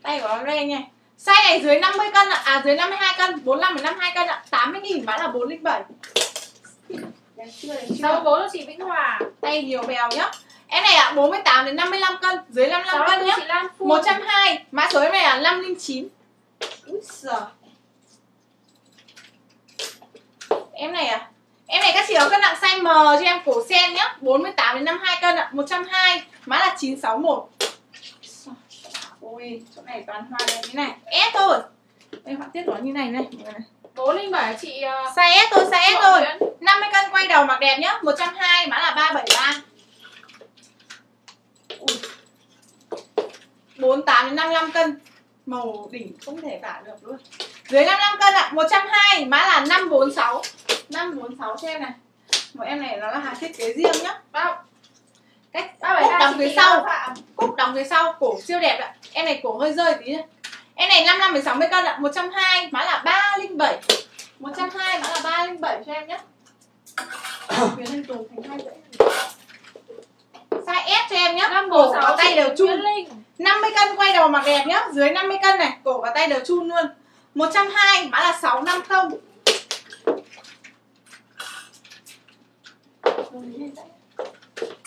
tay của nó ren nha. Size này dưới 50 cân ạ à dưới 52 cân 45 đến 52 cân ạ. 80 nghìn bán là 407 đẹp chưa đẹp chưa? 64 cho chị Vĩnh Hòa. Tay nhiều bèo nhá. Em này ạ 48 đến 55 cân dưới 55 cân Phương. 120 mã số em này là 509 Úi giời. Em này à? Em này các chị có cân nặng size M cho em cổ sen nhá. 48 đến 52 cân ạ. 120 Mã là 961 Ôi chỗ này toàn hoa đẹp như này. S thôi. Đây họa tiết nó như này này. 407 chị uh, Size S thôi size S thôi. Nguyễn. 50 cân quay đầu mặc đẹp nhá. 120 mã là 373 Ui. 48 đến 55 cân Màu đỉnh không thể tả được luôn. Dưới 55 cân ạ 120 mã là 546 546 cho em này. Một em này nó là hàng thiết kế riêng nhá. Bao? Cách Bao cúc đóng phía sau. Cúc đóng phía sau Cổ siêu đẹp ạ. Em này cổ hơi rơi tí này Em này 55 đến 60 cân ạ 120 mã là 307 120 mã là 307 cho em nhé Biến lên tù thành hai dãy. Size S cho em nhé Cổ và tay đều chun 50 cân quay đầu mặc đẹp nhá, Dưới 50 cân này, Cổ và tay đều chun luôn. 120 mã là 650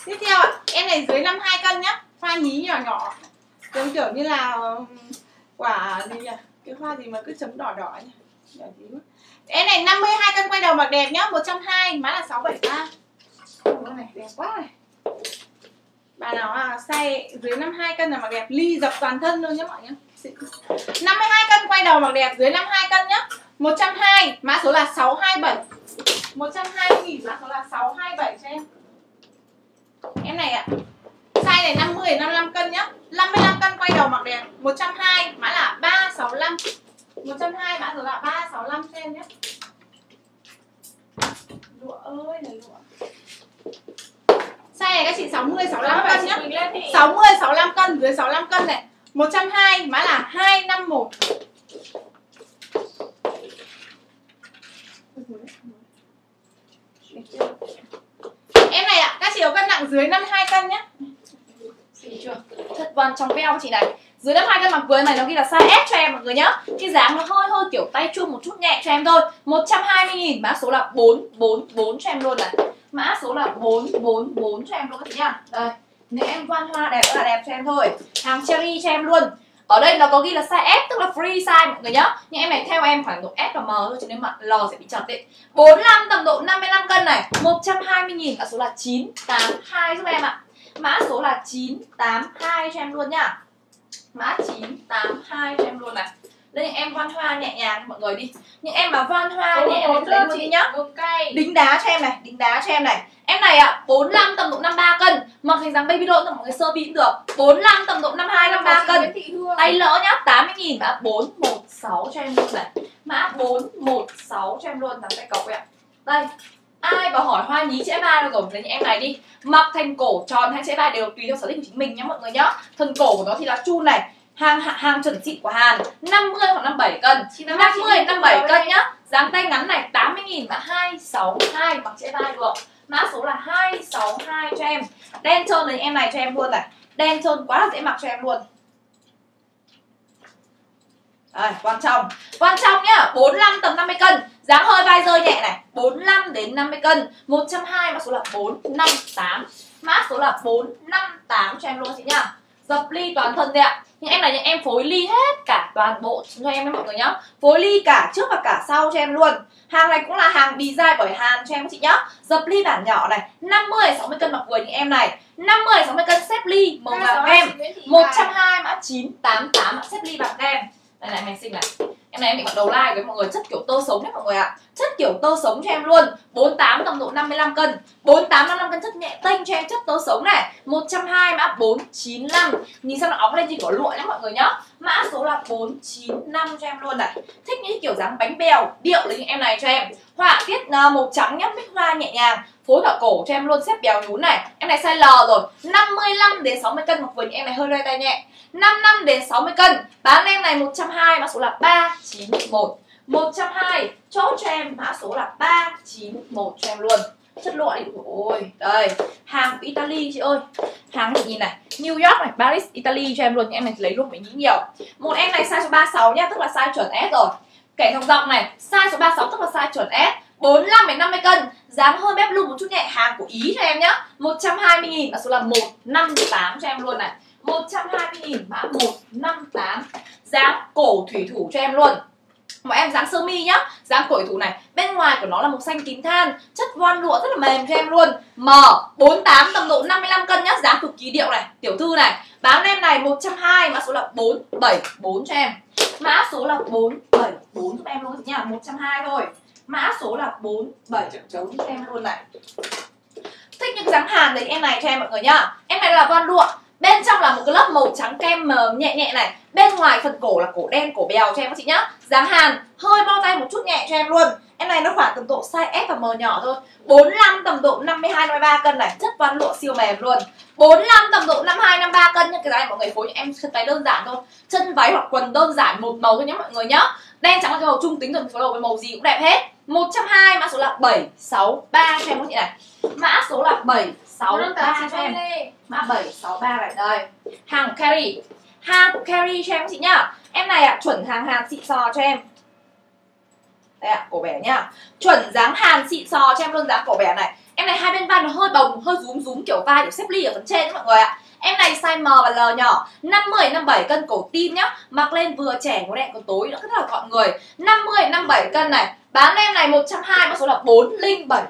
Tiếp theo ạ, Em này dưới 52 cân nhá, Hoa nhí nhỏ nhỏ. Giống kiểu như là Quả gì nhỉ? Cái hoa gì mà cứ chấm đỏ đỏ nhỉ? Nhỏ tí quá. Em này 52 cân quay đầu mặc đẹp nhá 120 mã là 673 Con này đẹp quá này. Bà nào à, say dưới 52 cân là mặc đẹp Ly dập toàn thân luôn nhá mọi nhá. 52 cân quay đầu mặc đẹp dưới 52 cân nhá. 120 mã số là 627 120 nghìn mã số là 627 cho em. Em này ạ à, Size này 50 55 cân nhá. 55 cân quay đầu mặc đẹp 120 mã là 365 120 mã số là 365 cho em nhé Lụa ơi là lụa. Size này các chị 60 65 cân nhá. 60 65 cân dưới 65 cân này. 120 mã là 251 Em này ạ, các chị có cân nặng dưới 52 cân chưa? Thật vần trong veo chị này. Dưới 52 cân mặc vừa này nó ghi là size S cho em mọi người nhá. Cái dáng nó hơi hơi kiểu tay chun một chút nhẹ cho em thôi. 120 nghìn mã số là 444 cho em luôn này Mã số là 444 cho em luôn các chị nhá. Đây, Nếu em văn hoa đẹp là đẹp cho em thôi. Hàng cherry cho em luôn. Ở đây nó có ghi là size S, tức là free size, mọi người nhá. Nhưng em này theo em khoảng độ S và M thôi, cho nên mặt L sẽ bị chật đấy. 45 tầm độ 55 cân này. 120 000 mã số là 982 giúp em ạ. Mã số là 982 cho em luôn nhá. Mã 982 cho em luôn này. Đây em văn hoa nhẹ nhàng mọi người đi. Những em mà văn hoa nhẹ em lấy luôn đi nhá. cay Đính đá cho em này, đính đá cho em này. Em này ạ, à, 45 tầm độ 53 cân. Mặc thành dáng baby doll cho mọi người sơ cũng được. 45 tầm độ 52, 53 cân. Tay lỡ nhá, 80 nghìn. Mã 416 cho em luôn này. Mã 416 cho em luôn Dáng tay cọc ạ. Đây Ai mà hỏi hoa nhí trễ vai rồi? Lấy em này đi. Mặc thành cổ tròn hay trễ vai đều tùy theo sở thích của chính mình nhá mọi người nhá. Thân cổ của nó thì là chun này hàng hàng chuẩn xịn của Hàn 50 hoặc 57 cân. 50 57 cân nhá. Dáng tay ngắn này 80 nghìn mã 262 mặc trễ vai được. Mã số là 262 cho em. Đen trơn này em này cho em luôn này. Đen trơn quá là dễ mặc cho em luôn. Đây, quan trọng. Quan trọng nhá 45 tầm 50 cân. Dáng hơi vai rơi nhẹ này 45 đến 50 cân. 120 mã số là 458 Mã số là 458 cho em luôn chị nhá Dập ly toàn thân đấy ạ. Nhưng em này những em phối ly hết cả toàn bộ cho em mọi người nhá. Phối ly cả trước và cả sau cho em luôn. Hàng này cũng là hàng design bởi Hàn cho em các chị nhá. Dập ly bản nhỏ này 50 60 cân mặc vừa những em này. 50 60 cân xếp ly màu vàng em 120 mã 988 mã xếp ly vàng em đây này em xinh này em này em định mặc đầu lai với mọi người, chất kiểu tơ sống đấy mọi người ạ. À. chất kiểu tơ sống cho em luôn. 48 tầm độ 55 cân. 48 55 cân chất nhẹ tênh cho em, chất tơ sống này. 120 mã 495 nhìn xem nó óng lên như có lụa nhá mọi người nhá. Mã số là 495 cho em luôn này. Thích những kiểu dáng bánh bèo, điệu lấy em này cho em. Họa tiết à, màu trắng nhá, bích hoa nhẹ nhàng. Phối cả cổ cho em luôn, xếp béo nhún này. Em này size L rồi. 55 đến 60 cân, mặc vừa em này hơi loay tay nhẹ. 55 đến 60 cân. Bán em này 120 mã số là 3 391 120 chốt cho em mã số là 391 cho em luôn. Chất lượng thì ôi đây, hàng của Italy, chị ơi. Hàng chị nhìn này. New York này, Paris, Italy cho em luôn em này lấy luôn mấy nhiều. Một em này size số 36 nhá, tức là size chuẩn S rồi. Kẻ thòng dọc này, size số 36 tức là size chuẩn S. 45 đến 50 cân, dáng hơi bếp lung một chút nhẹ, hàng của Ý cho em nhá. 120 nghìn, mã số là 158 cho em luôn này. 120 nghìn mã 158 dáng cổ thủy thủ cho em luôn. Mọi em dáng sơ mi nhá. Dáng cổ thủy thủ này, Bên ngoài của nó là màu xanh tím than, Chất voan lụa rất là mềm cho em luôn. M48 tầm độ 55 cân nhá. Dáng cực kỳ điệu này, Tiểu thư này. Bán em này 120 Mã số là 474 cho em. Mã số là 474 giúp em luôn. Nhá 120 thôi. Mã số là 474 cho em luôn này. Thích những dáng hàng đấy, em này cho em, mọi người nhá. Em này là voan lụa. Bên trong là một cái lớp màu trắng kem nhẹ nhẹ này Bên ngoài phần cổ là cổ đen, cổ bèo cho em các chị nhá Dáng hàn, hơi bao tay một chút nhẹ cho em luôn Em này nó khoảng tầm độ size S và M nhỏ thôi 45 tầm độ 52 53 cân này, chất văn lụa siêu mềm luôn. 45 tầm độ 52 53 cân nhưng cái này mọi người phối em chân váy đơn giản thôi. Chân váy hoặc quần đơn giản một màu thôi nhé mọi người nhá. Đen trắng là cái màu trung tính rồi phối đầu với màu gì cũng đẹp hết. 120 mã số là 763 cho em các chị này. Mã số là 763 cho em. Mã 763 này đây. Hàng của Carry. Hàng của Carry cho em các chị nhá. Em này ạ, à, chuẩn hàng hàng xịn sò cho em. Đây ạ, cổ bẻ nhá. Chuẩn dáng hàn xịn sò cho em luôn dáng cổ bẻ này. Em này hai bên vai nó hơi bồng, hơi rúm rúm kiểu vai kiểu xếp ly ở phần trên mọi người ạ. Em này size M và L nhỏ. 50 57 cân cổ tim nhá. Mặc lên vừa trẻ có đẹp còn tối nữa rất là gọn người. 50 57 cân này. Bán em này 120 mã số là 407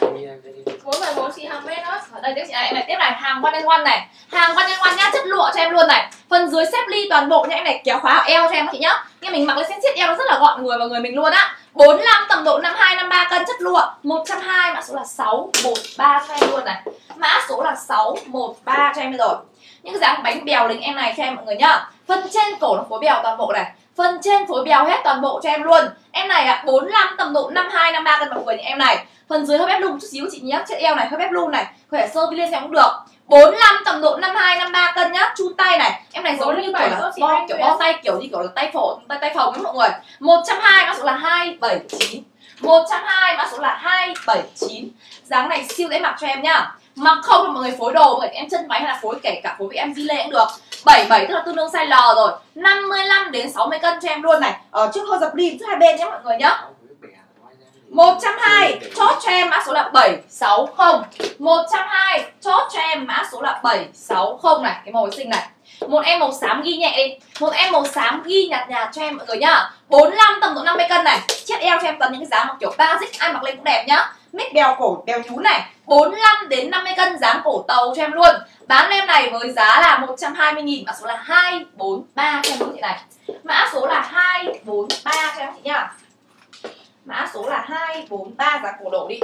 bốn bảy bốn chị hàng bên đó. Ở đây tiếp chị này em này, tiếp này. Hàng one one này. Hàng one and one nhá, chất lụa cho em luôn này. Phần dưới xếp ly toàn bộ nha em này kéo khóa ở eo cho em chị nhá. Nhưng mình mặc lên xem chiếc eo nó rất là gọn, người và người mình luôn á. 45 tầm độ 52 53 cân chất lụa. 120 mã số là 613 cho em luôn này. Mã số là 613 cho em rồi. Những cái dáng bánh bèo lính em này cho em, mọi người nhá. Phần trên cổ nó phối bèo toàn bộ này phần trên phối bèo hết toàn bộ cho em luôn. Em này ạ à, 45 tầm độ 52 53 cân mọi người em này. Phần dưới hơi bếp lung chút xíu chị nhé chiếc eo này hơi bếp lung này có thể sơ vi lên xem cũng được. 45 tầm độ 52 53 cân nhá chun tay này. Em này giống như kiểu là bo kiểu bo tay kiểu như kiểu là tay phổ tay tay phồng ấy mọi người. 120 mã số là 279 120 mã số là 279 dáng này siêu dễ mặc cho em nhá mà không là mọi người phối đồ mọi người em chân váy hay là phối kể cả phối với em di lê cũng được. 77 tức là tương đương size L rồi. 55 đến 60 cân cho em luôn này. Ở trước hơi dập lim, trước hai bên nhé mọi người nhé. 120 chốt cho em mã số là 760 120 chốt cho em mã số là 760 này, cái màu xinh này. Một em màu xám ghi nhẹ đi. Một em màu xám ghi nhạt nhạt cho em, mọi người nhá. 45 tầm độ 50 cân này. Chiếc eo cho em tầm những cái giá mặc kiểu basic, ai mặc lên cũng đẹp nhá mic đèo cổ đèo nhún này. 45 đến 50 cân dáng cổ tàu cho em luôn. Bán em này với giá là 120 nghìn, mã số là 243 cho em chị này. Mã số là 243 cho em chị nhá. Mã số là 243 giá cổ đổ đi.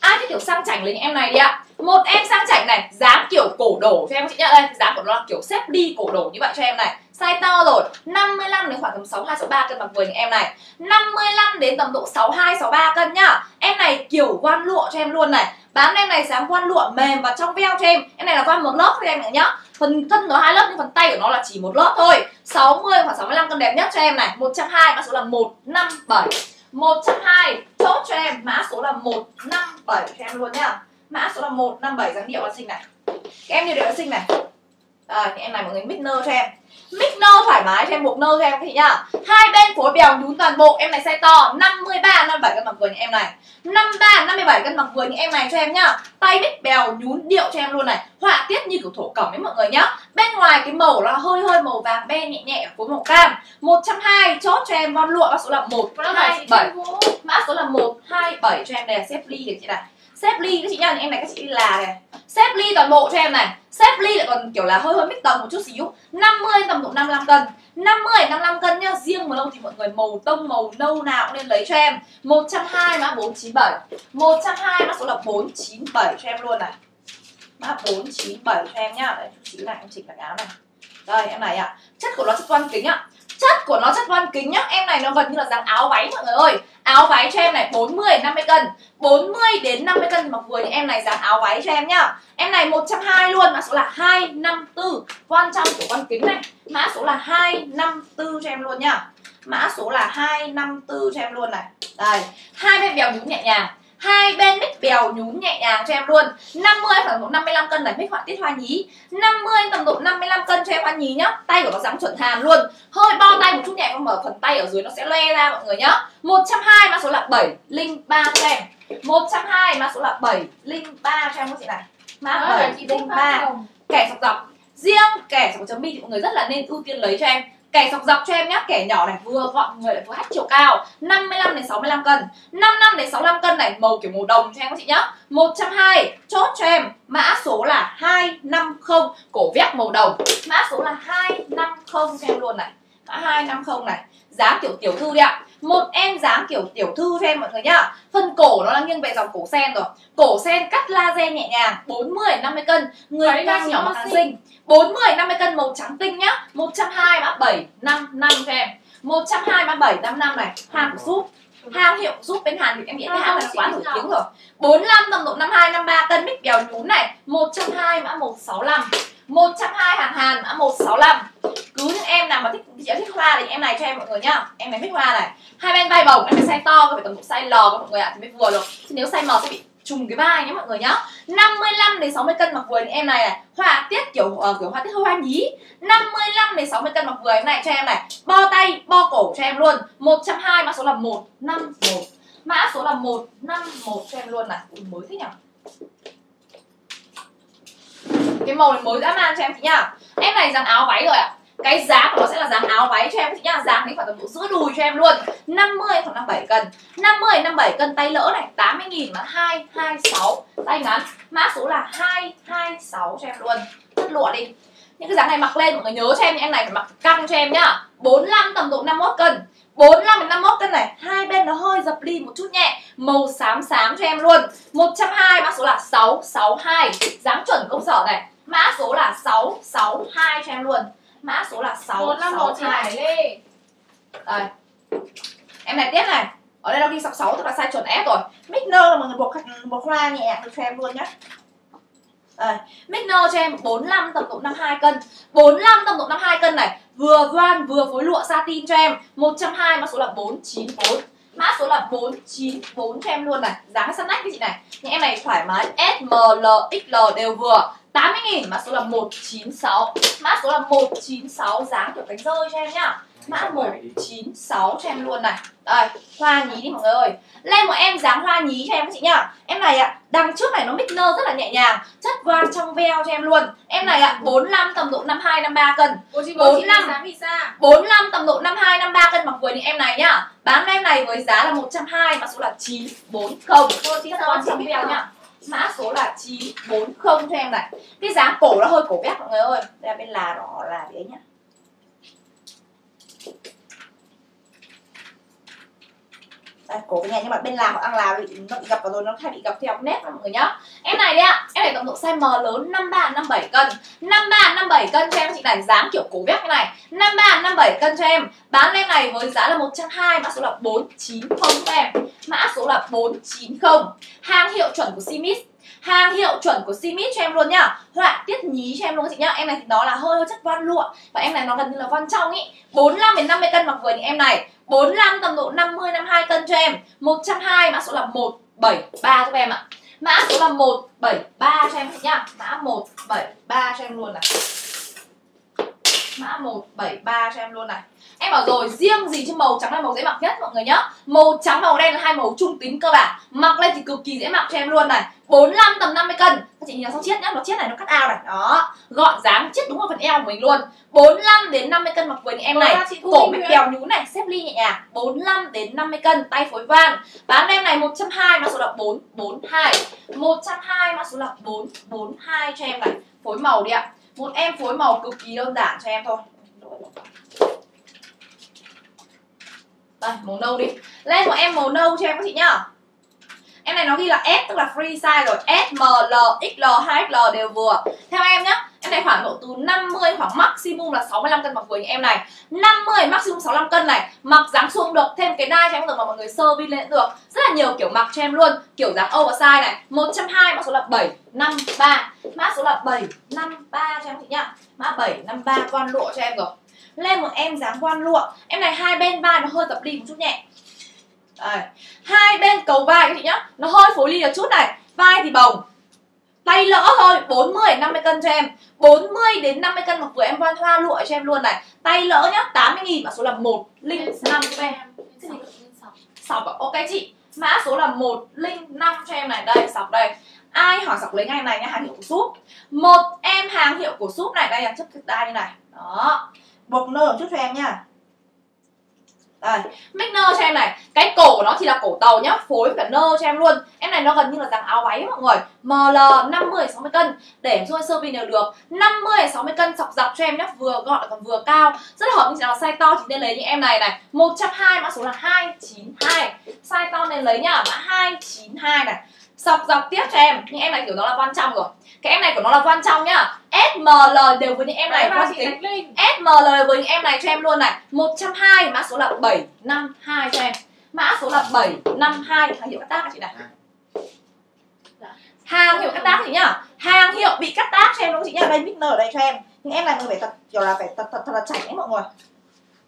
Ai thích kiểu sang chảnh lấy em này đi ạ? Một em sang chảnh này, dáng kiểu cổ đổ cho em chị nhá. Đây, dáng của nó là kiểu xếp đi cổ đổ như vậy cho em này size to rồi. 55 đến khoảng tầm 62 63 cân mặc vừa em này. 55 đến tầm độ 62 63 cân nhá. Em này kiểu quan lụa cho em luôn này. Bán em này dáng quan lụa mềm và trong veo cho em. Em này là quan một lớp cho em này nhá. Phần thân nó hai lớp nhưng phần tay của nó là chỉ một lớp thôi. 60 khoảng 65 cân đẹp nhất cho em này. 120 mã số là 157 120 chốt cho em. Mã số là 157 cho em luôn nhá. Mã số là 157 dáng điệu là xinh này. Các em như điệu là xinh này. À, em này mọi người mixer cho em mix nơ thoải mái cho em buộc nơ cho em thì nhá. Hai bên phối bèo nhún toàn bộ em này size to 53 57 cân mặc vừa như em này. 53 57 cân mặc vừa như em này cho em nhá. Tay mix bèo nhún điệu cho em luôn này. Họa tiết như kiểu thổ cẩm ấy mọi người nhá. Bên ngoài cái màu là hơi hơi màu vàng be nhẹ nhẹ phối màu cam. 120 chốt cho em von lụa mã số là 127 mã số là 127 cho em này xếp ly được chị này xếp ly các chị nhá em này các chị đi là này. Xếp ly toàn bộ cho em này. Xếp ly lại còn kiểu là hơi hơi mít tầng một chút xíu. 50 tầm độ 55 cân. 50 55 cân nhá, riêng màu lông thì mọi người màu tông, màu nâu nào cũng nên lấy cho em. 120 mã 497 120 mã số là 497 cho em luôn này. Mã 497 cho em nhá. Đây chút xíu này em chỉnh lại áo này. Đây, em này ạ. À. chất của nó chất toan kính ạ. à chất của nó chất van kính nhá. Em này nó gần như là dáng áo váy mọi người ơi. Áo váy cho em này 40 50 cân. 40 đến 50 cân mặc vừa những em này dáng áo váy cho em nhá. Em này 120 luôn, mã số là 254 quan trọng của con kính này. Mã số là 254 cho em luôn nhá. Mã số là 254 cho em luôn này. Đây, hai bên bèo nhún nhẹ nhàng hai bên mít bèo nhún nhẹ nhàng cho em luôn. 50 khoảng độ 55 cân này mít họa tiết hoa nhí. 50 tầm độ 55 cân cho em hoa nhí nhá. Tay của nó dáng chuẩn hàn luôn. Hơi bo tay một chút nhẹ con mở phần tay ở dưới nó sẽ loe ra mọi người nhá. 120 mã số là 703 cho em. 120 mã số là 703 cho em các chị này. Mã Đó, 703 kẻ dọc dọc. Riêng kẻ dọc chấm bi thì mọi người rất là nên ưu tiên lấy cho em kẻ sọc dọc cho em nhá. Kẻ nhỏ này vừa gọn, người lại vừa hát chiều cao. 55 đến 65 cân. 55 đến 65 cân này, màu kiểu màu đồng cho em các chị nhá. 120 chốt cho em. Mã số là 250 cổ vét màu đồng. Mã số là 250 cho em luôn này. Mã 250 này. Giá kiểu tiểu thư đi ạ một em dáng kiểu tiểu thư cho em mọi người nhá. Phần cổ nó là nghiêng về dòng cổ sen rồi. Cổ sen cắt laser nhẹ nhàng 40 50 cân. Người là nhỏ mặc càng xinh. 40 50 cân màu trắng tinh nhá. 120 mã 7 5 5 cho em. 120 mã 7 5 5 này. Hàng giúp. Hàng hiệu giúp bên Hàn thì em nghĩ cái hàng này là quá nổi tiếng rồi. 45 tầm độ 52 53 cân mít bèo nhún này. 120 mã 165 120 hàng Hàn mã 165 cứ những em nào mà thích chị thích hoa thì em này cho em mọi người nhá. Em này thích hoa này. Hai bên vai bồng em phải size to phải tầm độ size L các mọi người ạ à, thì mới vừa được. Chứ nếu size M sẽ bị trùng cái vai nhé mọi người nhá. 55 đến 60 cân mặc vừa thì em này này. Hoa tiết kiểu uh, kiểu hoa tiết hơi hoa nhí. 55 đến 60 cân mặc vừa em này cho em này. Bo tay bo cổ cho em luôn. 120 mã số là 151 mã số là 151 cho em luôn này. Ui, mới thế nhỉ cái màu này mới dã man cho em chị nhá. Em này dáng áo váy rồi ạ. À? cái giá của nó sẽ là dáng áo váy cho em chị nhá. Dáng đến khoảng tầm độ giữa đùi cho em luôn. 50 khoảng 57 cân. 50 57 cân tay lỡ này 80 nghìn mà 226 tay ngắn, mã số là 226 cho em luôn. Rất lụa đi. Những cái dáng này mặc lên, mọi người nhớ cho em em này phải mặc căng cho em nhá. 45 tầm độ 51 cân. 45 đến 51 cân này, hai bên nó hơi dập đi một chút nhẹ. Màu xám xám cho em luôn. 120 mã số là 662 dáng chuẩn công sở này mã số là 662 cho em luôn. Mã số là 151 chị 662 Hải Lê đây em này tiếp này. Ở đây nó ghi 66 tức là size chuẩn S rồi. Mixner là mọi người buộc buộc hoa nhẹ được cho em luôn nhé đây, Mixner cho em 45 tầm độ 52 cân. 45 tầm độ 52 cân này. Vừa voan vừa phối lụa satin cho em. 120 mã số là 494 Mã số là 494 cho em luôn này. Dáng săn nách với chị này? Những em này thoải mái. S, M, L, XL đều vừa. 80 nghìn. Mã số là 196 Mã số là 196 dáng kiểu cánh rơi cho em nhá. Mã 196 cho em luôn này. Đây, hoa nhí đi mọi người. Ơi Lên một em dáng hoa nhí cho em các chị nhá. Em này ạ, đằng trước này nó mix nơ rất là nhẹ nhàng. Chất voan trong veo cho em luôn. Em này ạ, 45 tầm độ 52, 53 cân. 194 chị 45. dám vì sao? 45 tầm độ 52, 53 cân mặc vừa những em này nhá. Bán em này với giá là 120 Mã số là 940 Chất voan trong veo nhá. Mã số là 940 cho em này. Cái dáng cổ nó hơi cổ vét mọi người ơi. Đây bên là đỏ là đấy nhá Đây, cổ bên nhà nhưng mà bên là họ đang là bị nó bị gập vào rồi nó hay bị gập theo nét mọi người nhá. Em này đấy ạ em này tổng độ size M lớn 53 57 cân. 53 57 cân cho em chị này dáng kiểu cổ vét như này. 53 57 cân cho em. Bán em này với giá là 120 mã số là 490 cho em. Mã số là 490 hàng hiệu chuẩn của Simis hàng hiệu chuẩn của Simit cho em luôn nhá. Họa tiết nhí cho em luôn các chị nhá. Em này thì nó là hơi chất voan lụa. Và em này nó gần như là von trong ý. 45 đến 50 cân mặc vừa những em này. 45 tầm độ 50 52 cân cho em. 120 mã số là 173 cho em ạ. Mã số là 173 cho em chị nhá. Mã 173 cho em luôn này. Mã 173 cho em luôn này. Em bảo rồi riêng gì chứ màu trắng là màu dễ mặc nhất mọi người nhá. Màu trắng màu đen là hai màu trung tính cơ bản. Mặc lên thì cực kỳ dễ mặc cho em luôn này. 45 tầm 50 cân. Các chị nhìn sau chiết nhá, nó chiết này nó cắt ao này. Đó, gọn dáng chiết đúng vào phần eo của mình luôn. 45 đến 50 cân mặc những em này. Cổ Nguyễn. bèo nhún này, xếp ly nhẹ nhàng. 45 đến 50 cân, tay phối van. Bán em này 120 mã số là 442 120 mã số là 442 cho em này. Phối màu đi ạ. Một em phối màu cực kỳ đơn giản cho em thôi đây màu nâu đi. Lên một em màu nâu cho em các chị nhá. Em này nó ghi là S tức là free size rồi. S, M, L, XL, 2XL đều vừa. Theo em nhá em này khoảng độ từ 50 khoảng maximum là 65 cân mặc vừa những em này. 50 maximum 65 cân này. Mặc dáng suông được thêm cái đai cho em được mà mọi người sơ vi lên được. Rất là nhiều kiểu mặc cho em luôn. Kiểu dáng oversize này. 120 mã số là 753 mã số là 753 cho em chị nhá. Mã 753 quan lụa cho em rồi lên một em dáng quan lụa em này hai bên vai nó hơi tập đi một chút nhẹ. Đây. hai bên cầu vai các chị nhá. Nó hơi phối ly một chút này. Vai thì bồng. Tay lỡ thôi. 40 đến 50 cân cho em. 40 đến 50 cân mặc vừa em voan hoa lụa cho em luôn này. Tay lỡ nhá. 80 nghìn mã số là 105 cho em. sọc ok chị. Mã số là 105 cho em này. Đây sọc đây. Ai hỏi sọc lấy ngay này nhá. Hàng hiệu của súp một em hàng hiệu của súp này. Đây là chất cực đai như này. Đó buộc nơ một chút cho em nha. Đây. Make nơ cho em này. Cái cổ của nó thì là cổ tàu nhá. Phối cả nơ cho em luôn. Em này nó gần như là dạng áo váy mọi người. Ml 50 60 cân. Để cho sơ vi đều được. 50 60 cân sọc dọc cho em nhá. Vừa gọn còn vừa cao. Rất là hợp nhưng nào size to. Thì nên lấy như em này này. 120 mã số là 292 size to nên lấy nhá. Mã 292 này. Sọc dọc tiếp cho em. Nhưng em này kiểu nó là quan trọng rồi cái em này của nó là van trong nhá. SML đều với những em này. Qua chị tính SML với những em này cho em luôn này. 120 mã số là 752 cho em. Mã số là 752 hàng hiệu cắt tác chị này? Hàng hiệu cắt tác chị nhá? Hàng hiệu bị cắt tác cho em đúng không chị nhá? Đây mic ở đây cho em. Những em này mình phải thật kiểu là phải thật thật, thật là chảnh ấy mọi người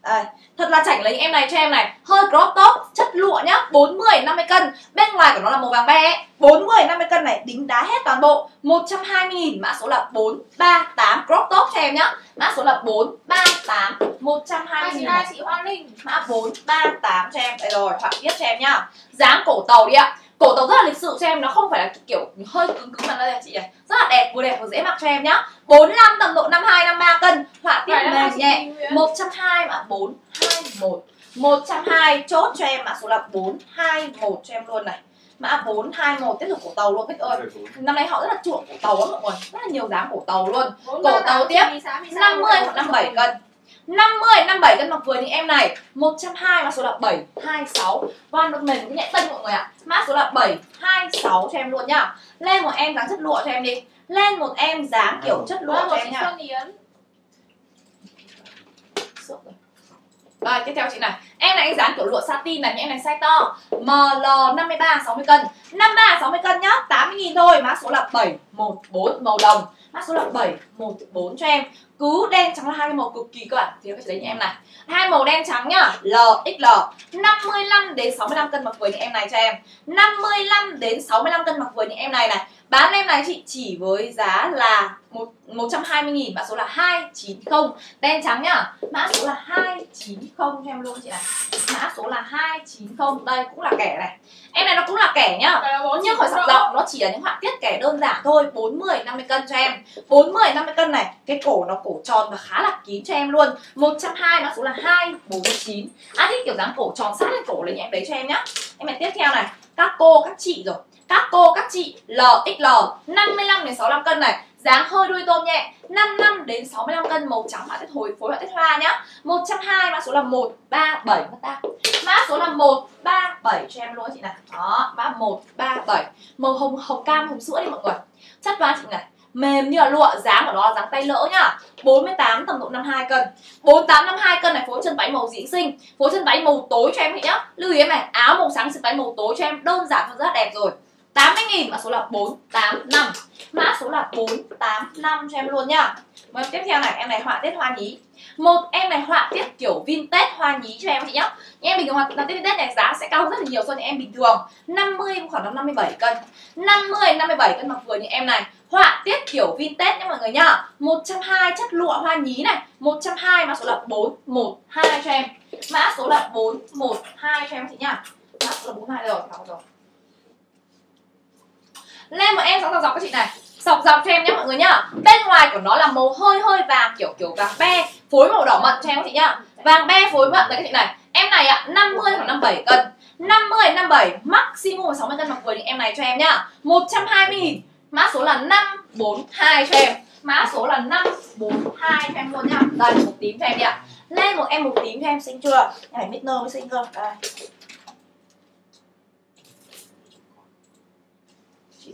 đây, thật là chảnh lấy em này cho em này. Hơi crop top chất lụa nhá 40 50 cân. Bên ngoài của nó là màu vàng be 40 50 cân này đính đá hết toàn bộ. 120 nghìn mã số là 438 crop top cho em nhá. Mã số là 438 120 nghìn hai chị Hoa Linh mã 438 cho em. Đây rồi họa tiếp cho em nhá. Dáng cổ tàu đi ạ cổ tàu rất là lịch sự cho em nó không phải là kiểu hơi cứng cứng mà đây là chị này. Rất là đẹp vừa đẹp vừa dễ mặc cho em nhá. 45 tầm độ 52 53 cân. Họa tiếp mềm nhẹ. 120 mã 421 120 chốt cho em mã số là 421 cho em luôn này. Mã 421 tiếp tục cổ tàu luôn biết ơi năm nay họ rất là chuộng cổ tàu lắm mọi người. Rất là nhiều dáng cổ tàu luôn. Cổ tàu tiếp 50 hoặc 57 cân. 50 57 cân mặc vừa những em này. 120 mã số là 726 Van được mềm cũng nhẹ tân mọi người ạ Mã số là 726 cho em luôn nhá. Lên một em dáng chất lụa cho em đi. Lên một em dáng kiểu chất lụa cho em nhá Rồi. Tiếp theo chị này. Em này dáng kiểu lụa satin này Em này size to. ML 53 60 cân. 53 60 cân nhá. 80 nghìn thôi. Mã số là 714 màu đồng Mã số là 714 cho em. Cứ đen trắng là hai màu cực kỳ các bạn Thì các chị lấy những em này. Hai màu đen trắng nhá. L, XL 55 đến 65 cân mặc với những em này cho em. 55 đến 65 cân mặc với những em này này. Bán em này chị chỉ với giá là 1, 120 nghìn Mã số là 290 Đen trắng nhá Mã số là 290 cho em luôn chị này. Mã số là 290 Đây cũng là kẻ này. Em này nó cũng là kẻ nhá Nhưng khỏi sọc dọc nó chỉ là những họa tiết kẻ đơn giản thôi. 40 50 cân cho em. 40 50 cân này Cái cổ nó cổ tròn và khá là kín cho em luôn. 120 mã số là 249 Ai thích kiểu dáng cổ tròn sát lên cổ lấy em đấy cho em nhá. Em này tiếp theo này Các cô các chị rồi các cô, các chị LXL 55 đến 65 cân này. Dáng hơi đuôi tôm nhẹ 55 đến 65 cân màu trắng mã tiết hồi, phối họa tiết hoa nhá. 120 mã số là 137 mất ta. Mã số là 137 cho em luôn chị này đó, mã 137 màu hồng hồng cam, hồng sữa đi mọi người. Chất đoán chị này, mềm như là lụa, dáng của nó là dáng tay lỡ nhá. 48 tầm độ 52 cân. 48 52 cân này, phối chân váy màu diễn sinh. Phối chân váy màu tối cho em chị nhá. Lưu ý em này, áo màu sáng chân váy màu tối cho em, đơn giản và rất đẹp rồi. 80.000 mã số là 485 Mã số là 485 cho em luôn nhá. Mời tiếp theo này, em này họa tiết hoa nhí. Một, em này họa tiết kiểu vintage hoa nhí cho em chị nhá. Những em bình thường họa tiết vintage này giá sẽ cao rất là nhiều so với em bình thường. 50 khoảng 57 cân. 50 57 cân mặc vừa như em này. Họa tiết kiểu vintage nhá mọi người nhá. 120 chất lụa hoa nhí này. 120 mã số là 412 cho em. Mã số là 412 cho em chị nhá. Mã số là 42 rồi rồi lên một em sóng dọc dọc các chị này. Sọc dọc cho em nhé mọi người nhá. Bên ngoài của nó là màu hơi hơi vàng, kiểu kiểu vàng be, phối màu đỏ mận cho em các chị nhá. Vàng be phối mận đấy các chị này. Em này ạ 50 hoặc 57 cân. 50 57 maximum 60 cân mặc vừa thì em này cho em nhá. 120 000 mã số là 542 cho em. Mã số là 542 cho em luôn nhá. Đây, một tím cho em đi ạ. Lên một em một tím cho em, xinh chưa? Em phải nơ mới xinh cơ. Đây.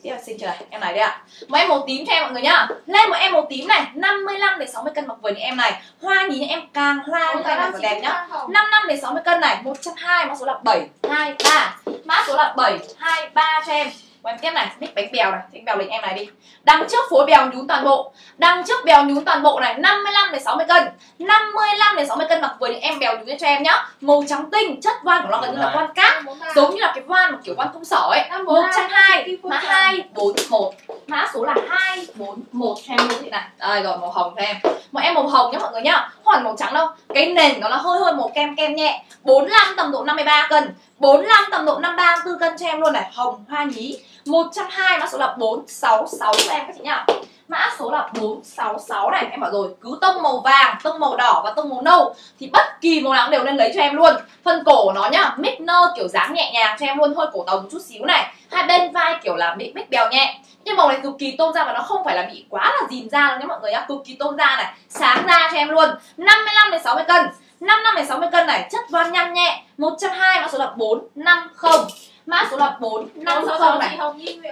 Tiếp là xinh chưa này em này đây ạ. Một em màu tím cho em mọi người nhá. Lên một em màu tím này 55 đến 60 cân mặc vừa những em này. Hoa nhìn em càng hoa như này là đẹp nhá. 55 đến 60 cân này 120 mã số là 723 mã số là 723 cho em của em tiếp này mix bánh bèo này thì bèo lịch em này đi. Đằng trước phối bèo nhún toàn bộ. Đằng trước bèo nhún toàn bộ này 55 đến 60 cân. 55 đến 60 cân mặc vừa những em bèo nhún cho em nhá. Màu trắng tinh chất voan của nó gần như là voan cát. Giống như là cái voan một kiểu voan công sở ấy. Một trăm hai, hai mã hai bốn một. Mã số là hai bốn một cho em luôn chị này. Đây rồi màu hồng cho em. Một em màu hồng nhá mọi người nhá. Không phải màu trắng đâu. Cái nền nó là hơi hơi màu kem kem nhẹ. 45 tầm độ 53 cân. 45 tầm độ 53 4 cân cho em luôn này. Hồng hoa nhí 120 mã số là 466 cho em các chị nhá. Mã số là 466 này Em bảo rồi cứ tông màu vàng, tông màu đỏ và tông màu nâu Thì bất kỳ màu nào cũng đều nên lấy cho em luôn. Phần cổ nó nhá Mix nơ kiểu dáng nhẹ nhàng cho em luôn Hơi cổ tàu một chút xíu này. Hai bên vai kiểu là bị mix bèo nhẹ. Nhưng màu này cực kỳ tôn da và nó không phải là bị quá là dìm da đâu nhá mọi người nhá. Cực kỳ tôn da này Sáng da cho em luôn. 55 đến 60 cân. 55 đến 60 cân này Chất voan nhăn nhẹ. 120 mã số là 450 Mã số là 450 này.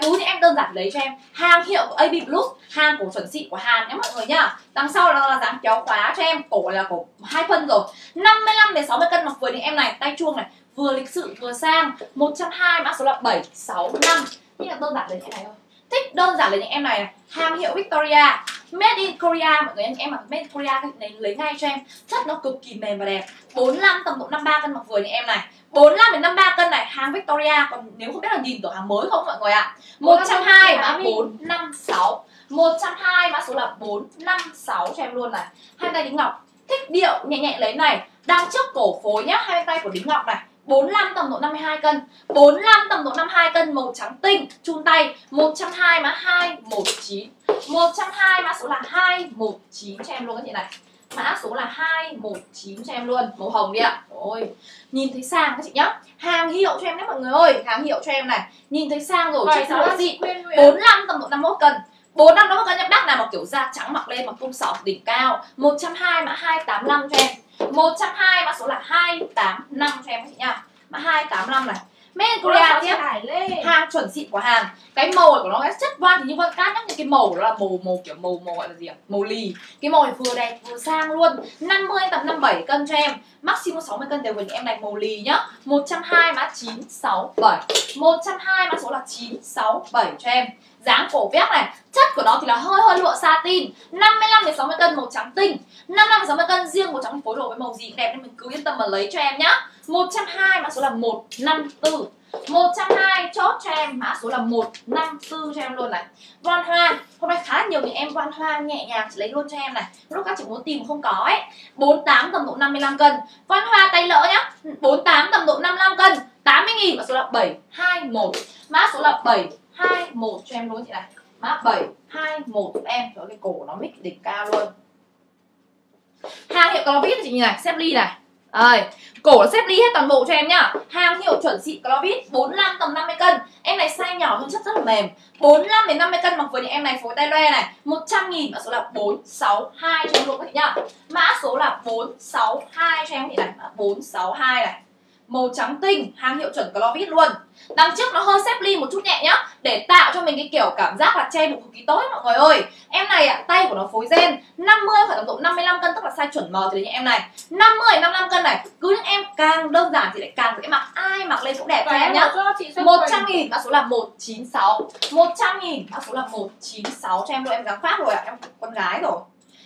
Cứ thì em đơn giản lấy cho em Hàng hiệu của AB Plus Hàng cổ chuẩn xịn của Hàn nhé mọi người nhá. Đằng sau là, là dáng kéo khóa cho em Cổ là cổ hai phân rồi. 55 đến 60 cân mặc vừa những em này Tay chuông này Vừa lịch sự vừa sang. 120 mã số là 765 Nhưng là đơn giản lấy em này thôi Thích đơn giản lấy những em này này. Hàng hiệu Victoria Made in Korea. Mọi người anh em mặc Made in Korea thì lấy, lấy ngay cho em. Chất nó cực kỳ mềm và đẹp. 45 tầm độ 53 cân mặc vừa những em này. 45 đến 53 cân này hàng Victoria. Còn nếu không biết là nhìn cửa hàng mới không mọi người ạ? 120 mã 456 120 mã số là 456 cho em luôn này. Hai tay đính ngọc. Thích điệu nhẹ nhẹ lấy này. Đang trước cổ phối nhá. Hai tay của đính ngọc này 45 tầm độ 52 cân. 45 tầm độ 52 cân màu trắng tinh chun tay. 120 mã 219 120 mã số là 219 cho em luôn các chị này. Mã số là 219 cho em luôn. Màu hồng đi ạ. Ôi Nhìn thấy sang các chị nhá. Hàng hiệu cho em đấy mọi người ơi. Hàng hiệu cho em này. Nhìn thấy sang rồi Chạy sao gì. 45 tầm độ 51 cân. 45 51 cân nhá. Bác nào mặc kiểu da trắng mặc lên mặc cung sỏ đỉnh cao. 120 mã 285 cho em 120 mã số là 285 cho em các chị nha. Mã 285 này. Made in Korea tiếp hàng chuẩn xịn của Hàn cái màu của nó cái chất voan thì như voan cát nhá. Nhưng cái màu đó là màu màu kiểu màu màu gọi là gì ạ? Màu lì. Cái màu này vừa đẹp vừa sang luôn. 50 tầm 57 cân cho em. Maximum 60 cân đều với những em này màu lì nhá. 120 mã 967 120 mã số là 967 cho em dáng cổ vét này. Chất của nó thì là hơi hơi lụa satin 55 đến 60 cân màu trắng tinh. 55 đến 60 cân riêng màu trắng phối đồ với màu gì cũng đẹp nên mình cứ yên tâm mà lấy cho em nhá. 120 mã số là 154 120 chốt cho em mã số là 154 cho em luôn này. Von hoa, Hôm nay khá là nhiều những em Von hoa nhẹ nhàng chỉ lấy luôn cho em này. Lúc các chị muốn tìm không có ấy. 48 tầm độ 55 cân. Von hoa tay lỡ nhá. 48 tầm độ 55 cân. 80 nghìn mã số là 721 Mã số là 7 2, 1 cho em luôn chị này. Mã 721 giúp em. Cho cái cổ nó mít đỉnh cao luôn. Hàng hiệu Clovis chị nhìn này Xếp ly này. Đây, cổ xếp ly hết toàn bộ cho em nhá. Hàng hiệu chuẩn xịn Clovis 45 tầm 50 cân. Em này size nhỏ hơn chất rất là mềm. 45 đến 50 cân mặc với những em này phối tay loe này. 100 nghìn mã số là 462 cho em luôn các chị nhá. Mã số là 462 cho em chị này. Mã 462 này. Màu trắng tinh, hàng hiệu chuẩn Clovis luôn. Đằng trước nó hơi xếp ly một chút nhẹ nhá Để tạo cho mình cái kiểu cảm giác là che bụng cực kỳ tốt ấy, mọi người ơi. Em này ạ, tay của nó phối gen 50 phải tầm độ 55 cân tức là size chuẩn mờ thì đến em này. 50 55 cân này Cứ những em càng đơn giản thì lại càng dễ mặc. Ai mặc lên cũng đẹp cho em nhá. 100 nghìn mã số là 196 100 nghìn mã số là 196 cho em rồi em dám phát rồi ạ Em con gái rồi.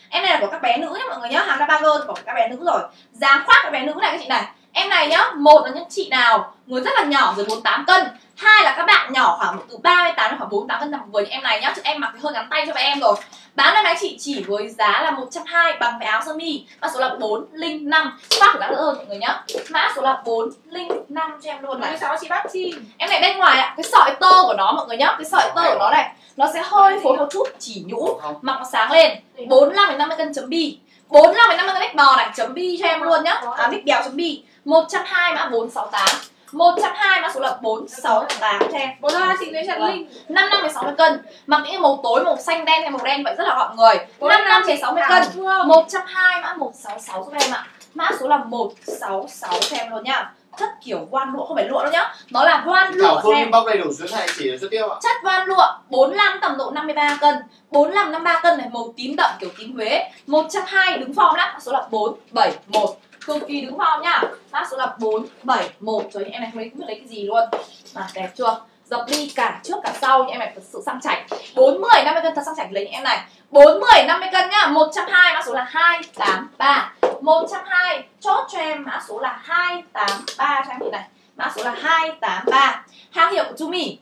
Em này là của các bé nữ nhá mọi người nhá Hàng là bagger của các bé nữ rồi. Dáng khoác các bé nữ này các chị này Em này nhá, một là những chị nào người rất là nhỏ dưới 48 cân hai là các bạn nhỏ khoảng từ 38 đến khoảng 48 cân tầm với những em này nhá chứ em mặc thì hơi ngắn tay cho các em rồi. Bán lên anh chị chỉ với giá là 120 bằng cái áo sơ mi mã số là 405 khoác của đã đỡ hơn mọi người nhá. Mã số là 405 cho em luôn này. Sáu chị bác chi. Em này bên ngoài ạ cái sợi tơ của nó mọi người nhá cái sợi tơ của nó này nó sẽ hơi phối một chút chỉ nhũ mặc nó sáng lên. 45 đến 50 cân chấm bi 45 đến 50 cân bích bò này chấm bi cho em luôn nhá. À bích bèo chấm bi 120 mã 468 120 mã số là 468 cho em. Bốn hoa chị Nguyễn Trần Linh. 5 năm 60 cân. Mặc những màu tối, màu xanh đen hay màu đen vậy rất là gọn người. 5 năm 60 cân. 120 mã 166 giúp em ạ. Mã số là 166 cho em luôn nhá Chất kiểu voan lụa, không phải lụa đâu nhá. Nó là voan lụa cho full em inbox đầy đủ điện thoại chỉ xuất tiêu ạ. Chất voan lụa 45 tầm độ 53 cân. 45 53 cân này màu tím đậm kiểu tím Huế. 120 đứng form lắm Số là 471 cực kỳ đứng form nhá mã số là 471 rồi em này không lấy không biết lấy cái gì luôn. Mà đẹp chưa dập ly cả trước cả sau những em này thật sự sang chảnh. 40 50 cân, thật sang chảnh lấy những em này. 40 50 cân nhá 120 mã số là 283 120 chốt cho em mã số là 283 cho em chị này. Mã số là 283 hàng hiệu của Chumi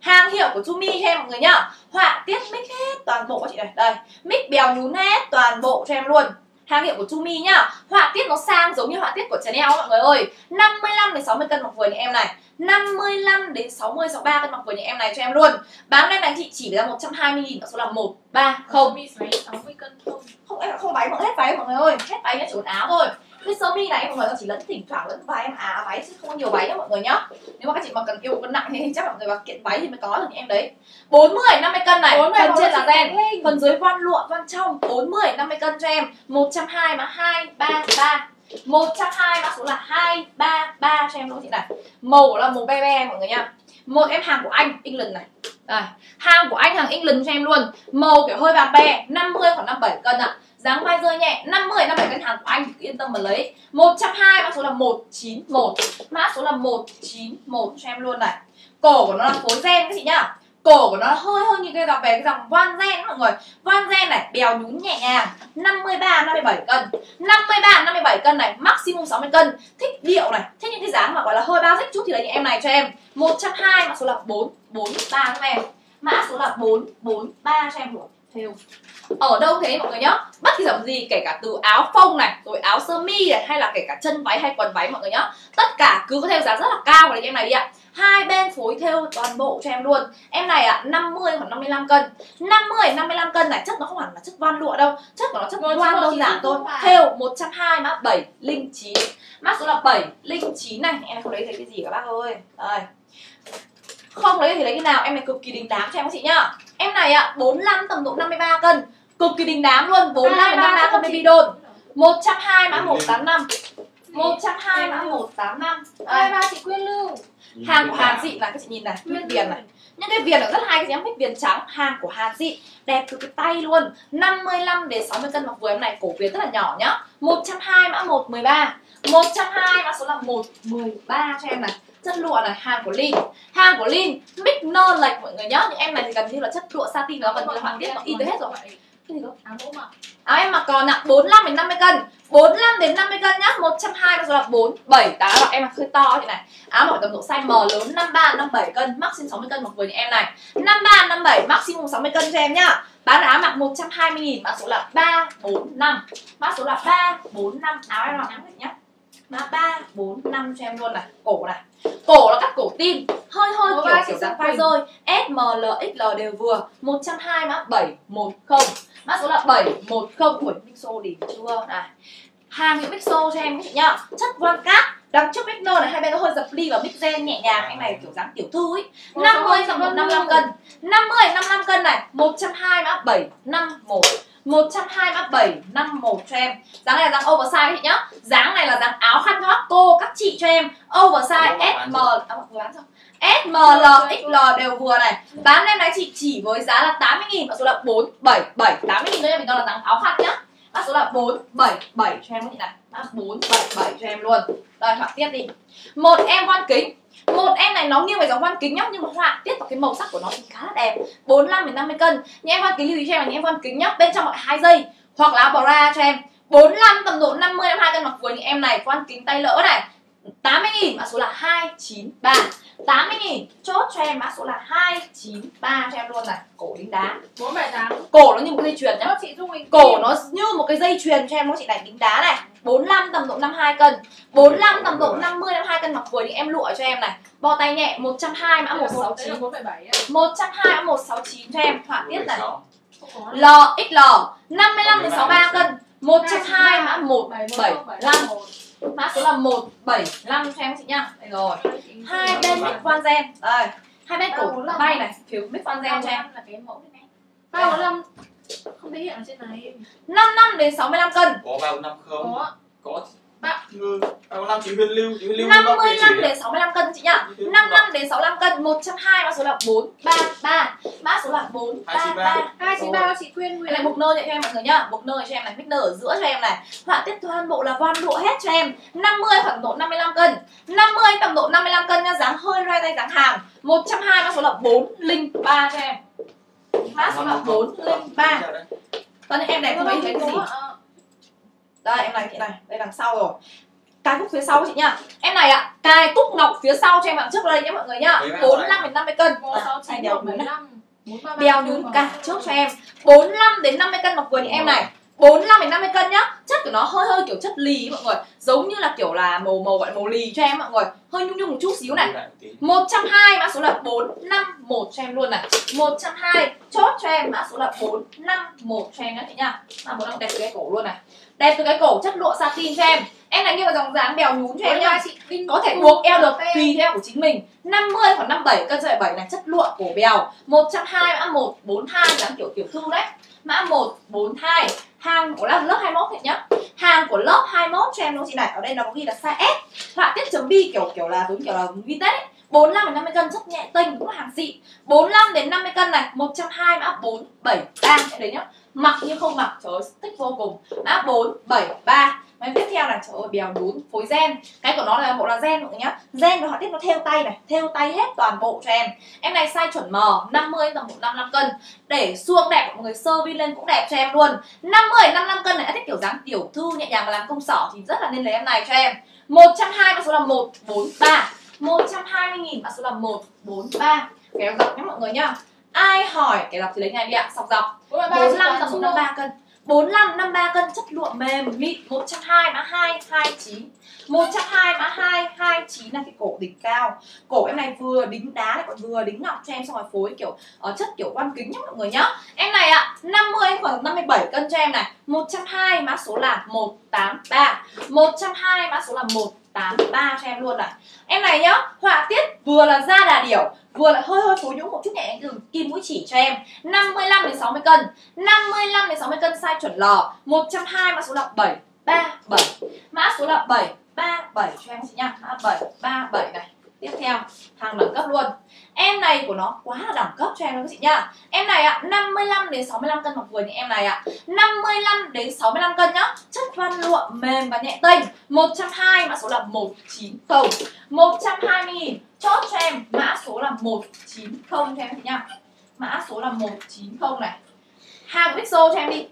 hàng hiệu của Chumi cho em mọi người nhá. Họa tiết mic hết toàn bộ các chị này. Đây, mic bèo nhún hết toàn bộ cho em luôn hàng hiệu của Chumi nhá. Họa tiết nó sang giống như họa tiết của Chanel mọi người ơi. 55 đến 60 cân mặc vừa những em này. 55 đến 60 63 cân mặc vừa những em này cho em luôn. Bán em này chị chỉ ra 120 nghìn số là 130 60 cân không không em không váy mọi hết váy mọi người ơi. Hết váy nhá chỉ quần áo thôi cái sơ mi này mọi người chỉ lẫn thỉnh thoảng lẫn váy. Em à váy chứ không có nhiều váy đâu mọi người nhá. Nếu mà các chị mà cần yêu cân nặng thì chắc mọi người vào kiện váy thì mới có được những em đấy. 40 50 cân này. 40, phần trên là ren phần dưới voan lụa voan trong. 40 50 cân cho em. 120 mà 233 120 mã số là 233 cho em luôn chị? Này màu là màu be be mọi người nha một em hàng của anh England này. Đây hàng của anh hàng England cho em luôn. Màu kiểu hơi vàng be 50 khoảng 57 cân ạ dáng vai rơi nhẹ 50 50 cân hàng của anh, yên tâm mà lấy. 120 mã số là 191 mã số là 191 cho em luôn này. Cổ của nó là phối gen các chị nhá. Cổ của nó hơi hơi như cái dòng về cái dòng van gen mọi người. Van gen này, bèo nhún nhẹ nhàng. 53 57 cân. 53 57 cân này, maximum 60 cân. Thích điệu này, thích những cái dáng mà gọi là hơi bao rách chút thì lấy những em này cho em. 120 mã số là 443 các em. Mã số là 443 cho em luôn. Theo ở đâu thế mọi người nhá? Bất kỳ dòng gì kể cả từ áo phông này rồi áo sơ mi này hay là kể cả chân váy hay quần váy mọi người nhá. Tất cả cứ có theo giá rất là cao vào em này đi ạ. Hai bên phối theo toàn bộ cho em luôn. Em này ạ 50 hoặc 55 cân. 50 55 cân này chất nó không hẳn là chất voan lụa đâu. Chất của nó chất chị đơn giản thôi. theo 120 mã 709 mã số là 709 này. Em không lấy thấy cái gì các bác ơi. Đây. Không lấy thì lấy cái nào? Em này cực kỳ đình đám cho em các chị nhá. Em này ạ 45 tầm độ 53 cân cực kỳ đình đám luôn 45 đến 53 cân baby doll 120 mã 185 120 mã 185 ai Đây, ba chị Quyên Lưu. Hàng của Hàn Dị này các chị nhìn này miếng viền này. Những cái viền này rất hay cái miếng viền trắng. Hàng của Hàn Dị đẹp từ cái tay luôn. 55 đến 60 cân mặc vừa em này cổ viền rất là nhỏ nhá. 120 mã 113 120 mã số là 113 cho em này. Chất lụa này hàng của Lin hàng của Lin mix nơ lệch mọi người nhá. Những em này thì gần như là chất lụa satin nó gần như là họa tiết nó in tới hết rồi cái gì đó áo mũ mặc áo em mặc còn nặng 45 đến 50 cân. 45 đến 50 cân nhá 120 mã số là 478 và em mặc hơi to như này. Áo mặc tầm độ size M lớn 53 57 cân maximum 60 cân mặc vừa như em này. 53 57 maximum 60 cân cho em nhá. Bán áo mặc 120 nghìn mã số là 345 mã số là 345 áo em mặc nhá nhá. Mã 345 cho em luôn này. Cổ này. Cổ là cắt cổ tin. Hơi hơi kiểu kiểu dáng vai rơi. S, M, L, XL đều vừa. 120 mã 710 mã số là 710 của Mixo đỉnh chưa này hàng hiệu Mixo cho em các chị nhá. Chất voan cát đằng trước Mixo này hai bên nó hơi dập ly và mix gen nhẹ nhàng em này kiểu dáng tiểu thư ấy. 50 cộng 55 cân. 50 55 cân này 120 mã 751 120 mã 751 cho em. Dáng này là dáng oversize chị nhá. Dáng này là dáng áo khăn các cô, các chị cho em. Oversize S, M à, vừa bán xong S, M, L, X, L đều vừa này. Bán em này chị chỉ với giá là 80 nghìn Mã số là 477 80 nghìn cho em mình đó là tặng áo khăn nhá. Mã số là 477 cho em các chị này Mã 477 cho em luôn. Rồi họa tiếp đi. Một em voan kính. Một em này nó nghiêng về dòng hoan kính nhá nhưng mà họa tiết và cái màu sắc của nó thì khá là đẹp. 45 đến 50 cân. Những em hoan kính lưu ý cho em là những em hoan kính nhá bên trong mọi hai giây. Hoặc là áo bra cho em. 45 tầm độ 50 đến 2 cân mặc vừa những em này voan kính tay lỡ này. 80 nghìn mã số là 293 80 nghìn. Chốt cho em mã số là 293 cho em luôn này. Cổ đính đá 478 cổ nó như một cái dây chuyền nhá. Chị Dung Quỳnh cổ nó như một cái dây chuyền cho em nó chị này đính đá này. 45 tầm độ 52 cân. 45 tầm độ 50 52 cân mặc vừa những em lụa cho em này. Bo tay nhẹ 120 mã Đây là một- 169 đây là 477 á. 120 mã 169 cho em họa tiết này. 16. Không có. L XL 55 đến 63 cân. 120 mã 175 mã số là 175 cho em chị nhá. Đây rồi. Hai bên mic van gen. Đây. Hai bên cổ bay này phiếu mic van gen cho em. là cái mẫu này này 345 không thể hiện ở trên này. 55 đến 65 cân. Có 345 không? có. Có Ừ, 65 chị Huyền Lưu, chị Huyền Lưu 55 đến 65 cân chị nhá. 55 đến 65 cân 120 mã số là 433 mã số là 433 hai chị Quyên cái Nguyễn này bục nơ cho em mọi người nhá. Bục nơ cho em này mix nơ ở giữa cho em này. Họa tiết toàn bộ là van lụa hết cho em. 50 khoảng độ 55 cân. 50 tầm độ 55 cân nha dáng hơi rai tay dáng hàng 120 mã số là 403 cho em. Mã số là 403 Toàn em này không thấy cái gì đây em này chị này đây đằng sau rồi. Cài cúc phía sau chị nhá. Em này ạ cài cúc ngọc phía sau cho em bạn trước đây nhé mọi người nhá. Bạn 45 đến 50 cân. Một sáu chín đèo một nhún bảy này. năm bốn ba ba đèo nhún cả trước cho em. 45 đến 50 cân mặc quần em này. 45 đến 50 cân nhá. Chất của nó hơi hơi kiểu chất lì mọi người. Giống như là kiểu là màu màu gọi là màu lì cho em mọi người. Hơi nhung nhung một chút xíu này. 120 mã số là 451 cho em luôn này. 120 chốt cho em mã số là 451 cho em nhá chị nha mã 45 đẹp từ cái cổ luôn này đẹp từ cái cổ chất lụa satin cho em. Em này như vào dòng dáng bèo nhún cho em nhá chị Đinh có thể buộc eo được tùy theo của chính mình. 50 khoảng 57 cân rưỡi 7 là chất lụa cổ bèo. 120 mã 142 dáng kiểu tiểu thư đấy. Mã 142 hàng của lớp lớp 21 thì nhá. Hàng của lớp 21 cho em đúng chị này. Ở đây nó có ghi là size S. Họa tiết chấm bi kiểu kiểu là giống kiểu là vintage ấy. 45 đến 50 cân rất nhẹ tênh cũng là hàng xịn. 45 đến 50 cân này 120 mã 473 em đấy nhá mặc như không mặc, trời ơi, thích vô cùng. Mã 473 Máy tiếp theo là, trời ơi, bèo đún phối gen. Cái của nó là bộ là gen mọi người nhá. Gen và họa tiết nó theo tay này, theo tay hết toàn bộ cho em. Em này size chuẩn M 50 tầm 55 cân. Để xuông đẹp, mọi người sơ vi lên cũng đẹp cho em luôn. 50 55 cân này đã thích kiểu dáng tiểu thư nhẹ nhàng mà làm công sở thì rất là nên lấy em này cho em. 120 mã số là 143 120 000 mã số là 143 kéo rộng nhé mọi người nhá ai hỏi cái dọc thì lấy ngay đi ạ. Sọc dọc. 45 tầm 53 cân. 45 53 cân chất lụa mềm mịn. 120 mã 229 120 mã 229 là cái cổ đỉnh cao. Cổ em này vừa đính đá lại còn vừa đính ngọc cho em xong rồi phối kiểu uh, chất kiểu quan kính nhá mọi người nhá. Em này ạ 50 khoảng 57 cân cho em này. 120 mã số là 183 120 mã số là 83 cho em luôn này em này nhá, họa tiết vừa là da đà điểu, vừa lại hơi hơi phối nhũ một chút nhẹ từ kim mũi chỉ cho em. 55 đến 60 cân 55 đến 60 cân size chuẩn lò 120 mã số là 737 mã số là 737 cho em chị nha mã 737 này. Tiếp theo hàng đẳng cấp luôn em này của nó quá là đẳng cấp cho em đó các chị nhá. Em này ạ 55 đến 65 cân mặc vừa như em này ạ. 55 đến 65 cân nhá. Chất văn lụa, mềm và nhẹ tênh 120 mã số là 190 120 nghìn, chốt cho em mã số là 190 cho em chị nhá. Mã số là 190 này. Hàng Mixo cho em đi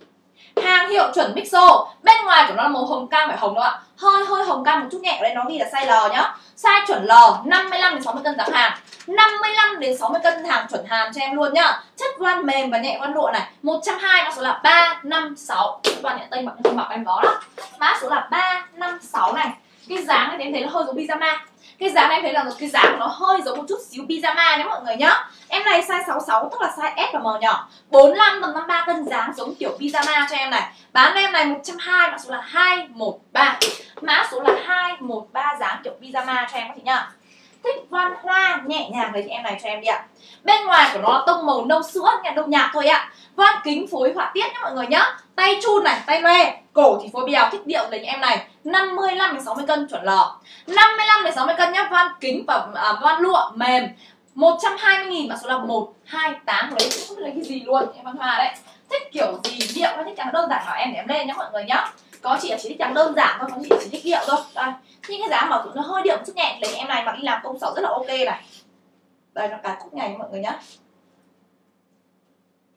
hàng hiệu chuẩn Mixo bên ngoài của nó là màu hồng cam phải hồng đó ạ. Hơi hơi hồng cam một chút nhẹ ở đây nó ghi là size L nhá. Size chuẩn L 55 đến 60 cân dáng hàng. 55 đến 60 cân hàng chuẩn hàn cho em luôn nhá. Chất van mềm và nhẹ van lụa này. 120 mã số là 356 voan nhẹ tây mặc không mặc em có đó. Mã số là 356 này. Cái dáng này em thấy là hơi giống pyjama cái dáng này em thấy là cái dáng của nó hơi giống một chút xíu pyjama nhé mọi người nhá. Em này size 66 tức là size S và M nhỏ. 45 tầm 53 cân dáng giống kiểu pyjama cho em này. Bán em này 120 mã số là 213 mã số là 213 dáng kiểu pyjama cho em các chị nhá. Thích văn hoa nhẹ nhàng đấy chị em này cho em đi ạ. Bên ngoài của nó là tông màu nâu sữa nha nâu nhạt thôi ạ. Van kính phối họa tiết nhé mọi người nhá. Tay chun này, tay loe cổ thì phối bèo thích điệu đấy em này. 55 đến 60 cân chuẩn lò. 55 đến 60 cân nhá van kính và à, van lụa mềm. 120 nghìn mã số là 128 lấy không lấy cái gì luôn em văn hoa đấy. Thích kiểu gì điệu hay thích trắng đơn giản bảo em để em lên nhá mọi người nhá. Có chị chỉ thích trắng đơn giản thôi có chị chỉ thích điệu thôi. Đây nhưng cái giá mà nó hơi điệu một chút nhẹ để em này mặc đi làm công sở rất là ok này. Đây nó cả cúc ngày mọi người nhá.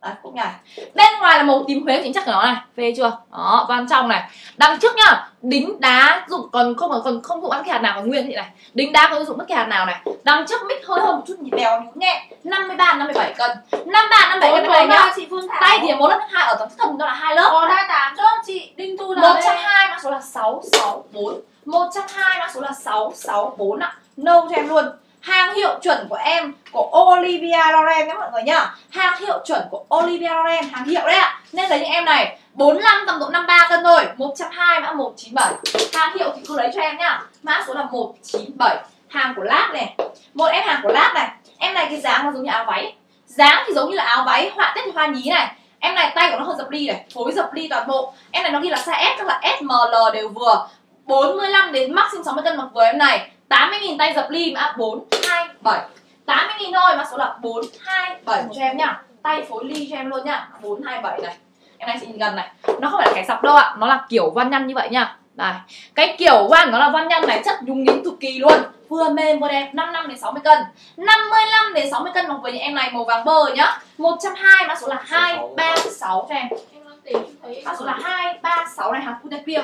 Đấy, cúc nhảy bên ngoài là màu tím huế chính chắc của nó này. Phê chưa? Đó van trong này. Đằng trước nhá đính đá dụng còn không còn không dụng ăn cái hạt nào còn nguyên thị này. Đính đá có dụng bất kỳ hạt nào này. Đằng trước mix hơi hơn một chút nhịp bèo nhẹ 53 57 cân. 53 57 cân này nhá. chị Phương Thảo. Tay thì một lớp hai ở tầng thấp đó là hai lớp. Còn 28 cho chị Đinh Thu là 120 mã số là 664 120 mã số là 664 ạ. Nâu cho em luôn Hàng hiệu chuẩn của em Của Olivia Loren nhé mọi người nhá. Hàng hiệu chuẩn của Olivia Loren Hàng hiệu đấy ạ. Nên lấy những em này 45 tầm độ 53 cân thôi. 120 mã 197 Hàng hiệu thì cứ lấy cho em nhá. Mã số là 197 Hàng của Lát này. Một em hàng của Lát này. Em này cái dáng nó giống như áo váy. Dáng thì giống như là áo váy Họa tiết hoa nhí này. Em này tay của nó hơi dập ly này Phối dập ly toàn bộ. Em này nó ghi là size S tức là S, M, L đều vừa. 45 đến maximum 60 cân mặc vừa em này. 80.000 tay dập ly mã 427 80.000 thôi mã số là 427 cho em nhá. Tay phối ly cho em luôn nhá. 427 này. Em này chị nhìn gần này. Nó không phải là cái sọc đâu ạ. Nó là kiểu văn nhăn như vậy nhá. Đây cái kiểu văn nó là văn nhăn này chất nhung nhính cực kỳ luôn. Vừa mềm vừa đẹp. 55 đến 60 cân. 55 đến 60 cân mặc với những em này màu vàng bơ nhá. 120 mã số là 236 cho em. Mã số là 236 này hàng Kunepia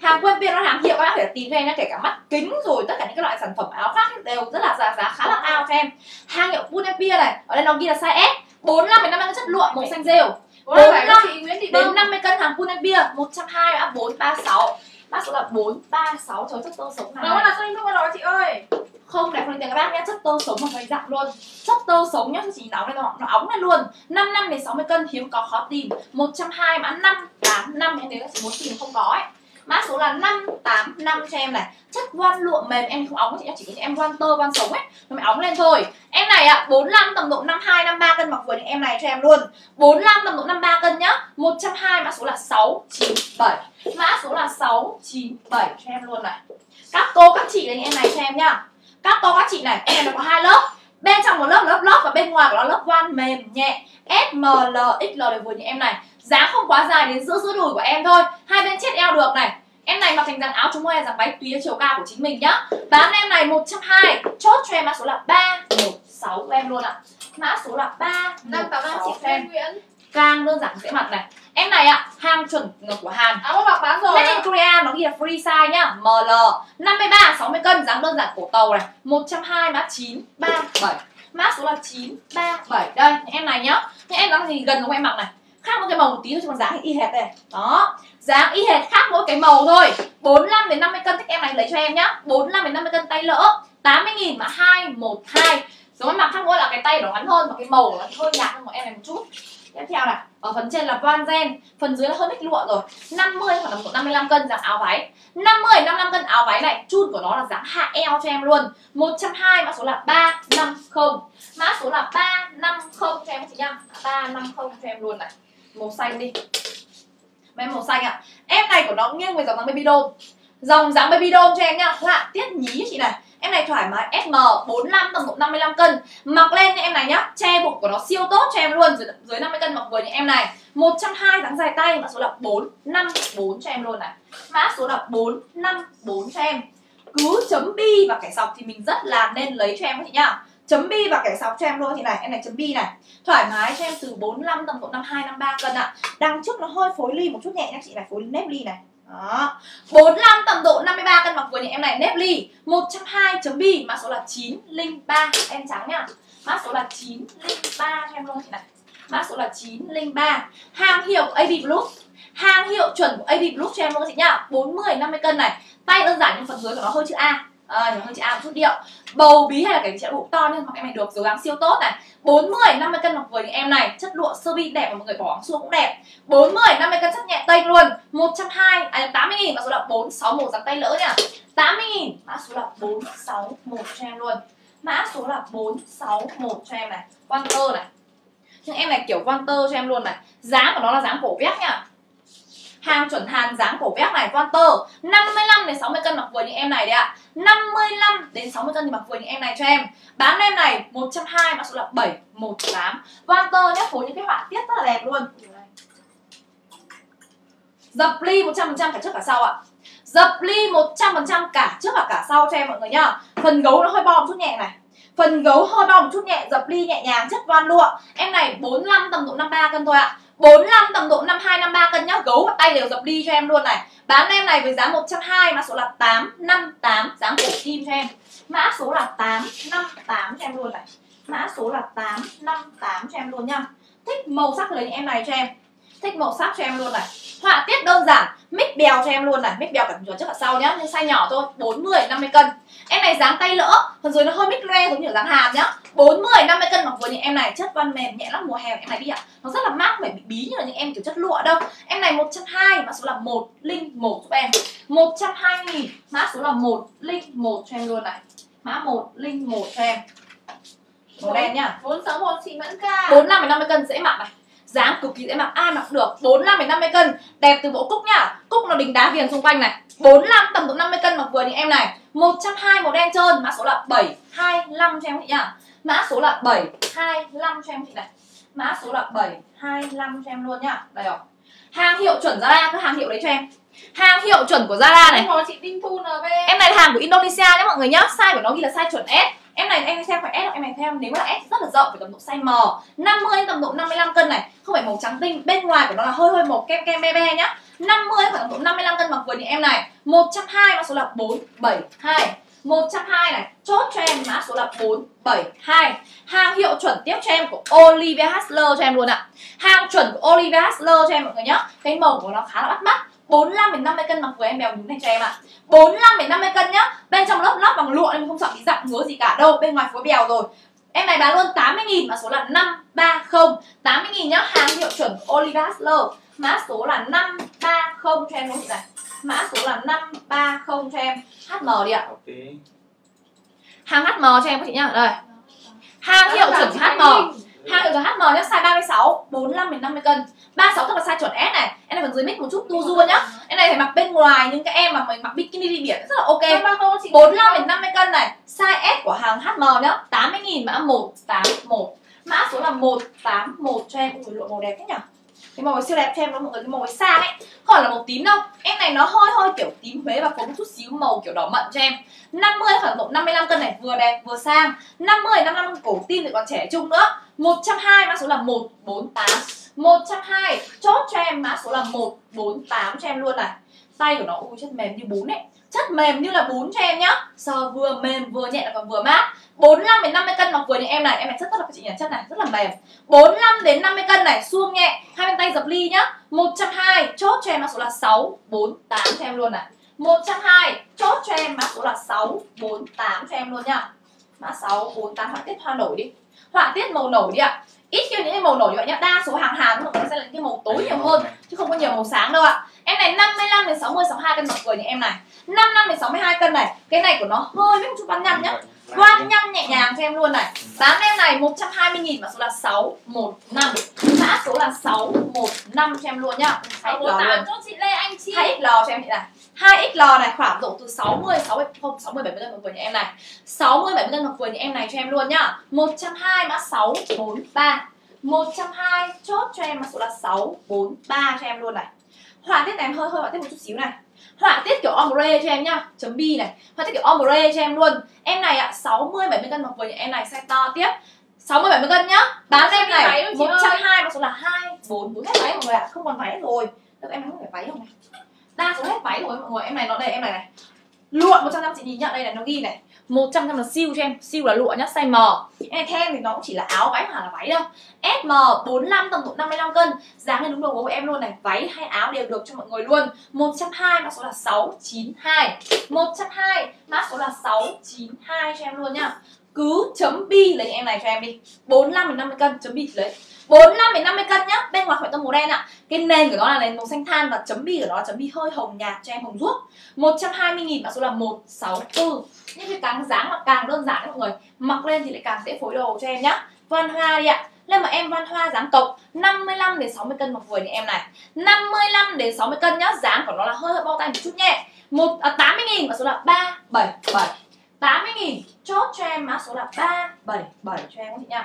hàng Kunepia nó hàng hiệu các bác có thể tìm cho em nhé kể cả mắt kính rồi tất cả những cái loại sản phẩm áo khác đều rất là giá giá khá là cao cho em. Hàng hiệu Kunepia này ở đây nó ghi là size S 45 đến 50 cân chất lụa màu xanh rêu. Ủa, phải 45 của chị Nguyễn Thị đến Bông 50 cân hàng Kunepia 120 mã 436 mã số là 436 trời chất tơ sống này. Là xanh lúc rồi chị ơi. Không đẹp hơn tiền các bác nhé chất tơ sống mà dày dặn luôn. Chất tơ sống nhá chỉ nóng lên nó, nó óng lên luôn. 5 năm đến 60 cân hiếm có khó tìm. 120 mã 5 8 5 em thấy các chị muốn tìm không có ấy mã số là 585 cho em này. Chất voan lụa mềm em không ống chị chỉ cho em voan tơ voan sống ấy. Nó mới ống lên thôi. Em này ạ à, 45 tầm độ 52 53 cân mặc vừa những em này cho em luôn. 45 tầm độ 53 cân nhá. 120 mã số là 697 mã số là 697 cho em luôn này. Các cô các chị lấy em này cho em nhá. Các cô các chị này em này nó có hai lớp. Bên trong một lớp lớp lớp và bên ngoài của nó lớp voan mềm nhẹ. S, M, L, XL đều vừa như em này dáng không quá dài đến giữa giữa đùi của em thôi. Hai bên chết eo được này. Em này mặc thành dáng áo chúng môi dáng váy tùy chiều cao của chính mình nhá. Bán em này 120 chốt cho em mã số là 316 của em luôn ạ. Mã số là 3 Đang tạm đang chị cho em. Phan Nguyễn càng đơn giản dễ mặc này. Em này ạ hàng chuẩn của Hàn. Áo mặc bán rồi. Made in Korea nó ghi là free size nhá. ML 53 60 cân dáng đơn giản cổ tàu này. 120 mã 937 mã số là 937 đây em này nhá. Nhưng em dáng gì gần giống em mặc này khác một cái màu một tí thôi chứ còn dáng y hệt này đó dáng y hệt khác mỗi cái màu thôi. 45 đến 50 cân thích em này lấy cho em nhá. 45 đến 50 cân tay lỡ. 80 nghìn mà 212 giống mặt khác mỗi là cái tay nó ngắn hơn và cái màu nó hơi nhạt hơn của em này một chút. Tiếp theo là ở phần trên là van gen. Phần dưới là hơi mít lụa rồi. 50 hoặc là 55 cân dáng áo váy. 50 55 cân áo váy này, chun của nó là dáng hạ eo cho em luôn. 120 mã số là 350 mã số là 350 cho em chị nhá. 350 cho em luôn này màu xanh đi. Mấy màu xanh ạ. Em này của nó nghiêng về dòng dáng baby doll dòng dáng baby doll cho em nha họa tiết nhí chị này. Em này thoải mái. SM 45 tầm độ 55 cân. Mặc lên như em này nhá. Che bụng của nó siêu tốt cho em luôn. Dưới, dưới 50 cân mặc vừa như em này. 120 dáng dài tay mã số là 454 cho em luôn này. Mã số là 454 cho em. Cứ chấm bi và kẻ sọc thì mình rất là nên lấy cho em các chị nhá chấm bi và kẻ sọc cho em luôn chị này em này chấm bi này. Thoải mái cho em từ 45 tầm độ 52 53 cân ạ. Đằng trước nó hơi phối ly một chút nhẹ nha chị này phối nếp ly này. Đó. 45 tầm độ 53 cân mặc vừa như em này nếp ly. 120 chấm bi mã số là 903 em trắng nha. mã số là 903 cho em luôn chị này. Mã số là 903 hàng hiệu AB Blue. hàng hiệu chuẩn của AB Blue cho em luôn chị nhá. 40 50 cân này. Tay đơn giản nhưng phần dưới của nó hơi chữ A. À, hơi chữ A một chút điệu bầu bí hay là cái chữ bụng to nên mặc em này được dấu dáng siêu tốt này. 40 50 cân mặc vừa những em này, chất lụa sơ mi đẹp và mọi người bỏ áo xua cũng đẹp. 40 50 cân chất nhẹ tây luôn 120 à 80 nghìn, mã số là 461 dáng tay lỡ nha. 80 nghìn, mã số là 461 cho em luôn. Mã số là 461 cho em này quan tơ này. Nhưng em này kiểu quan tơ cho em luôn này. Giá của nó là dáng cổ vét nha hàng chuẩn hàn dáng cổ vét này quan tơ 55 đến 60 cân mặc vừa những em này đấy ạ. 55 đến 60 cân thì mặc vừa những em này cho em. Bán em này 120 mã số là 718 quan tơ nhé, phối những cái họa tiết rất là đẹp luôn. Dập ly 100% cả trước cả sau ạ. Dập ly 100% cả trước và cả sau cho em mọi người nhá. Phần gấu nó hơi bo một chút nhẹ này. Phần gấu hơi bo một chút nhẹ, dập ly nhẹ nhàng, chất van lụa. Em này 45 tầm độ 53 cân thôi ạ. 45 tầm độ 52 53 cân nhá. Gấu và tay đều dập đi cho em luôn này. Bán em này với giá 120 mã số là 858 dáng cổ kim cho em. Mã số là 858 cho em luôn này. Mã số là 858 cho em luôn nhá. Thích màu sắc lấy em này cho em thích màu sắc cho em luôn này. Họa tiết đơn giản mix bèo cho em luôn này. Mix bèo cả trước cả sau nhá nhưng size nhỏ thôi 40 50 cân. Em này dáng tay lỡ phần dưới nó hơi mix loe giống như dáng hàm nhá. 40 50 cân mặc vừa những em này chất văn mềm nhẹ lắm mùa hè em này đi ạ. Nó rất là mát phải bị bí như là những em kiểu chất lụa đâu. Em này 120 mã số là 101 giúp em. 120 nghìn mã số là 101 cho em luôn này. Mã 101 cho em. Màu đen nhá. 461 chị Mẫn Ca. 45 50 cân dễ mặc này dáng cực kỳ dễ mặc. Ai mặc được? 45 đến 50 cân. Đẹp từ bộ cúc nhá. Cúc nó đính đá viền xung quanh này. 45 tầm độ 50 cân mặc vừa như em này. 120 màu đen trơn. Mã số là 725 cho em chị nhá. Mã số là 725 cho em chị này. Mã số là 725 cho em luôn nhá. Đây rồi. Hàng hiệu chuẩn Zara. Cứ hàng hiệu đấy cho em. Hàng hiệu chuẩn của Zara này. Chị Đinh Thu NV em này là hàng của Indonesia nhé mọi người nhá. Size của nó ghi là size chuẩn S em này em xem phải S, em này theo nếu mà là S rất là rộng, phải tầm độ size M. 50 tầm độ 55 cân này. Không phải màu trắng tinh. Bên ngoài của nó là hơi hơi màu kem kem be be nhá. 50 phải tầm độ 55 cân mặc vừa như em này. 120 mã số là 472 120 này, chốt cho em mã số là 472 hàng hiệu chuẩn tiếp cho em của Olivia Hasler cho em luôn ạ. Hàng chuẩn của Olivia Hasler cho em mọi người nhá. Cái màu của nó khá là bắt mắt. 45 đến 50 cân mặc vừa em bèo nhún này cho em ạ. 45 đến 50 cân nhá. Bên trong lớp lót bằng lụa nên không sợ bị dặn ngứa gì cả. Đâu bên ngoài phối bèo rồi. Em này bán luôn 80 nghìn mã số là 530 80 nghìn nhá. Hàng hiệu chuẩn Hasler mã số là 530 cho em luôn chị này. Mã số là 530 cho em. HM đi ạ. Ok. Hàng HM cho em các chị nhá. Đây. Hàng hiệu chuẩn HM hiệu chuẩn HM nhá size 36 45 đến 50 cân. 36 tức là size chuẩn S này. Em này phần dưới mít một chút tu rua nhá. Em này phải mặc bên ngoài những cái em mà mình mặc bikini đi biển rất là ok. Em bao tô chị 45 đến 50 cân này. Size S của hàng HM nhá 80 nghìn mã 181 mã số là 181 cho em. Ui lụa màu đẹp thế nhỉ cái màu siêu đẹp cho em nó mọi người. Cái màu này sang ấy. Không phải là màu tím đâu? Em này nó hơi hơi kiểu tím huế và có một chút xíu màu kiểu đỏ mận cho em. 50 khoảng độ 55 cân này, vừa đẹp, vừa sang 50 55 cổ tim thì còn trẻ trung nữa. 120 mã số là 148 120 chốt cho em mã số là 148 cho em luôn này. Tay của nó, ui, chất mềm như bún ấy. Chất mềm như là bún cho em nhá. Sờ vừa mềm, vừa nhẹ là còn vừa mát. 45 đến 50 cân mặc vừa như em này em này chất rất là chị nhỉ? Chất này rất là mềm. 45 đến 50 cân này, suông nhẹ, hai bên tay dập ly nhá. 120 chốt cho em mã số là 648 cho em luôn này. 120 chốt cho em mã số là 648 cho em luôn nhá. Mã 648 họa tiết hoa nổi đi. Họa tiết màu nổi đi ạ. Ít khi những cái màu nổi như vậy nhá, đa số hàng hàng nó sẽ là những cái màu tối nhiều hơn, chứ không có nhiều màu sáng đâu ạ. Em này 55 đến 60 62 cân mặc vừa như em này. 55 đến 62 cân này, cái này của nó hơi với một chút bắn nhăn nhá. Quan nhăn nhẹ nhàng cho em luôn này. Bán em này 120 nghìn mã số là 615 Mã số là 615 cho em luôn nhá. 2XL luôn. cho chị Lê Anh Chi 2XL cho em chị này 2XL này khoảng độ từ 60 60 không 60 70 cân một vừa như em này. 60 70 cân một vừa như em này cho em luôn nhá. 120 mã 643 120 chốt cho em mã số là 643 cho em luôn này. Họa tiết em hơi hơi họa tiết một chút xíu này họa tiết kiểu ombre cho em nhá chấm bi này. Họa tiết kiểu ombre cho em luôn. Em này ạ 60 70 cân mặc vừa em này size to tiếp. 60 70 cân nhá. Bán em này đâu chị ơi. 120 mà số là 2 4 4 hết váy mọi người ạ. Không còn váy rồi. Được em không phải váy không này. Đa số hết váy rồi mọi người. Em này nó đây em này này. Lụa 100 trăm chị nhìn nhận đây này nó ghi này 100 trăm là siêu cho em. Siêu là lụa nhá, size M. Em thêm thì nó cũng chỉ là áo váy hoặc là váy đâu SM 45 tầm độ 55 cân. Dáng lên đúng đầu gối của em luôn này. Váy hay áo đều được cho mọi người luôn. 120 mã số là 692 120 mã số là 692 cho em luôn nhá. Cứ chấm bi lấy em này cho em đi. 45 đến 50 cân, chấm bi lấy. 45 đến 50 cân nhá. Bên ngoài phải tông màu đen ạ. Cái nền của nó là nền màu xanh than và chấm bi của nó là chấm bi hơi hồng nhạt cho em hồng ruốc. 120 nghìn mã số là 164 những cái càng dáng mà càng đơn giản đấy mọi người mặc lên thì lại càng dễ phối đồ cho em nhá. Văn hoa đi ạ. Nên mà em văn hoa dáng cộc 55 đến 60 cân mặc vừa như em này. 55 đến 60 cân nhá. Dáng của nó là hơi hơi bao tay một chút nhẹ. Một à, 80 nghìn mã số là 377 80 nghìn chốt cho em mã số là 377 cho em các chị nha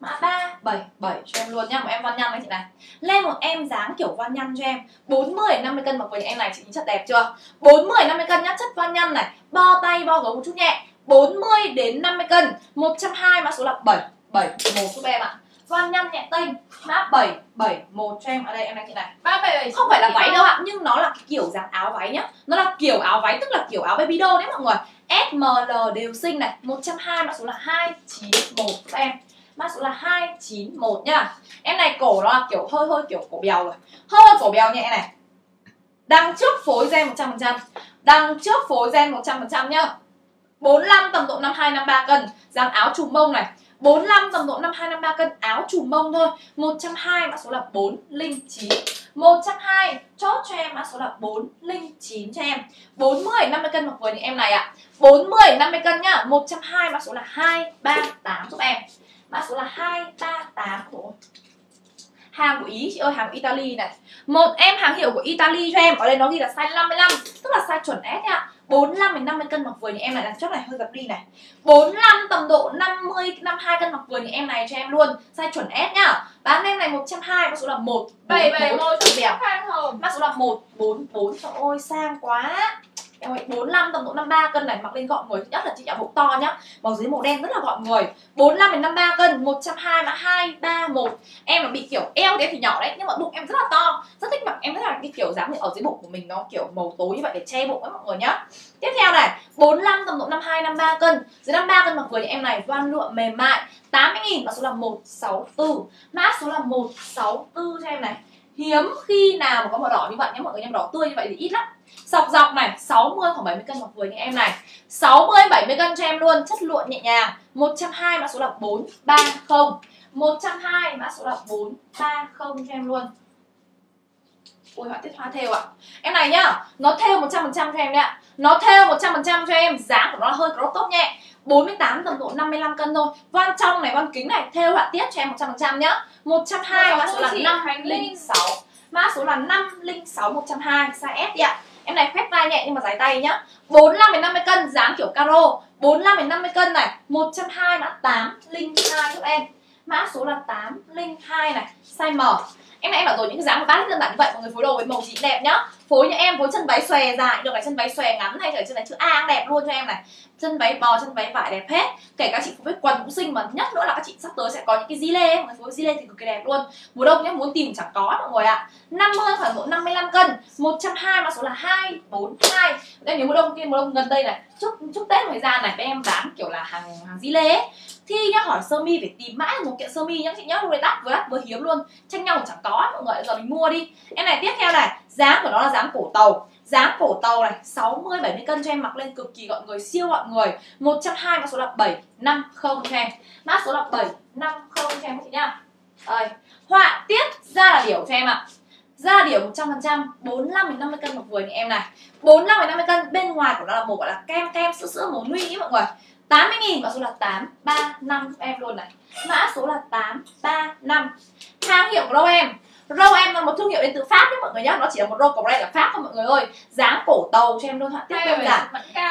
Mã 377 cho em luôn nhá, một em văn nhăn đấy chị này. Lên một em dáng kiểu văn nhăn cho em. 40 đến 50 cân mặc với em này chị nhìn chất đẹp chưa? 40 50 cân nhá, chất văn nhăn này. Bo tay, bo gấu một chút nhẹ. 40 đến 50 cân 120 mã số là 771 giúp em ạ. Văn nhăn nhẹ tênh. Mã 771 cho em. Ở đây em đang chị này. Ba bảy không phải là váy đâu ạ. nhưng nó là cái kiểu dáng áo váy nhá. Nó là kiểu áo váy tức là kiểu áo baby doll đấy mọi người. S, M, L đều xinh này. 120 mã số là 291 các em mã số là 291 nhá em này cổ nó là kiểu hơi hơi kiểu cổ bèo rồi. Hơi hơi cổ bèo nhẹ này. Đằng trước phối gen 100% đằng trước phối gen 100% nhá. 45 tầm độ 52 53 cân. Dáng áo trùm mông này. 45 tầm độ 52 53 cân. Áo trùm mông thôi. 120 mã số là 409 120 chốt cho em mã số là 409 cho em. 40 50 cân mặc vừa như em này ạ. à. 40 50 cân nhá. 120 mã số là 238 giúp em mã số là 238 Ủa. hàng của Ý. Chị ơi hàng của Italy này. Một em hàng hiệu của Italy cho em. Ở đây nó ghi là size 55 tức là size chuẩn S nha. 45 đến 50 cân mặc vừa như em này đằng trước này hơi gập đi này. 45 tầm độ 50 52 cân mặc vừa như em này cho em luôn. Size chuẩn S nhá bán em này 120 mã số là 1 771 chút bèo Khang hồng mã số là 144 trời ơi sang quá em ơi 45 tầm độ 53 cân này mặc lên gọn người. Nhất là chị đã bộ to nhá. Màu dưới màu đen rất là gọn người. 45 đến 53 cân 120 mã 231 em là bị kiểu eo thì thì nhỏ đấy, nhưng mà bụng em rất là to. Rất thích mặc, em rất là cái kiểu dáng ở dưới bụng của mình, nó kiểu màu tối như vậy để che bụng ấy mọi người nhá. Tiếp theo này 45 tầm độ 52 53 cân. Dưới 53 cân mặc vừa như em này, voan lụa mềm mại 80.000 mã số là 164 mã số là 164 cho em này hiếm khi nào mà có màu đỏ như vậy nhé. Mọi người nhé, màu đỏ tươi như vậy thì ít lắm. Sọc dọc này 60 khoảng 70 cân mặc vừa như em này. 60 70 cân cho em luôn. Chất lụa nhẹ nhàng. 120 mã số là 430 120 mã số là 430 cho em luôn. Ôi, họa tiết hoa thêu ạ. À. Em này nhá, Nó thêu 100% cho em đấy ạ. Nó thêu 100% cho em. Giá của nó là hơi crop top nhẹ. 48 tầm độ 55 cân thôi. Van trong này, van kính này Thêu họa tiết cho em 100% nhá. 120 mã số là 506 Mã số là 506 120 Size S đi ạ. Em này khép vai nhẹ nhưng mà dài tay nhá. 45 đến 50 cân dáng kiểu caro. 45 đến 50 cân này 120 mã 802 giúp em. Mã số là 802 này Size M Em này em bảo rồi những cái dáng của bát đơn giản như vậy Mọi người phối đồ với màu gì đẹp nhá. Phối như em phối chân váy xòe dài Được cái chân váy xòe ngắn hay là chân váy chữ A cũng đẹp luôn cho em này. Chân váy bò, chân váy vải đẹp hết. Kể các chị phối với quần cũng xinh mà nhất nữa là các chị sắp tới sẽ có những cái di lê Mọi người phối di lê thì cực kỳ đẹp luôn. Mùa đông nhé muốn tìm chẳng có mọi người ạ. à. 50 khoảng độ 55 cân 120 mã số là 242 Em nhớ mùa đông kia mùa đông gần đây này Chúc chúc Tết thời gian này em bán kiểu là hàng hàng di lê ấy thi nhá, hỏi sơ mi phải tìm mãi một kiện sơ mi nhá, chị nhá, lúc này đắt vừa đắt vừa hiếm luôn. Tranh nhau chẳng có, mọi người, giờ mình mua đi. Em này, tiếp theo này, dáng của nó là dáng cổ tàu. Dáng cổ tàu này 60 70 cân cho em, mặc lên cực kỳ gọn người, siêu gọn người. 120 mã số là 750 cho em. Mã số là 750 cho em chị nhá. Rồi họa tiết ra là điểu cho em ạ. Da điểu 100% 45 đến 50 cân một vừa thì em này. 45 đến 50 cân, bên ngoài của nó là một, gọi là kem kem, sữa sữa, màu nuy ý mọi người. 80 nghìn. Mã số là 835 em luôn này. Mã số là 835 Hàng hiệu của Râu em Râu em là một thương hiệu đến từ Pháp đấy mọi người nhá Nó chỉ là một râu cổ ở Pháp thôi mọi người ơi. Dáng cổ tàu cho em luôn họa tiết đơn giản.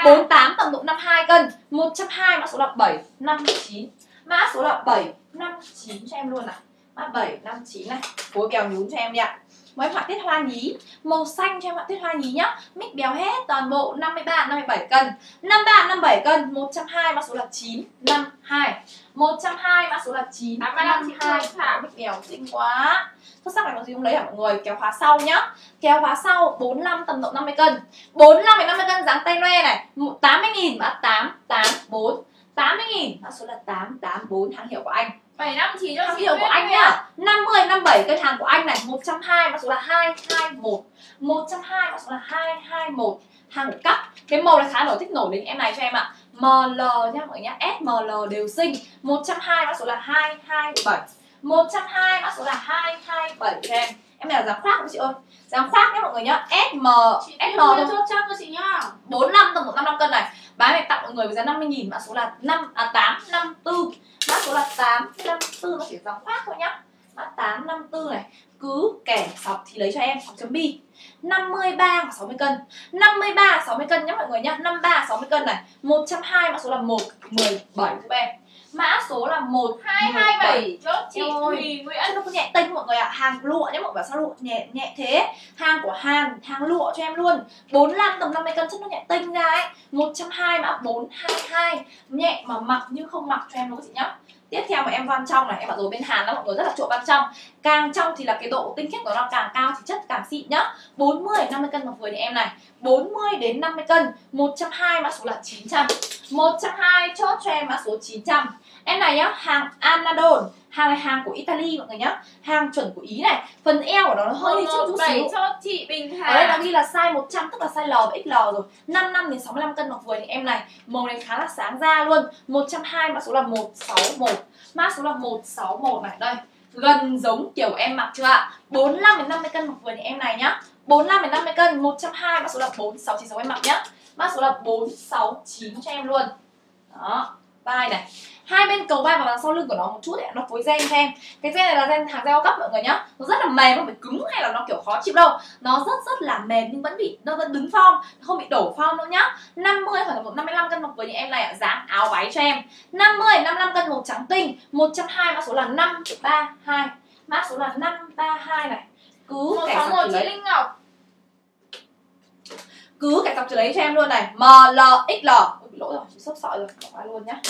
48 tầm độ 52 cân 120 mã số là 759 Mã số là 759 cho em luôn này. Mã 759 này. Phối kèo nhún cho em đi ạ Mới họa tiết hoa nhí? Màu xanh cho em họa tiết hoa nhí nhá. Mix béo hết toàn bộ 53, 57 cân. 53, 57 cân 120 mã số là 952 120 mã số là 952 Mix béo xinh quá. Xuất sắc này nó gì không lấy hả mọi người? Kéo khóa sau nhá. Kéo khóa sau 45 tầm độ 50 cân. 45 đến 50 cân dáng tay loe này. 80 nghìn mã 884 80 nghìn mã số là 884 hàng hiệu của anh 759 cho hàng chị hiệu của anh nhá. nhá 50 57 cây hàng của anh này 120 mã số là 221 120 mã số là 221 hàng cắt cái màu này khá nổi thích nổi đến em này cho em ạ. ML nhá mọi người nhá SML đều xinh. 120 mã số là 227 120 mã số là 227 cho em. Em này là dáng khoác của chị ơi. Dáng khoác nhé mọi người nhá. SM Chị SM thôi. chốt chắc cho chị nhá. 45 tầm 155 cân này. Bán này tặng mọi người với giá 50 nghìn mã số là 5 à 854 mã số là 854 nó chỉ dòng khoác thôi nhá. Mã 854 này, cứ kẻ sọc thì lấy cho em, sọc chấm bi. 53 và 60 cân. 53 60 cân nhá mọi người nhá. 53 60 cân này 120 mã số là 1 17 giúp em mã số là 1 227 chốt. Chị. Thùy Nguyễn nó không nhẹ tênh mọi người ạ. Hàng lụa nhé mọi người sao lụa nhẹ nhẹ thế. Hàng của hàng hàng lụa cho em luôn. 45 tầm 50 cân chất nó nhẹ tênh ra ấy. 120 mã 422 nhẹ mà mặc như không mặc cho em luôn chị nhá. Tiếp theo mà em van trong này em bảo rồi bên Hàn đó mọi người rất là chuộng van trong. Càng trong thì là cái độ tinh khiết của nó càng cao thì chất càng xịn nhá. 40 đến 50 cân mặc vừa như em này. 40 đến 50 cân 120 mã số là 900 120 chốt cho em mã số 900 Em này nhá, hàng Anadol. Hàng này hàng của Italy mọi người nhá. Hàng chuẩn của Ý này. Phần eo của nó nó hơi đi chút chút 117 xíu chốt chị Bình Ở đây nó Hà ghi là size 100 tức là size L và XL rồi. 55 đến 65 cân mặc vừa như em này Màu này khá là sáng da luôn. 120 mã số là 161 Mã số là 161 này. Đây Gần giống kiểu em mặc chưa ạ? 45 đến 50 cân mặc vừa như em này nhá. 45 đến 50 cân 120 mã số là 4696 em mặc nhá. Mã số là 469 cho em luôn. Đó vai này. Hai bên cầu vai và đằng sau lưng của nó một chút để nó phối gen cho em cái gen này là gen hàng cao cấp mọi người nhá. Nó rất là mềm không phải cứng hay là nó kiểu khó chịu đâu. Nó rất rất là mềm nhưng vẫn bị nó vẫn đứng form không bị đổ form đâu nhá. 50 khoảng một 55 cân mặc với những em này ạ. Dáng áo váy cho em. 50 55 cân màu trắng tinh. 120 mã số là 532 mã số là 532 này. Cứ một kẻ một chỉ chị Linh Ngọc. Cứ kẻ sọc chỉ lấy cho em luôn này. M L X L. Ôi, bị lỗi rồi chị sốc sợi rồi bỏ qua luôn nhá.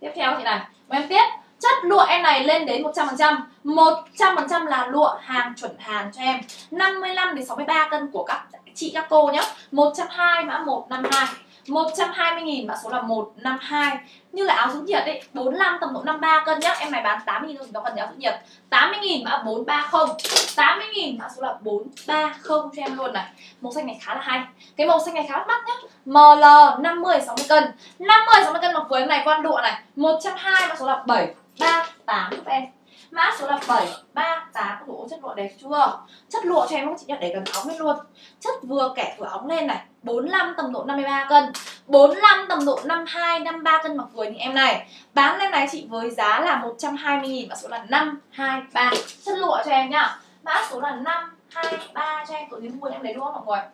Tiếp theo chị này mời em tiếp chất lụa em này lên đến 100% 100% là lụa hàng chuẩn hàng cho em. 55 đến 63 cân của các chị, các cô nhá. 120 mã 152 120 000 mã số là 152 như là áo giữ nhiệt ấy 45 tầm độ 53 cân nhá. Em này bán 80 nghìn thôi chúng ta cần áo giữ nhiệt. 80 nghìn mã 430 80 nghìn mã số là 430 cho em luôn này. Màu xanh này khá là hay. Cái màu xanh này khá bắt mắt nhá. ML 50 60 cân. 50 60 cân mặc với em này quan độ này 120 mã số là 738 giúp em. Mã số là 738 độ chất lụa đẹp chưa? Chất lụa cho em không? Chị nhận để gần ống lên luôn. Chất vừa kẻ vừa ống lên này. 45 tầm độ 53 cân. 45 tầm độ 52 53 cân mặc vừa những em này Bán em này chị với giá là 120 000 Mã số là 523 Chất lụa cho em nhá. Mã số là 523 cho em Tụi đến mua em lấy luôn mọi người?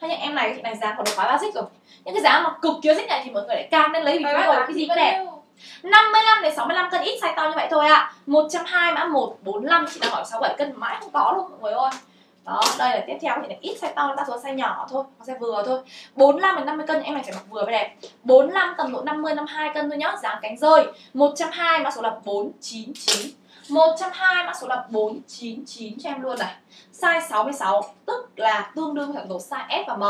Hay những em này chị này giá của nó quá basic rồi. Những cái giá mà cực chứa xích này thì mọi người lại cam lên lấy vì cái rồi cái gì có đẹp. 55 đến 65 cân ít size to như vậy thôi ạ. à. 120 mã 145 chị đang hỏi 67 cân mãi không có luôn mọi người ơi đó đây là tiếp theo thì là ít size to đa số size nhỏ thôi size vừa thôi. 45 đến 50 cân em này phải mặc vừa mới đẹp. 45 tầm độ 50 52 cân thôi nhá dáng cánh rơi. 120 mã số là 499 120 mã số là 499 cho em luôn này. Size 66 tức là tương đương với độ size S và M.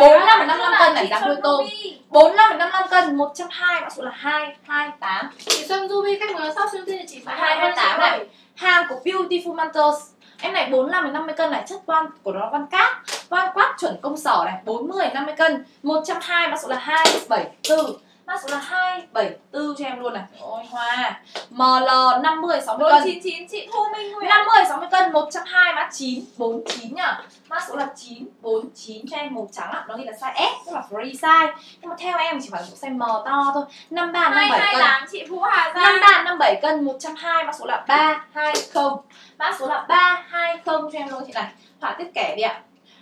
45 đến 55 cân này dáng đôi tôm 45 đến 55 cân 120 mã số là 228 chị Xuân Ruby khách mới shop siêu thị chị Mã 228 này. hàng của Beautiful Mantles Em này 45 đến 50 cân này, chất van của nó van cát. Van quát chuẩn công sở này 40 đến 50 cân. 120 mã số là 274 Mã số là 274 cho em luôn này Ôi hoa ML 50 60 cân 499 chị Thu Minh Nguyễn 50 60 cân 120 mã 949 nhá. Mã số là 949 cho em màu trắng ạ. Nó ghi là size S tức là free size. Nhưng mà theo em chỉ phải một size M to thôi. 53 57 cân. 228 chị Vũ Hà Giang 53 57 cân 120 mã số là 320. Mã số là 320 cho em luôn chị này. Họa tiết kẻ đi ạ.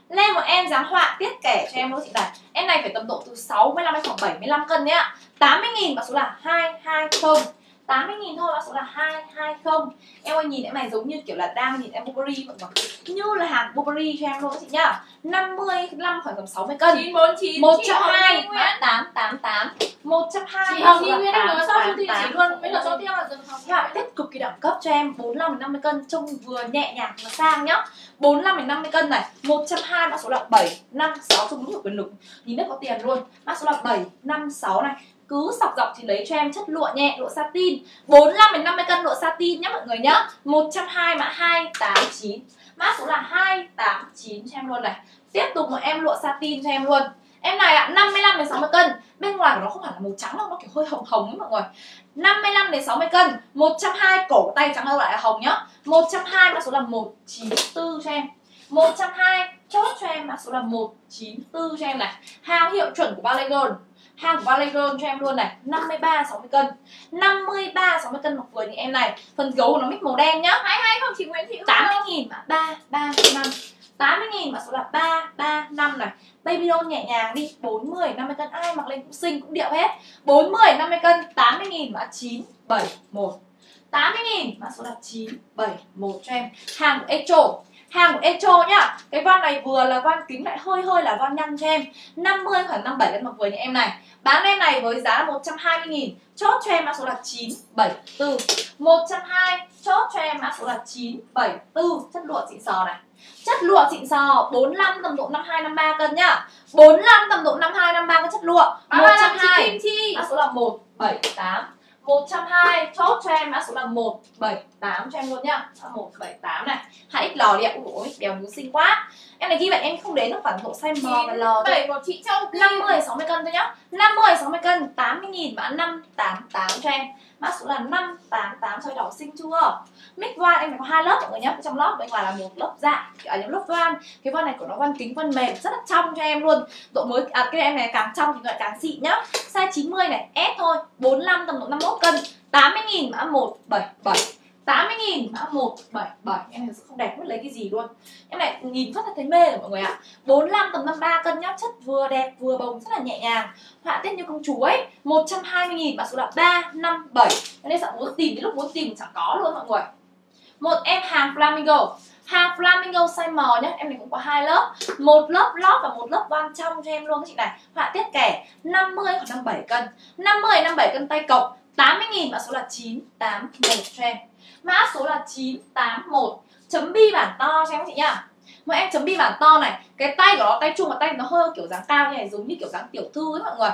Lên một em dáng họa tiết kể cho em luôn chị này. Em này phải tầm độ từ 65 đến khoảng 75 cân đấy ạ. 80 000 và số là 220. 80 nghìn thôi mã số là 220 Em ơi nhìn em này giống như kiểu là đang nhìn em Burberry mọi người Như là hàng Burberry cho em luôn các chị nhá. 55 khoảng tầm 60 cân. 949 chị 120 Hồng Minh mã Nguyễn 888 120 Chị Hồng Nguyễn em shop siêu thị chị 888. luôn Bây giờ số tiêu là dừng học Họa tiết cực kỳ đẳng cấp cho em 45 đến 50 cân trông vừa nhẹ nhàng và sang nhá. 45 đến 50 cân này 120 mã số là 756 trông đúng kiểu quyền lực. Nhìn rất có tiền luôn. Mã số là 756 này cứ sọc dọc thì lấy cho em chất lụa nhẹ, lụa satin. 45 đến 50 cân lụa satin nhá mọi người nhá. 120 mã 289 mã số là 289 cho em luôn này. Tiếp tục một em lụa satin cho em luôn. Em này ạ 55 đến 60 cân. Bên ngoài của nó không phải là màu trắng đâu, nó kiểu hơi hồng hồng ấy mọi người. 55 đến 60 cân. 120 cổ tay trắng đâu lại là hồng nhá. 120 mã số là 194 cho em. 120 chốt cho em mã số là 194 cho em này. Hàng hiệu chuẩn của Ballet hàng của Ballet Girl cho em luôn này. 53 60 cân. 53 60 cân mặc vừa những em này. Phần gấu của nó mix màu đen nhá. 22 không chị Nguyễn Thị Hương 80 nghìn mã 335 80 nghìn mã số là 335 này. Baby doll nhẹ nhàng đi. 40 50 cân. Ai mặc lên cũng xinh cũng điệu hết. 40 50 cân. 80 nghìn mã 971 80 nghìn mã số là 971 cho em. Hàng của Echo hàng của Echo nhá. Cái van này vừa là van kính lại hơi hơi là van nhăn cho em. 50 khoảng 57 cân mặc vừa những em này. Bán em này với giá là 120 nghìn. Chốt cho em mã số là 974 120 chốt cho em mã số là 974 chất lụa xịn sò này. Chất lụa xịn sò 45 tầm độ 52 53 cân nhá. 45 tầm độ 52 53 cân chất lụa. 120 chị 120 Kim Chi? mã số là 178 120 chốt cho em mã số là 178 cho em luôn nhá. Mã 178 này. 2XL đi ạ. Ui đèo nữ xinh quá. Em này ghi vậy em không đến được khoảng độ size M và L thôi. Bảy của chị Châu Kim. 50 60 cân thôi nhá. 50 60 cân 80 nghìn mã 588 cho em. Mã số là 588 cho đỏ xinh chưa mic van em phải có hai lớp mọi người nhé trong lớp bên ngoài là một lớp dạ ở à, những lớp van. Cái van này của nó van kính van mềm rất là trong cho em luôn. Độ mới à, cái em này càng trong thì lại càng xịn nhá. Size 90 này S thôi 45 tầm độ 51 cân. 80 nghìn mã 177 80 nghìn mã 177 Em này không đẹp mất lấy cái gì luôn. Em này nhìn rất là thấy mê rồi mọi người ạ. 45 tầm 53 cân nhá. Chất vừa đẹp vừa bồng rất là nhẹ nhàng. Họa tiết như công chúa ấy 120 nghìn mã số là 357 Nên sợ muốn tìm đến lúc muốn tìm chẳng có luôn mọi người. Một em hàng Flamingo. Hàng Flamingo size M nhé Em này cũng có hai lớp. Một lớp lót và một lớp van trong cho em luôn các chị này. Họa tiết kẻ 50 hoặc 57 cân. 50 57 cân tay cộng 80 nghìn mã số là 981 cho em. Mã số là 981 Chấm bi bản to cho em chị nhá. Mọi em chấm bi bản to này, Cái tay của nó, tay chung và tay nó hơi kiểu dáng cao như này, Giống như kiểu dáng tiểu thư ấy mọi người.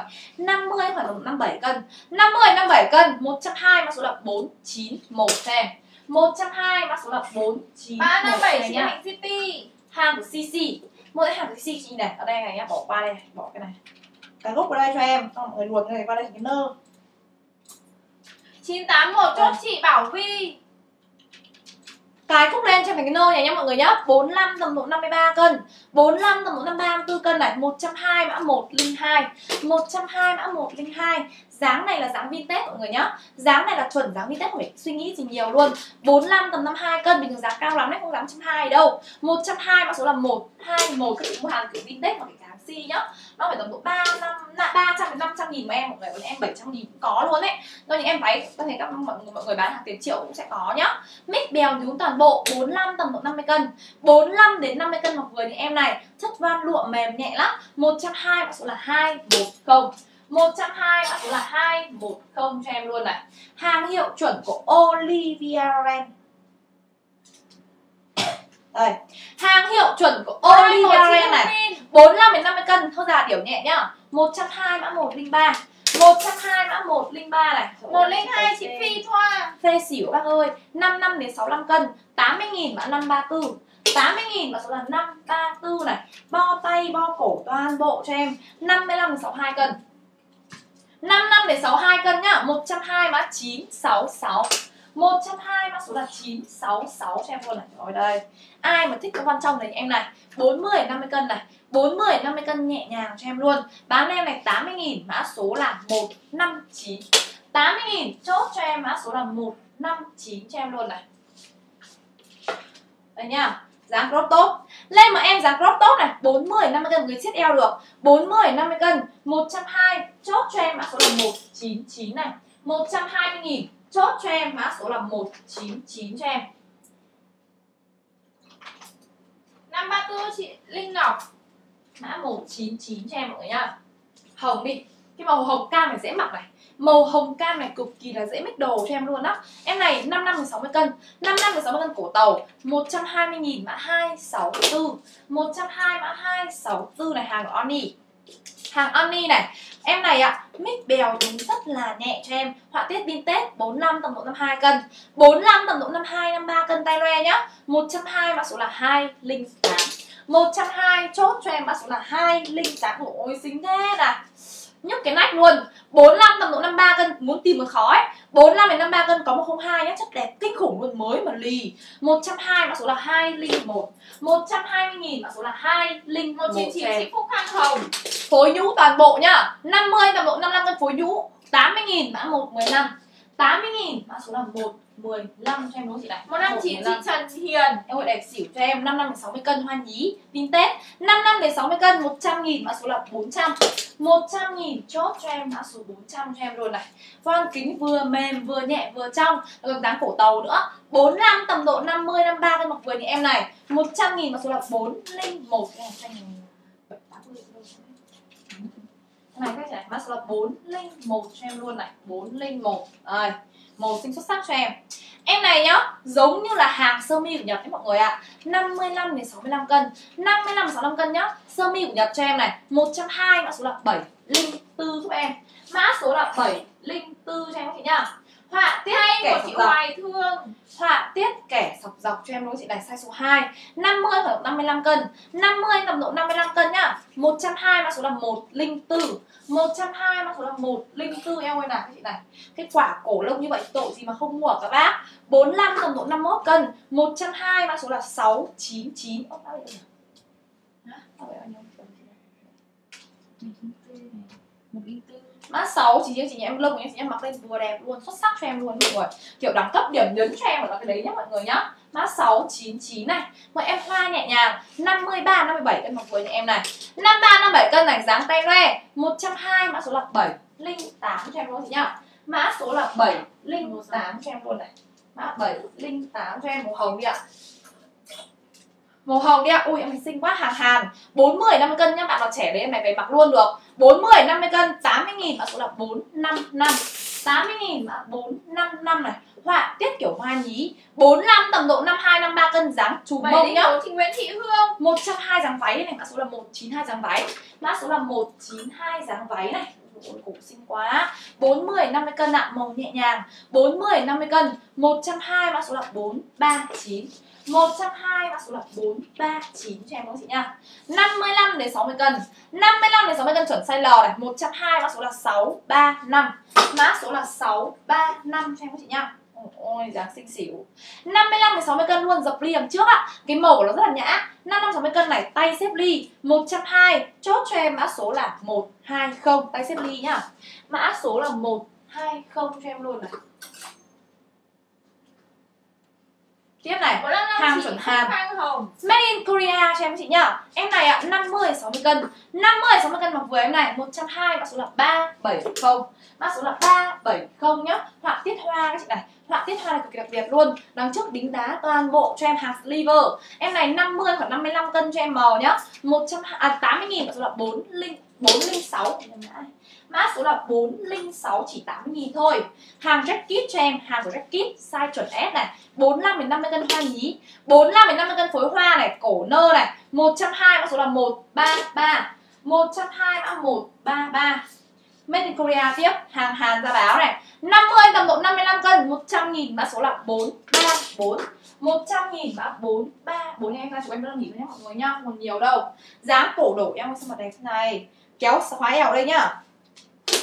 50 khoảng tầm 57 cân. 50 57 cân 120 mã số là 491 cho em. 120 mã số là 491 ba năm bảy chị nhá. Hạnh City. hàng của CC cái hàng của CC chị này. Ở đây này nhá bỏ qua đây Bỏ cái này. Cái gốc vào đây cho em. Xong mọi người luồn cái này qua đây cái nơ 981 chốt Vâng. chị Bảo Vi. Cái cúc lên cho mình cái nơ này nhá mọi người nhá. 45 tầm độ 53 cân. 45 tầm độ 54 cân này. 120 mã 102 120 mã 102 Dáng này là dáng vintage mọi người nhá. Dáng này là chuẩn dáng vintage không phải suy nghĩ gì nhiều luôn. 45 tầm 52 cân Bình thường dáng cao lắm đấy không dám 120 đâu. 120 mã số là 121 Các chị mua hàng kiểu vintage mà phải hàng si nhá. Nó phải tầm độ 3, năm 300 đến 500 nghìn mà em Mọi người. Còn em 700 nghìn cũng có luôn đấy. Do những em váy có thể các mọi người, mọi người bán hàng tiền triệu cũng sẽ có nhá. Mix bèo nhún toàn bộ 45 tầm độ 50 cân. 45 đến 50 cân mặc vừa những em này Chất van lụa mềm nhẹ lắm. 120 mã số là 210 120 mã số là 210 cho em luôn này. Hàng hiệu chuẩn của Olivia Ren. Đây. Hàng hiệu chuẩn của Olivia Ren này. 45 đến 50 cân. Thôi già điểu nhẹ nhá. 120 mã 103 120 mã 103 này. 102 chị Phi Thoa. Phê xỉu bác ơi. 55 đến 65 cân. 80 nghìn mã 534 80 nghìn mã số là 534 này. Bo tay, bo cổ toàn bộ cho em 55 đến 62 cân 55 đến 62 cân nhá. 120 mã 966 120 mã số là 966 cho em luôn này. Rồi đây. Ai mà thích cái văn trong này em này 40 đến 50 cân này. 40 đến 50 cân nhẹ nhàng cho em luôn. Bán em này 80 nghìn, mã số là 159 80 nghìn, chốt cho em mã số là 159 cho em luôn này. Đây nhá. Dáng crop top. Lên mà em dáng crop tốt này 40 50 cân người siết eo được. 40 50 cân 120 chốt cho em mã số là 199 này. 120 nghìn chốt cho em mã số là 199 cho em. 534 chị Linh Ngọc. mã 199 cho em mọi người nhá. Hồng đi. Cái màu hồng cam này dễ mặc này màu hồng cam này cực kỳ là dễ mix đồ cho em luôn á. Em này 5 năm 60 cân. 5 năm 60 cân cổ tàu 120.000 mã 264 120 mã 264 này, hàng của Oni. Hàng Oni này, em này ạ mix bèo tính rất là nhẹ cho em. Họa tiết vintage 45 tầm độ 52 cân. 45 tầm độ 52 53 cân tay loe nhá. 120 mã số là 208 120 chốt cho em mã số là 208 Ôi, xinh thế này nhấc cái nách luôn. 45 tầm độ 53 cân, muốn tìm mà khó ấy. 45 đến 53 cân có 102 nhá, chất đẹp kinh khủng luôn, mới mà lì. 120 mã số là 201 120 nghìn mã số là 201 199 cho em. chị Phúc Khang Hồng. Phối nhũ toàn bộ nhá. 50 tầm độ 55 cân phối nhũ. 80 nghìn mã 115 80 nghìn mã số là 1 115 cho em đúng không chị này 159 chị 115. Trần Hiền. Em hội đẹp xỉu cho em 5 năm đến 60 cân hoa nhí Vintage 5 năm đến 60 cân 100 nghìn mã số là 400 100 nghìn chốt cho em mã số 400 cho em luôn này. Voan kính vừa mềm vừa nhẹ vừa trong. Còn dáng cổ tàu nữa. 45 tầm độ 50 53 cân mặc vừa như em này. 100 nghìn mã số là 401 Em cho em 780 này. Các chị này mã số là 401 cho em luôn này. 401 Rồi màu xinh xuất sắc cho em Em này nhá, giống như là hàng sơ mi của Nhật đấy mọi người ạ. 55 đến 65 cân. 55 đến 65 cân nhá. Sơ mi của Nhật cho em này, 120 mã số là 704 giúp em. Mã số là 704 cho em các chị nhá. họa tiết Hay kẻ của sọc chị dọc Hoài Thương họa tiết kẻ sọc dọc cho em đúng không chị này size số 2 50 tầm độ 55 cân 50 tầm độ 55 cân nhá 120 mã số là 104 120 mã số là 104 em ơi các chị này cái quả cổ lông như vậy tội gì mà không mua ở các bác 45 tầm độ 51 cân 120 mã số là 699 Ơ, bao nhiêu nhỉ? Hả? Bao bao nhiêu? Mã 6 chị chị em lông của em chị em mặc lên vừa đẹp luôn, xuất sắc cho em luôn, mọi người. Kiểu đẳng cấp điểm nhấn cho em là cái đấy nhá, mọi người nhá. Mã 699 này. Mọi em hoa nhẹ nhàng 53 57 cân mặc với em này. 53 57 cân này, dáng tay loe 120 mã số là 708 cho em luôn chị nhá. Mã số là 708 cho em luôn này. Mã 708 cho em màu hồng đi ạ màu hồng đi ạ. Ui em này xinh quá. Hàng hàn 40 50 cân nhá. Bạn nào trẻ đấy em này về mặc luôn được. 40 50 cân 80 nghìn. Mã số là 455 80 nghìn mã 455 này. Họa tiết kiểu hoa nhí. 45 tầm độ 52 53 cân dáng Bảy mông nhá. chị Nguyễn Thị Hương. 120 dáng váy này mã số là 192 dáng váy. Mã số là 192 dáng váy này. Ôi, cổ xinh quá. 40 50 cân ạ. Màu nhẹ nhàng. 40 50 cân. 120 mã số là 439 120 mã số là 439 cho em các chị nha. 55 đến 60 cân. 55 đến 60 cân chuẩn size L này. 120 mã số là 635 mã số là 635 cho em các chị nha. Ôi dáng xinh xỉu 55 đến 60 cân luôn, dập ly đằng trước ạ. Cái màu của nó rất là nhã. 55 60 cân này, tay xếp ly. 120 chốt cho em mã số là 120 tay xếp ly nhá Mã số là 120 cho em luôn này. Tiếp này Hàng chuẩn Hàn. Made in Korea cho em chị nhá. Em này ạ 50 60 cân. 50 60 cân mặc vừa em này 120 mã số là 370 Mã số là 370 nhá. Họa tiết hoa các chị này. Họa tiết hoa này cực kỳ đặc biệt luôn. Đằng trước đính đá toàn bộ cho em hàng sliver Em này 50 khoảng 55 cân cho em màu nhá. 100 à 80 nghìn mã số là 40 406 Mã số là 406 chỉ 80 nghìn thôi Hàng jacket cho em Hàng của jacket size chuẩn S này 45 đến 50 cân hoa nhí 45 đến 50 cân phối hoa này, cổ nơ này, 120 mã số là 133. 120 mã 133. Made in Korea tiếp, hàng Hàn ra báo này. 50 tầm độ 55 cân, 100 nghìn mã số là 434. 100 nghìn mã 434 em ra chụp em đơn nghỉ thôi nhé mọi người nhá, còn nhiều đâu. dám cổ đổ em xem mặt mà đẹp thế này. Kéo khóa eo đây nhá.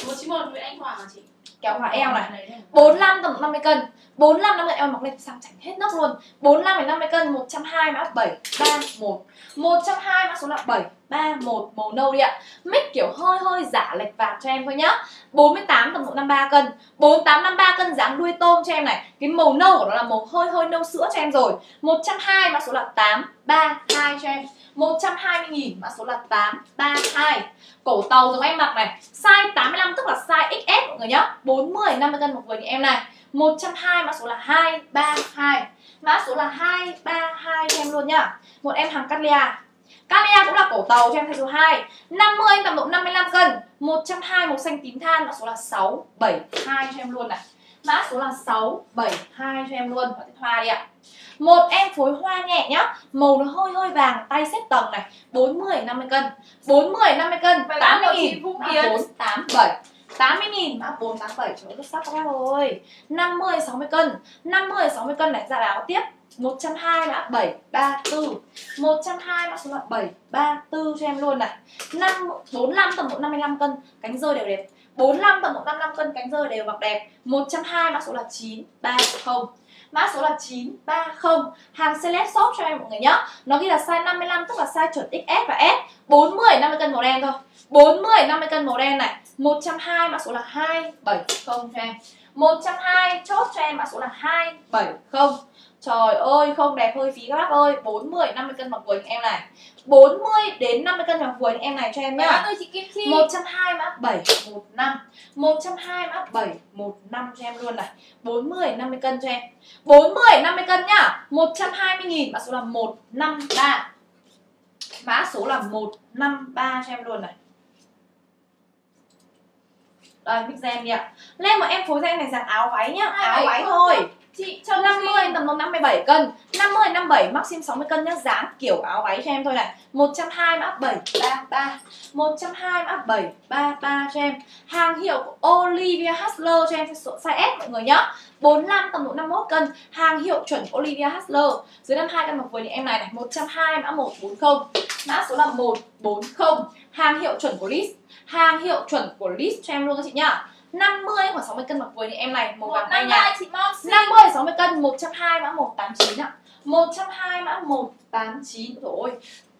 191 Nguyễn Anh Hoàng hả chị? Kéo khóa eo này. 45 tầm độ 50 cân. 45 50 em mặc lên sang chảnh hết nóc luôn. 45 đến 50 cân 120 mã 731 120 mã số là 731 màu nâu đi ạ. Mix kiểu hơi hơi giả lệch vạt cho em thôi nhá. 48 tầm độ 53 cân. 48 53 cân dáng đuôi tôm cho em này. Cái màu nâu của nó là màu hơi hơi nâu sữa cho em rồi. 120 mã số là 832 cho em. 120 nghìn mã số là 832 Cổ tàu giống em mặc này. Size 85 tức là size XS mọi người nhá. 40 50 cân một người như em này. 120 mã số là 232 Mã số là 232 cho em luôn nhá. Một em hàng Catlia Calia cũng là cổ tàu cho em thay số 2 50 tầm độ 55 cân. 120 màu xanh tím than, Mã số là 672 cho em luôn này. Mã số là 672 cho em luôn. Và tiếp hoa đi ạ. Một em phối hoa nhẹ nhá. Màu nó hơi hơi vàng Tay xếp tầng này. 40 50 cân. 40 50 cân. Vậy 80 là chị nghìn. Vũ Mã Yến. 487 80 nghìn mã 487 trời ơi rất sắc các em ơi 50 60 cân. 50 60 cân này ra báo tiếp. 120 mã 734 120 mã số là 734 cho em luôn này. 5, 45 tầm độ 55 cân. Cánh rơi đều đẹp 45 tầm 155 cân cánh rơi đều mặc đẹp. 120 mã số là 930 Mã số là 930 Hàng Celeb Shop cho em mọi người nhé Nó ghi là size 55 tức là size chuẩn XS và S. 40 50 cân màu đen thôi. 40 50 cân màu đen này. 120 mã số là 270 cho em. 120 chốt cho em mã số là 270 Trời ơi không đẹp hơi phí các bác ơi. 40 50 cân mặc quần em này. 40 đến 50 cân mặc quần em này cho em nhá. Ơi chị Kim Chi. 120 mã 715 120 mã 715 cho em luôn này. 40 50 cân cho em. 40 50 cân nhá. 120 nghìn mã số là 153 Mã số là 153 cho em luôn này. Đây mix em đi ạ. Lên một em phối cho em này dạng áo váy nhá. Áo váy thôi Chị cho 50 tầm độ 57 cân. 50 57 maxim 60 cân nhá. Dáng kiểu áo váy cho em thôi này. 120 mã 733 120 mã 733 cho em. Hàng hiệu của Olivia Hustler cho em size S, mọi người nhá. 45 tầm độ 51 cân. Hàng hiệu chuẩn Olivia Hustler. Dưới 52 cân mặc vừa như em này này. 120 mã 140 Mã số là 140 Hàng hiệu chuẩn của Liz Hàng hiệu chuẩn của Liz cho em luôn các chị nhá. 50 khoảng 60 cân mặc vừa như em này màu vàng chị Mom 50 60 cân 120 mã 189 ạ. 120 mã 189 rồi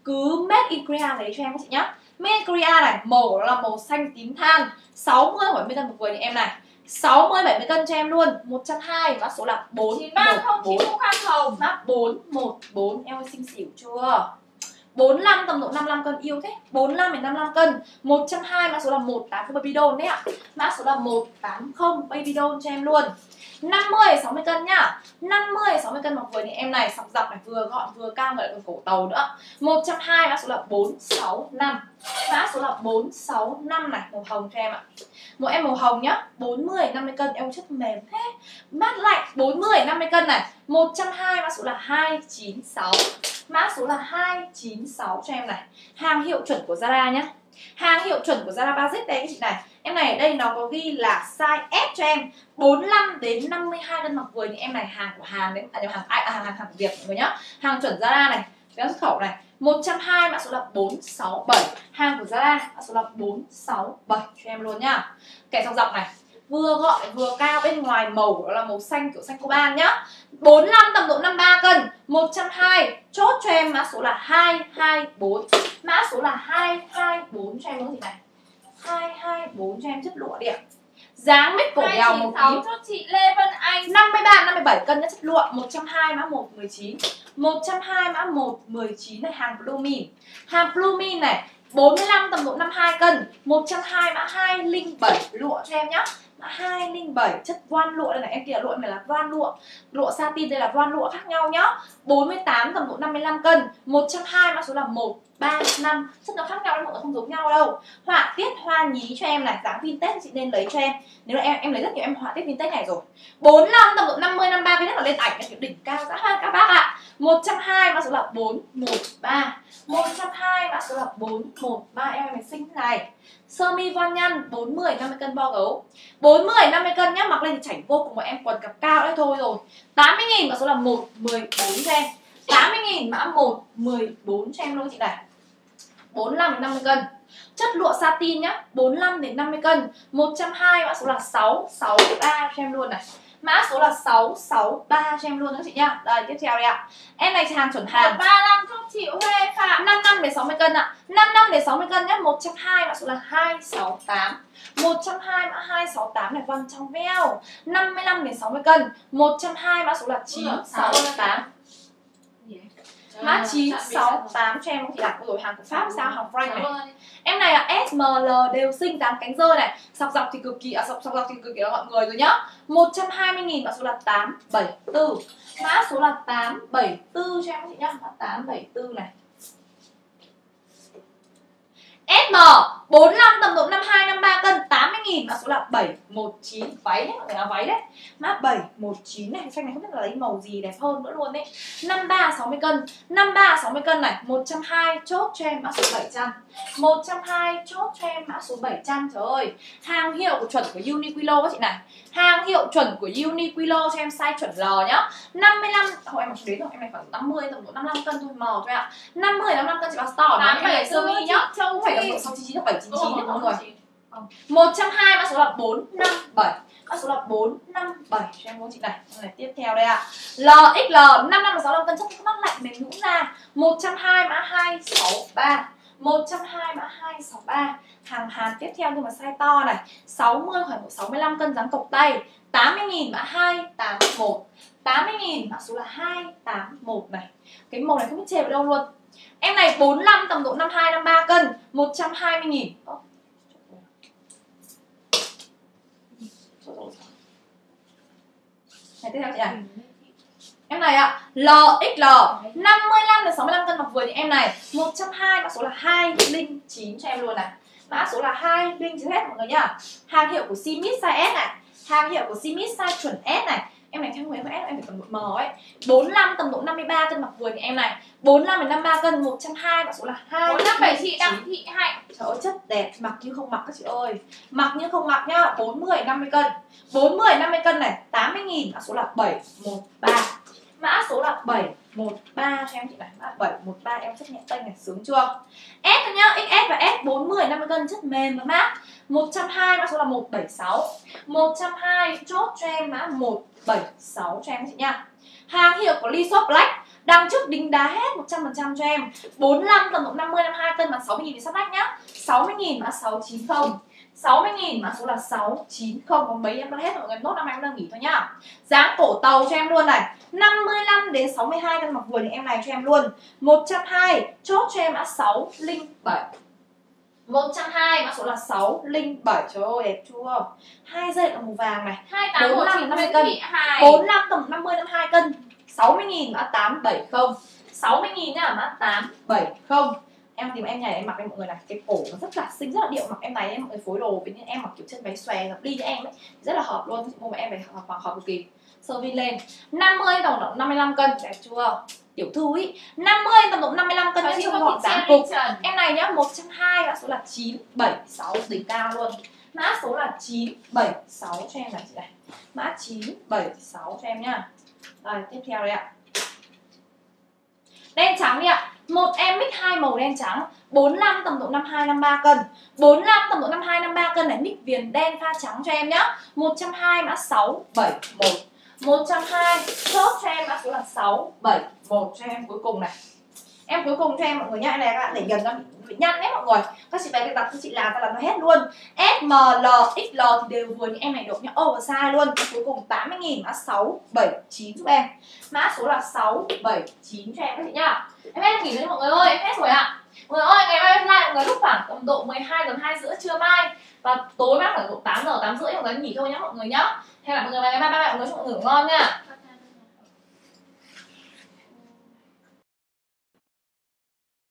cứ made in Korea lấy cho em các chị nhá. Made in Korea này màu của nó là màu xanh tím than. 60 70 cân mặc vừa như em này. 60 70 cân cho em luôn. 120 mã số là 4 930 chị Phúc Khang Hồng. Mã 414 em ơi xinh xỉu chưa 45 tầm độ 55 cân, yêu thế. 45 đến 55 cân. 120 mã số là 180 baby doll đấy ạ. Mã số là 180 baby doll cho em luôn. 50 60 cân nhá. 50 60 cân mặc vừa thì em này sọc dọc này vừa gọn, vừa cao lại còn cổ tàu nữa. 120 mã số là 465 mã số là 465 này, màu hồng cho em ạ. Một em màu hồng nhá. 40 50 cân, em chất mềm thế. Mát lạnh 40 50 cân này. 120 mã số là 296 mã số là 296 cho em này. Hàng hiệu chuẩn của Zara nhé hàng hiệu chuẩn của Zara Basic đây các chị này. Em này ở đây nó có ghi là size S cho em. 45 đến 52 cân mặc vừa. Những em này hàng của Hàn đấy. À, hàng à, hàng hàng hàng Việt mọi người nhá. Hàng chuẩn Zara này. Cái xuất khẩu này. 120 mã số là 467 hàng của Zara mã số là 467 cho em luôn nhá. Kẻ trong dọc này vừa gọn vừa cao bên ngoài màu nó là màu xanh kiểu xanh coban nhá. 45 tầm độ 53 cân 120 chốt cho em mã số là 224 mã số là 224 cho em luôn chị này? 224 cho em chất lụa đi ạ. Dáng mít cổ đèo màu tím cho chị Lê Vân Anh. 53 57 cân nhá chất lụa. 120 mã 119 120 mã 119 này hàng Blumin hàng Blumin này 45 tầm độ 52 cân 120 mã 207 lụa cho em nhá 207 chất voan lụa đây này, em kia lụa này là voan lụa. Lụa satin đây là voan lụa khác nhau nhá. 48 tầm độ 55 cân 120 mã số là 1 3, 5 chất nó khác nhau nhưng không giống nhau đâu. Họa tiết hoa nhí cho em này dáng vintage chị nên lấy cho em. Nếu là em em lấy rất nhiều em họa tiết vintage này rồi. 4, 5, tầm độ 50 53 vintage nhất là lên ảnh là kiểu đỉnh cao dã man các bác ạ. À. 120 mã số là 413 120 mã số là 413 em em xinh này. Sơ mi von nhăn 40 50 cân bo gấu. 40 50 cân nhá mặc lên thì chảnh vô cùng mà em quần cặp cao đấy thôi rồi. 80 nghìn mã số là 114 cho em. 80 nghìn mã 114 cho em luôn chị này. 45 đến 50 cân. Chất lụa satin nhá 45 đến 50 cân. 120 mã số là 663 cho em luôn này. Mã số là 663 cho em luôn các chị nhá. Đây tiếp theo đây ạ. Em này hàng chuẩn hàng. 35 không chịu Huê Phạm. 5 năm đến 60 cân ạ. 5 năm đến 60 cân nhá 120 mã số là 268 120 mã 268 này vâng trong veo. 55 đến 60 cân. 120 mã số là 968 Mã 968 cho em thì đặt rồi hàng của Pháp sao hàng Frank này? Em này là SML đều xinh dáng cánh dơ này. Sọc dọc thì cực kỳ, à sọc, sọc dọc thì cực kỳ là mọi người rồi nhá. 120 nghìn mã số là 874 Mã số là 874 cho em chị nhá. Mã 874 này. SM 45 tầm độ 52 53 cân 80 000 mã số là 719 váy đấy mọi người là váy đấy. Mã 719 này xanh này không biết là lấy màu gì đẹp hơn nữa luôn đấy. 53 60 cân, 53 60 cân này, 120 chốt cho em mã số 700. 120 chốt cho em mã số 700 trời ơi. Hàng hiệu của chuẩn của Uniqlo các chị này. Hàng hiệu chuẩn của Uniqlo cho em size chuẩn L nhá. 55 Thôi oh, em mặc đến rồi, em này khoảng 50 tầm độ 55 cân thôi mờ thôi ạ. À. 50 55 cân chị vào store. 87 sơ mi nhá. Không phải tầm độ 69 7 1999 đấy mọi người 120 mã số là 457 Mã số là 457 Cho em môn chị này. Này tiếp theo đây ạ. À. LXL 556 là cân chắc mát lạnh mềm nhũn ra. 120 mã 263 120 mã 263 Hàng Hàn tiếp theo nhưng mà size to này. 60 khoảng 65 cân dáng cộc tay. 80.000 mã 281 80.000 mã số là 281 này. Cái màu này không biết chê vào đâu luôn. Em này 45 tầm độ 52 53 cân 120 000 Này tiếp theo chị này Em này ạ, à, LXL 55 đến 65 cân mặc vừa thì em này 120 mã số là 209 cho em luôn này. Mã số là 209 hết mọi người nhá. Hàng hiệu của Simit size S này Hàng hiệu của Simit size chuẩn S này em này Huế với em em phải tầm độ M ấy. 45 tầm độ 53 cân mặc vừa như em này. 45 đến 53 cân 120 mã số là 2 bốn năm bảy chị đặng thị hạnh. Trời ơi chất đẹp mặc như không mặc các chị ơi. Mặc như không mặc nhá 40 50 cân. 40 50 cân này 80 nghìn mã số là 713 Mã số là 713 cho em chị này Mã 713 em chất nhẹ tay này, sướng chưa? S thôi nhá XS và S 40 50 cân, chất mềm và mát. 120 mã số là 176 120 chốt cho em mã 176 cho em chị nha. Hàng hiệu của Lee Shop Black Đằng trước đính đá hết 100% cho em. 45 tầm độ 50 52 cân bằng 60 000 thì sắp lách nhá. 60 000 mã 690 60 000 mã số là 690 Còn mấy em đã hết mọi người nốt năm em đang nghỉ thôi nhá. Dáng cổ tàu cho em luôn này. 55 đến 62 cân mặc vừa những em này cho em luôn. 120 chốt cho em mã 607 120 mã số là 607 Trời ơi đẹp chưa? Hai dây là màu vàng này. hai tám một 45 chị năm mươi Nguyễn cân. Thị Hải 45 tầm 50 52 cân. 60 nghìn mã 870 60 nghìn nhá mã 870 Em tìm em nhảy em mặc em mọi người này. Cái cổ nó rất là xinh rất là điệu. Mặc em này em mọi người phối đồ với những em mặc kiểu chân váy xòe đi cho em ấy. Rất là hợp luôn. Mua em phải hợp, hợp, hợp cực kỳ Sơ vin lên 50 tầm độ 55 cân. Đẹp chưa? Tiểu thư ý. 50 tầm độ 55 cân. Nguyễn gọn dáng cục. Em này nhá 120 mã số là 976 đỉnh cao luôn. Mã số là 976 cho em này chị này. Mã 976 cho em nhá. Rồi tiếp theo đây ạ. Đen trắng đi ạ. Một em mix hai màu đen trắng. 45 tầm độ 52 53 cân. 45 tầm độ 52 53 cân này mix viền đen pha trắng cho em nhá. 120 mã 671 120 chốt cho em mã số là 671 cho em cuối cùng này. Em cuối cùng cho em mọi người nhá Em này các bạn để gần ra bị, nhăn đấy mọi người. Các chị bé đặt cho các chị làm ta làm nó hết luôn. S, M, L, XL thì đều vừa những em này được nhá oversize luôn. Em cuối cùng 80 nghìn mã 679 giúp em. Mã số là 679 cho em các chị nhá. Em hết nghỉ rồi mọi người ơi em hết rồi ạ. Mọi người ơi ngày mai em lại mọi người lúc khoảng tầm độ 12 giờ 2 giữa trưa mai. Và tối mai khoảng độ 8 giờ 8 rưỡi mọi người nghỉ thôi nhá mọi người nhá hay là mọi người ngày mai ba mẹ mọi người chúc mọi người ngủ ngon nha.